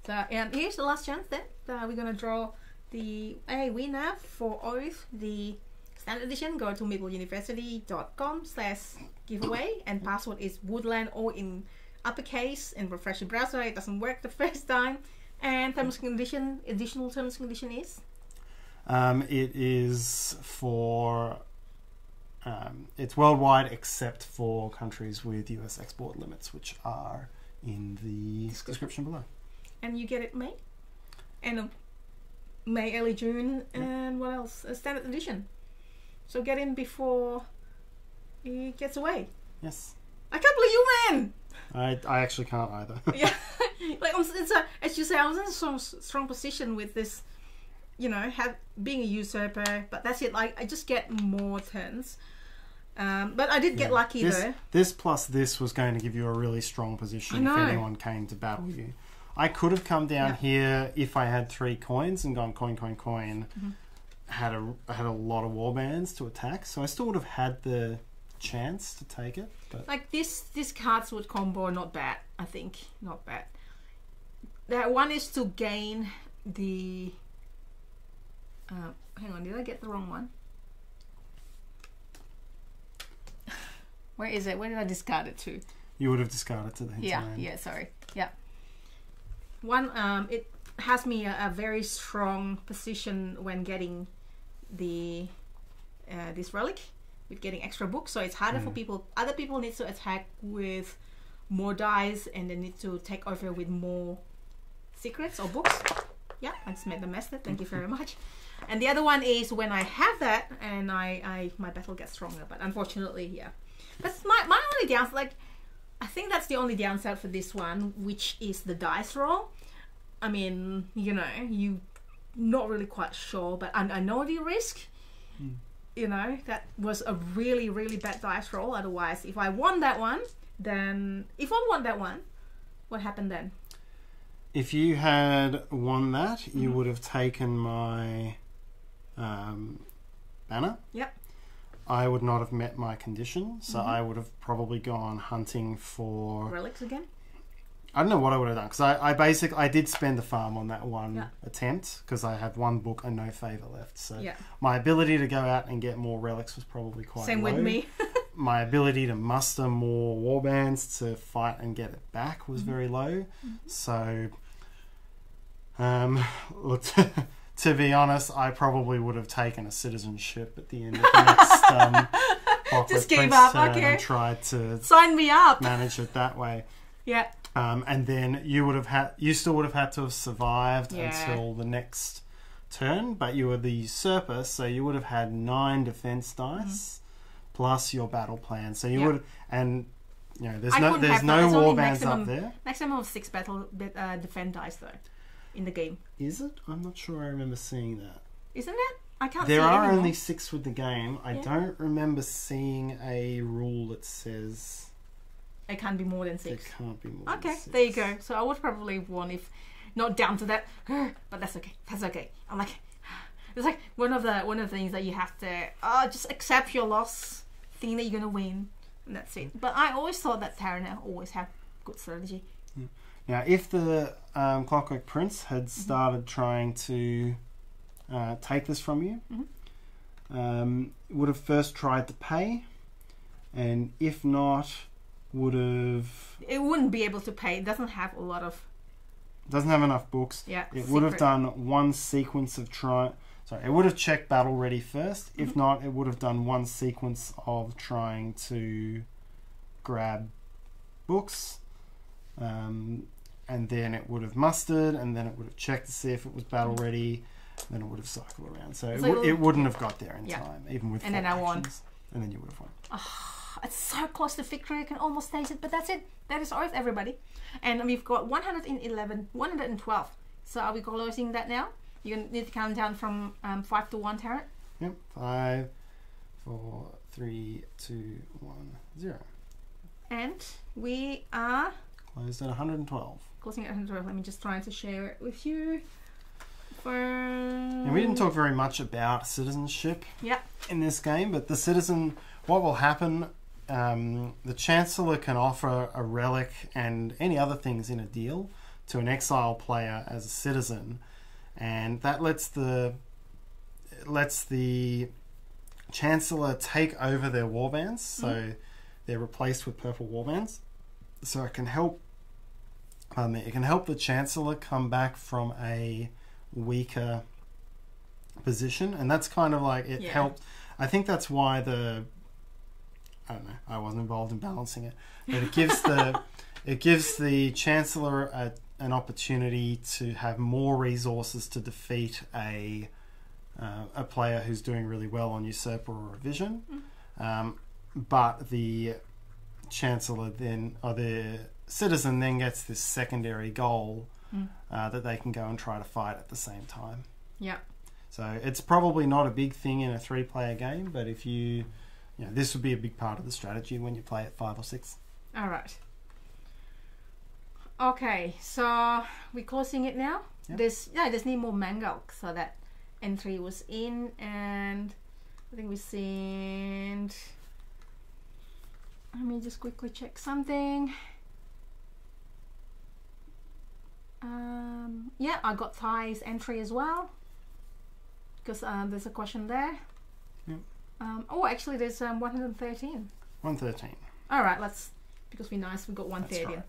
Speaker 1: So and here's the last chance then. Uh, we're gonna draw the a winner for Oath, the standard edition. Go to meepleuniversity.com slash giveaway and password is woodland all in uppercase and refresh the browser. It doesn't work the first time. And terms and condition additional terms and condition is
Speaker 2: Um, it is for. Um, it's worldwide except for countries with US export limits, which are in the
Speaker 1: Description.
Speaker 2: description below.
Speaker 1: and you get it May. And um, May, early June, and what else? A standard edition. So get in before he gets away.
Speaker 2: Yes.
Speaker 1: I can't believe you win!
Speaker 2: I, I actually can't either.
Speaker 1: yeah, like it's a, as you say, I was in a strong, strong position with this, you know, have being a usurper. But that's it. Like I just get more turns. Um, but I did get
Speaker 2: Yeah.
Speaker 1: lucky
Speaker 2: this,
Speaker 1: though.
Speaker 2: This plus this was going to give you a really strong position if anyone came to battle you. I could have come down
Speaker 1: Yeah.
Speaker 2: here if I had three coins and gone coin, coin, coin.
Speaker 1: Mhm.
Speaker 2: Had a had a lot of warbands to attack, so I still would have had the chance to take it. But
Speaker 1: Like this, this cards with combo not bad. I think not bad. That one is to gain the. Uh, hang on, did I get the wrong one? Where is it? Where did I discard it to?
Speaker 2: you would have discarded to the
Speaker 1: yeah yeah sorry yeah one um it has me a, a very strong position when getting the uh, this relic with getting extra books. So it's harder for
Speaker 2: Mm.
Speaker 1: people other people need to attack with more dice and they need to take over with more secrets or books. Yeah i just made the mess there. Thank you very much. And the other one is when i have that and i, I my battle gets stronger but unfortunately yeah. That's my, my only downside like I think that's the only downside for this one, which is the dice roll. I mean, you know, you not really quite sure, but I, I know the risk.
Speaker 2: Hmm.
Speaker 1: You know, that was a really, really bad dice roll. Otherwise, if I won that one, then if I won that one, what happened then?
Speaker 2: If you had won that, you
Speaker 1: Mhm.
Speaker 2: would have taken my um, banner.
Speaker 1: Yep.
Speaker 2: I would not have met my condition, so
Speaker 1: Mhm.
Speaker 2: I would have probably gone hunting for.
Speaker 1: Relics again?
Speaker 2: I don't know what I would have done because I, I basically I did spend the farm on that one
Speaker 1: Yeah.
Speaker 2: attempt because I have one book and no favor left. So
Speaker 1: Yeah.
Speaker 2: my ability to go out and get more relics was probably quite low.
Speaker 1: Same
Speaker 2: low.
Speaker 1: with me.
Speaker 2: My ability to muster more warbands to fight and get it back was
Speaker 1: Mhm.
Speaker 2: very low.
Speaker 1: Mhm.
Speaker 2: So, um, look, to be honest, I probably would have taken a citizenship at the end of the next um,
Speaker 1: Just gave up,
Speaker 2: turn
Speaker 1: okay.
Speaker 2: and tried to
Speaker 1: Sign me up!
Speaker 2: manage it that way.
Speaker 1: Yeah.
Speaker 2: Um, and then you would have had, you still would have had to have survived
Speaker 1: Yeah.
Speaker 2: until the next turn, but you were the usurper, so you would have had nine defense dice plus your battle plan. So you
Speaker 1: Mm-hmm.
Speaker 2: Would, and you know, there's
Speaker 1: I
Speaker 2: no, there's no
Speaker 1: It's only
Speaker 2: war bands
Speaker 1: maximum-
Speaker 2: up there.
Speaker 1: Maximum of six battle uh, defend dice though, in the game.
Speaker 2: Is it? I'm not sure. I remember seeing that.
Speaker 1: Isn't it? I can't
Speaker 2: There are only six with the game. I
Speaker 1: Yeah.
Speaker 2: don't remember seeing a rule that says
Speaker 1: It can't be more than six.
Speaker 2: there can't be more. than
Speaker 1: Okay, there you go. So I would probably won if not down to that, but that's okay. That's okay. I'm like, it's like one of the one of the things that you have to uh, just accept your loss, think that you're gonna win, and that's it. But I always thought that Tarana always had good strategy.
Speaker 2: Now, if the um, Clockwork Prince
Speaker 1: Mm-hmm.
Speaker 2: had started trying to uh, take this from you,
Speaker 1: Mhm.
Speaker 2: um, would have first tried to pay, and if not, would have
Speaker 1: It wouldn't be able to pay. It doesn't have a lot of
Speaker 2: doesn't have enough books.
Speaker 1: yeah.
Speaker 2: It would have
Speaker 1: secret.
Speaker 2: done one sequence of try. Sorry, it would have checked battle ready first. If
Speaker 1: Mm-hmm.
Speaker 2: not, it would have done one sequence of trying to grab books, um, and then it would have mustered, and then it would have checked to see if it was battle ready. Then it would have cycled around, so, it, would, it wouldn't have got there in
Speaker 1: Yeah.
Speaker 2: time, even with
Speaker 1: And then
Speaker 2: four
Speaker 1: I won.
Speaker 2: And then you would have won.
Speaker 1: It's so close to victory, I can almost taste it, but that's it. That is Oath, everybody. And we've got 111, 112. So are we closing that now? You need to count down from um, 5 to 1, Tarot.
Speaker 2: Yep. Five, four, three, two, one, zero.
Speaker 1: And we are
Speaker 2: Closed at 112.
Speaker 1: Closing at 112. Let me just try to share it with you. For...
Speaker 2: And we didn't talk very much about citizenship
Speaker 1: Yeah.
Speaker 2: in this game, but the citizen, what will happen, um, the Chancellor can offer a relic and any other things in a deal to an exile player as a citizen, and that lets the lets the Chancellor take over their warbands, so they're replaced with purple warbands. So it can help. Pardon me. It can help the Chancellor come back from a weaker position, and that's kind of like it
Speaker 1: Yeah.
Speaker 2: helped. I think that's why the I don't know. I wasn't involved in balancing it, but it gives the it gives the chancellor a, an opportunity to have more resources to defeat a uh, a player who's doing really well on usurper or revision. Um, but the chancellor then or the citizen then gets this secondary goal
Speaker 1: Mm.
Speaker 2: uh, that they can go and try to fight at the same time.
Speaker 1: Yeah.
Speaker 2: So it's probably not a big thing in a three-player game, but if you, you know, this would be a big part of the strategy when you play at five or six.
Speaker 1: All right. Okay, so we're closing it now.
Speaker 2: Yep.
Speaker 1: There's yeah, there's need more mango, so that entry was in, and I think we seen. Let me just quickly check something. Um, yeah, I got Thai's entry as well because um, there's a question there.
Speaker 2: Yep.
Speaker 1: Um, oh, actually, there's um, 113.
Speaker 2: One thirteen.
Speaker 1: All right, let's because we're nice. We got
Speaker 2: That's
Speaker 1: 130.
Speaker 2: right.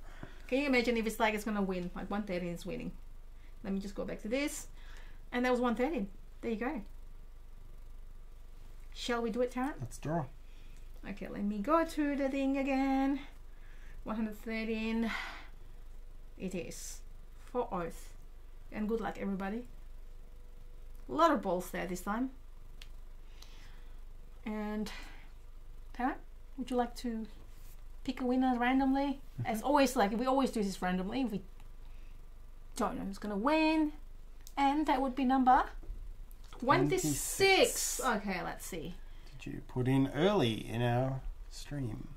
Speaker 1: Can you imagine if it's like it's gonna win? Like 113 is winning. Let me just go back to this, and that was 113. There you go. Shall we do it, Tarrant?
Speaker 2: Let's draw.
Speaker 1: Okay, let me go to the thing again. 113. It is for oath, and good luck, everybody. A lot of balls there this time. And Tarrant, would you like to pick a winner randomly? Mm-hmm. As always, like we always do this randomly. We don't know who's gonna win, and that would be number 26.
Speaker 2: 26.
Speaker 1: Okay, let's see.
Speaker 2: Did you put in early in our stream?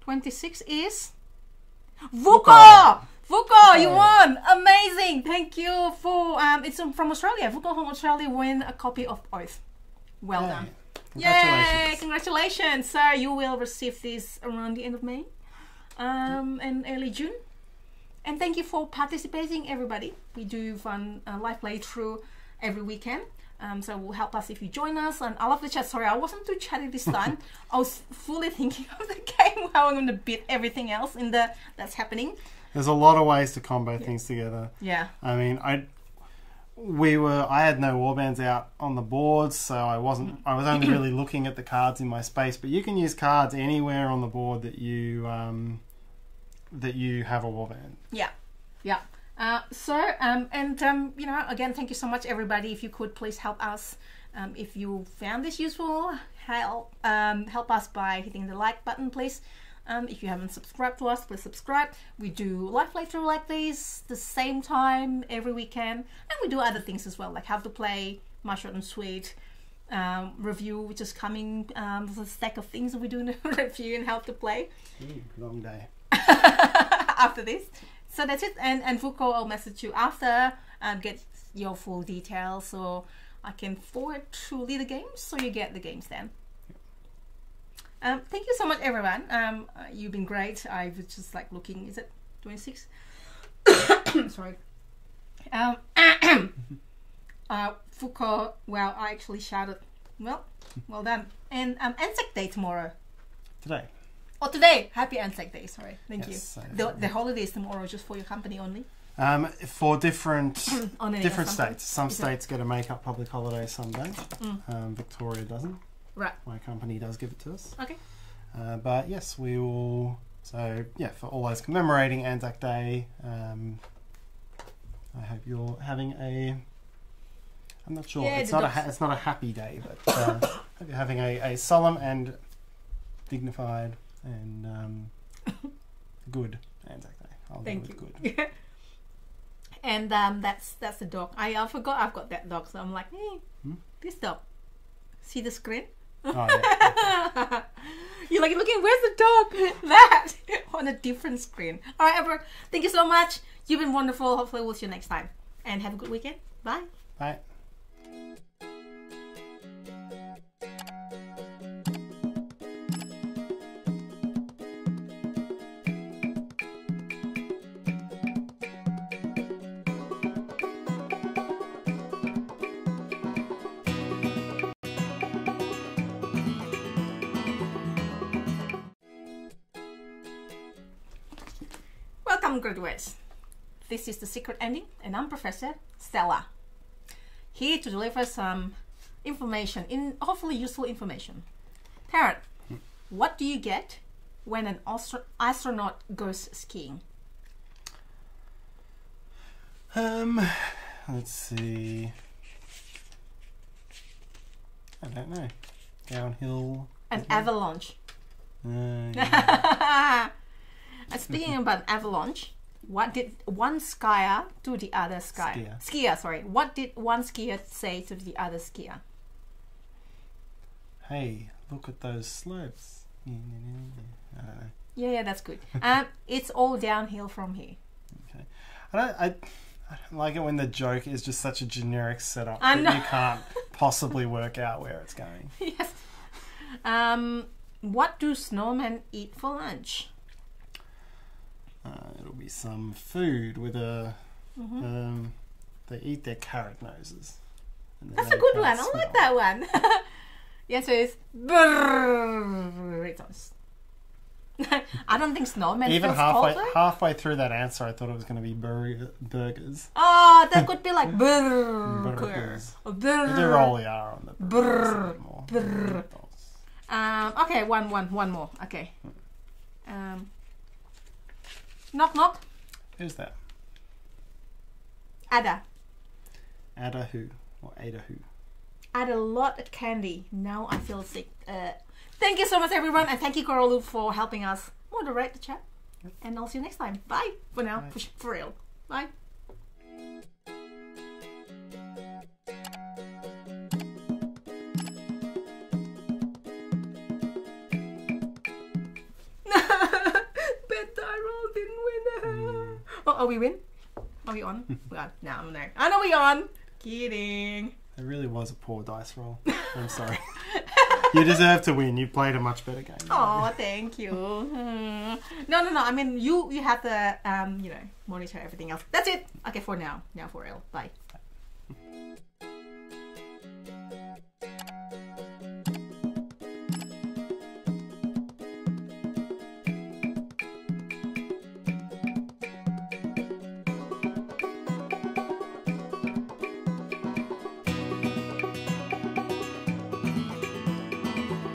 Speaker 1: 26 is Vuko! Vuko, you won! Amazing! Thank you for um it's from Australia. Vuko from Australia win a copy of Oath. Well
Speaker 2: Yay.
Speaker 1: done. Yay!
Speaker 2: Congratulations.
Speaker 1: Congratulations! So you will receive this around the end of May um, and early June. And thank you for participating, everybody. We do fun uh, live playthrough every weekend. Um, so it will help us if you join us. And I love the chat. Sorry, I wasn't too chatty this time. I was fully thinking of the game, how I'm going to beat everything else in the that's happening.
Speaker 2: There's a lot of ways to combo things together.
Speaker 1: Yeah.
Speaker 2: I mean, I we were I had no warbands out on the board, so I wasn't I was only really looking at the cards in my space. But you can use cards anywhere on the board that you um, that you have a warband.
Speaker 1: Yeah, yeah. Uh, so, um, and um, you know, again, thank you so much, everybody. If you could please help us, um, if you found this useful, help um, help us by hitting the like button, please. Um, if you haven't subscribed to us, please subscribe. We do live playthrough like this the same time every weekend, and we do other things as well, like how to play, my short and sweet. Um, review, which is coming. Um, there's a stack of things that we do in the review and how to play
Speaker 2: long day.
Speaker 1: after this. So that's it. And and Fuko, I'll message you after and get your full details so I can forward to Leder Games so you get the games then. Um, thank you so much, everyone. Um, uh, you've been great. I was just like looking. Is it twenty six? Sorry. Um, uh, Fuko. Well, I actually shouted Well, well done. And um, Anzac Day tomorrow.
Speaker 2: Today.
Speaker 1: Oh, today. Happy Anzac Day. Sorry. Thank
Speaker 2: Yes,
Speaker 1: you. The, the holiday is tomorrow just for your company only.
Speaker 2: Um, for different different states. Some
Speaker 1: Is
Speaker 2: states get a make up public holiday, some don't.
Speaker 1: Mm.
Speaker 2: Um, Victoria doesn't.
Speaker 1: Right.
Speaker 2: My company does give it to us.
Speaker 1: Okay.
Speaker 2: Uh, but yes, we will. So yeah, for all those commemorating Anzac Day, um, I hope you're having a. I'm not sure.
Speaker 1: Yeah,
Speaker 2: it's not a ha- it's not a happy day, but uh, hope you're having a, a solemn and dignified and um, good Anzac Day. I'll
Speaker 1: Thank you.
Speaker 2: good.
Speaker 1: and um, that's that's the dog. I, I forgot I've got that dog, so I'm like, hey,
Speaker 2: Hmm?
Speaker 1: this dog. See the screen?
Speaker 2: Oh, yeah.
Speaker 1: You're like looking, where's the dog? That on a different screen. All right, Amber, thank you so much. You've been wonderful. Hopefully, we'll see you next time. And have a good weekend. Bye.
Speaker 2: Bye.
Speaker 1: Welcome, graduates. This is the secret ending, and I'm Professor Stella. Here to deliver some information, in hopefully useful information. Parent, what do you get when an astro- astronaut goes skiing?
Speaker 2: Um, let's see. I don't know. Downhill.
Speaker 1: An avalanche.
Speaker 2: Uh, yeah.
Speaker 1: Speaking about avalanche, what did one skier to the other skier?
Speaker 2: Skier.
Speaker 1: Skier, sorry. What did one skier say to the other skier?
Speaker 2: hey, look at those slopes. I don't know.
Speaker 1: Yeah, yeah, that's good. um, it's all downhill from here.
Speaker 2: I don't. I, I don't like it when the joke is just such a generic setup
Speaker 1: I
Speaker 2: that you can't possibly work out where it's going.
Speaker 1: yes. Um, what do snowmen eat for lunch?
Speaker 2: Uh, it'll be some food with a.
Speaker 1: Mm-hmm.
Speaker 2: Um, they eat their carrot noses.
Speaker 1: That's a good one. I like that one. is burritos. I don't think snowmen
Speaker 2: Even halfway
Speaker 1: cold,
Speaker 2: halfway through that answer, I thought it was going to be burger, burgers.
Speaker 1: Oh, that could be like burger.
Speaker 2: Burgers.
Speaker 1: Or
Speaker 2: They roll the R on the burgers
Speaker 1: brr. Um, okay, one, one, one more. Okay. Um, knock, knock.
Speaker 2: Who's that?
Speaker 1: Ada.
Speaker 2: Ada who? Or Ada who?
Speaker 1: Add a lot of candy. Now I feel sick. Uh, thank you so much, everyone, and thank you, Coralu, for helping us moderate the chat. And I'll see you next time. Bye for now.
Speaker 2: Bye.
Speaker 1: For, for real. Bye. Oh, are we win? Are we on? we on. No, I'm no. I know we on. Kidding.
Speaker 2: It really was a poor dice roll. I'm sorry. you deserve to win. You played a much better game.
Speaker 1: Oh, thank you. Hmm. No, no, no. I mean, you you have to um, you know, monitor everything else. That's it. Okay, for now. Now for real. Bye.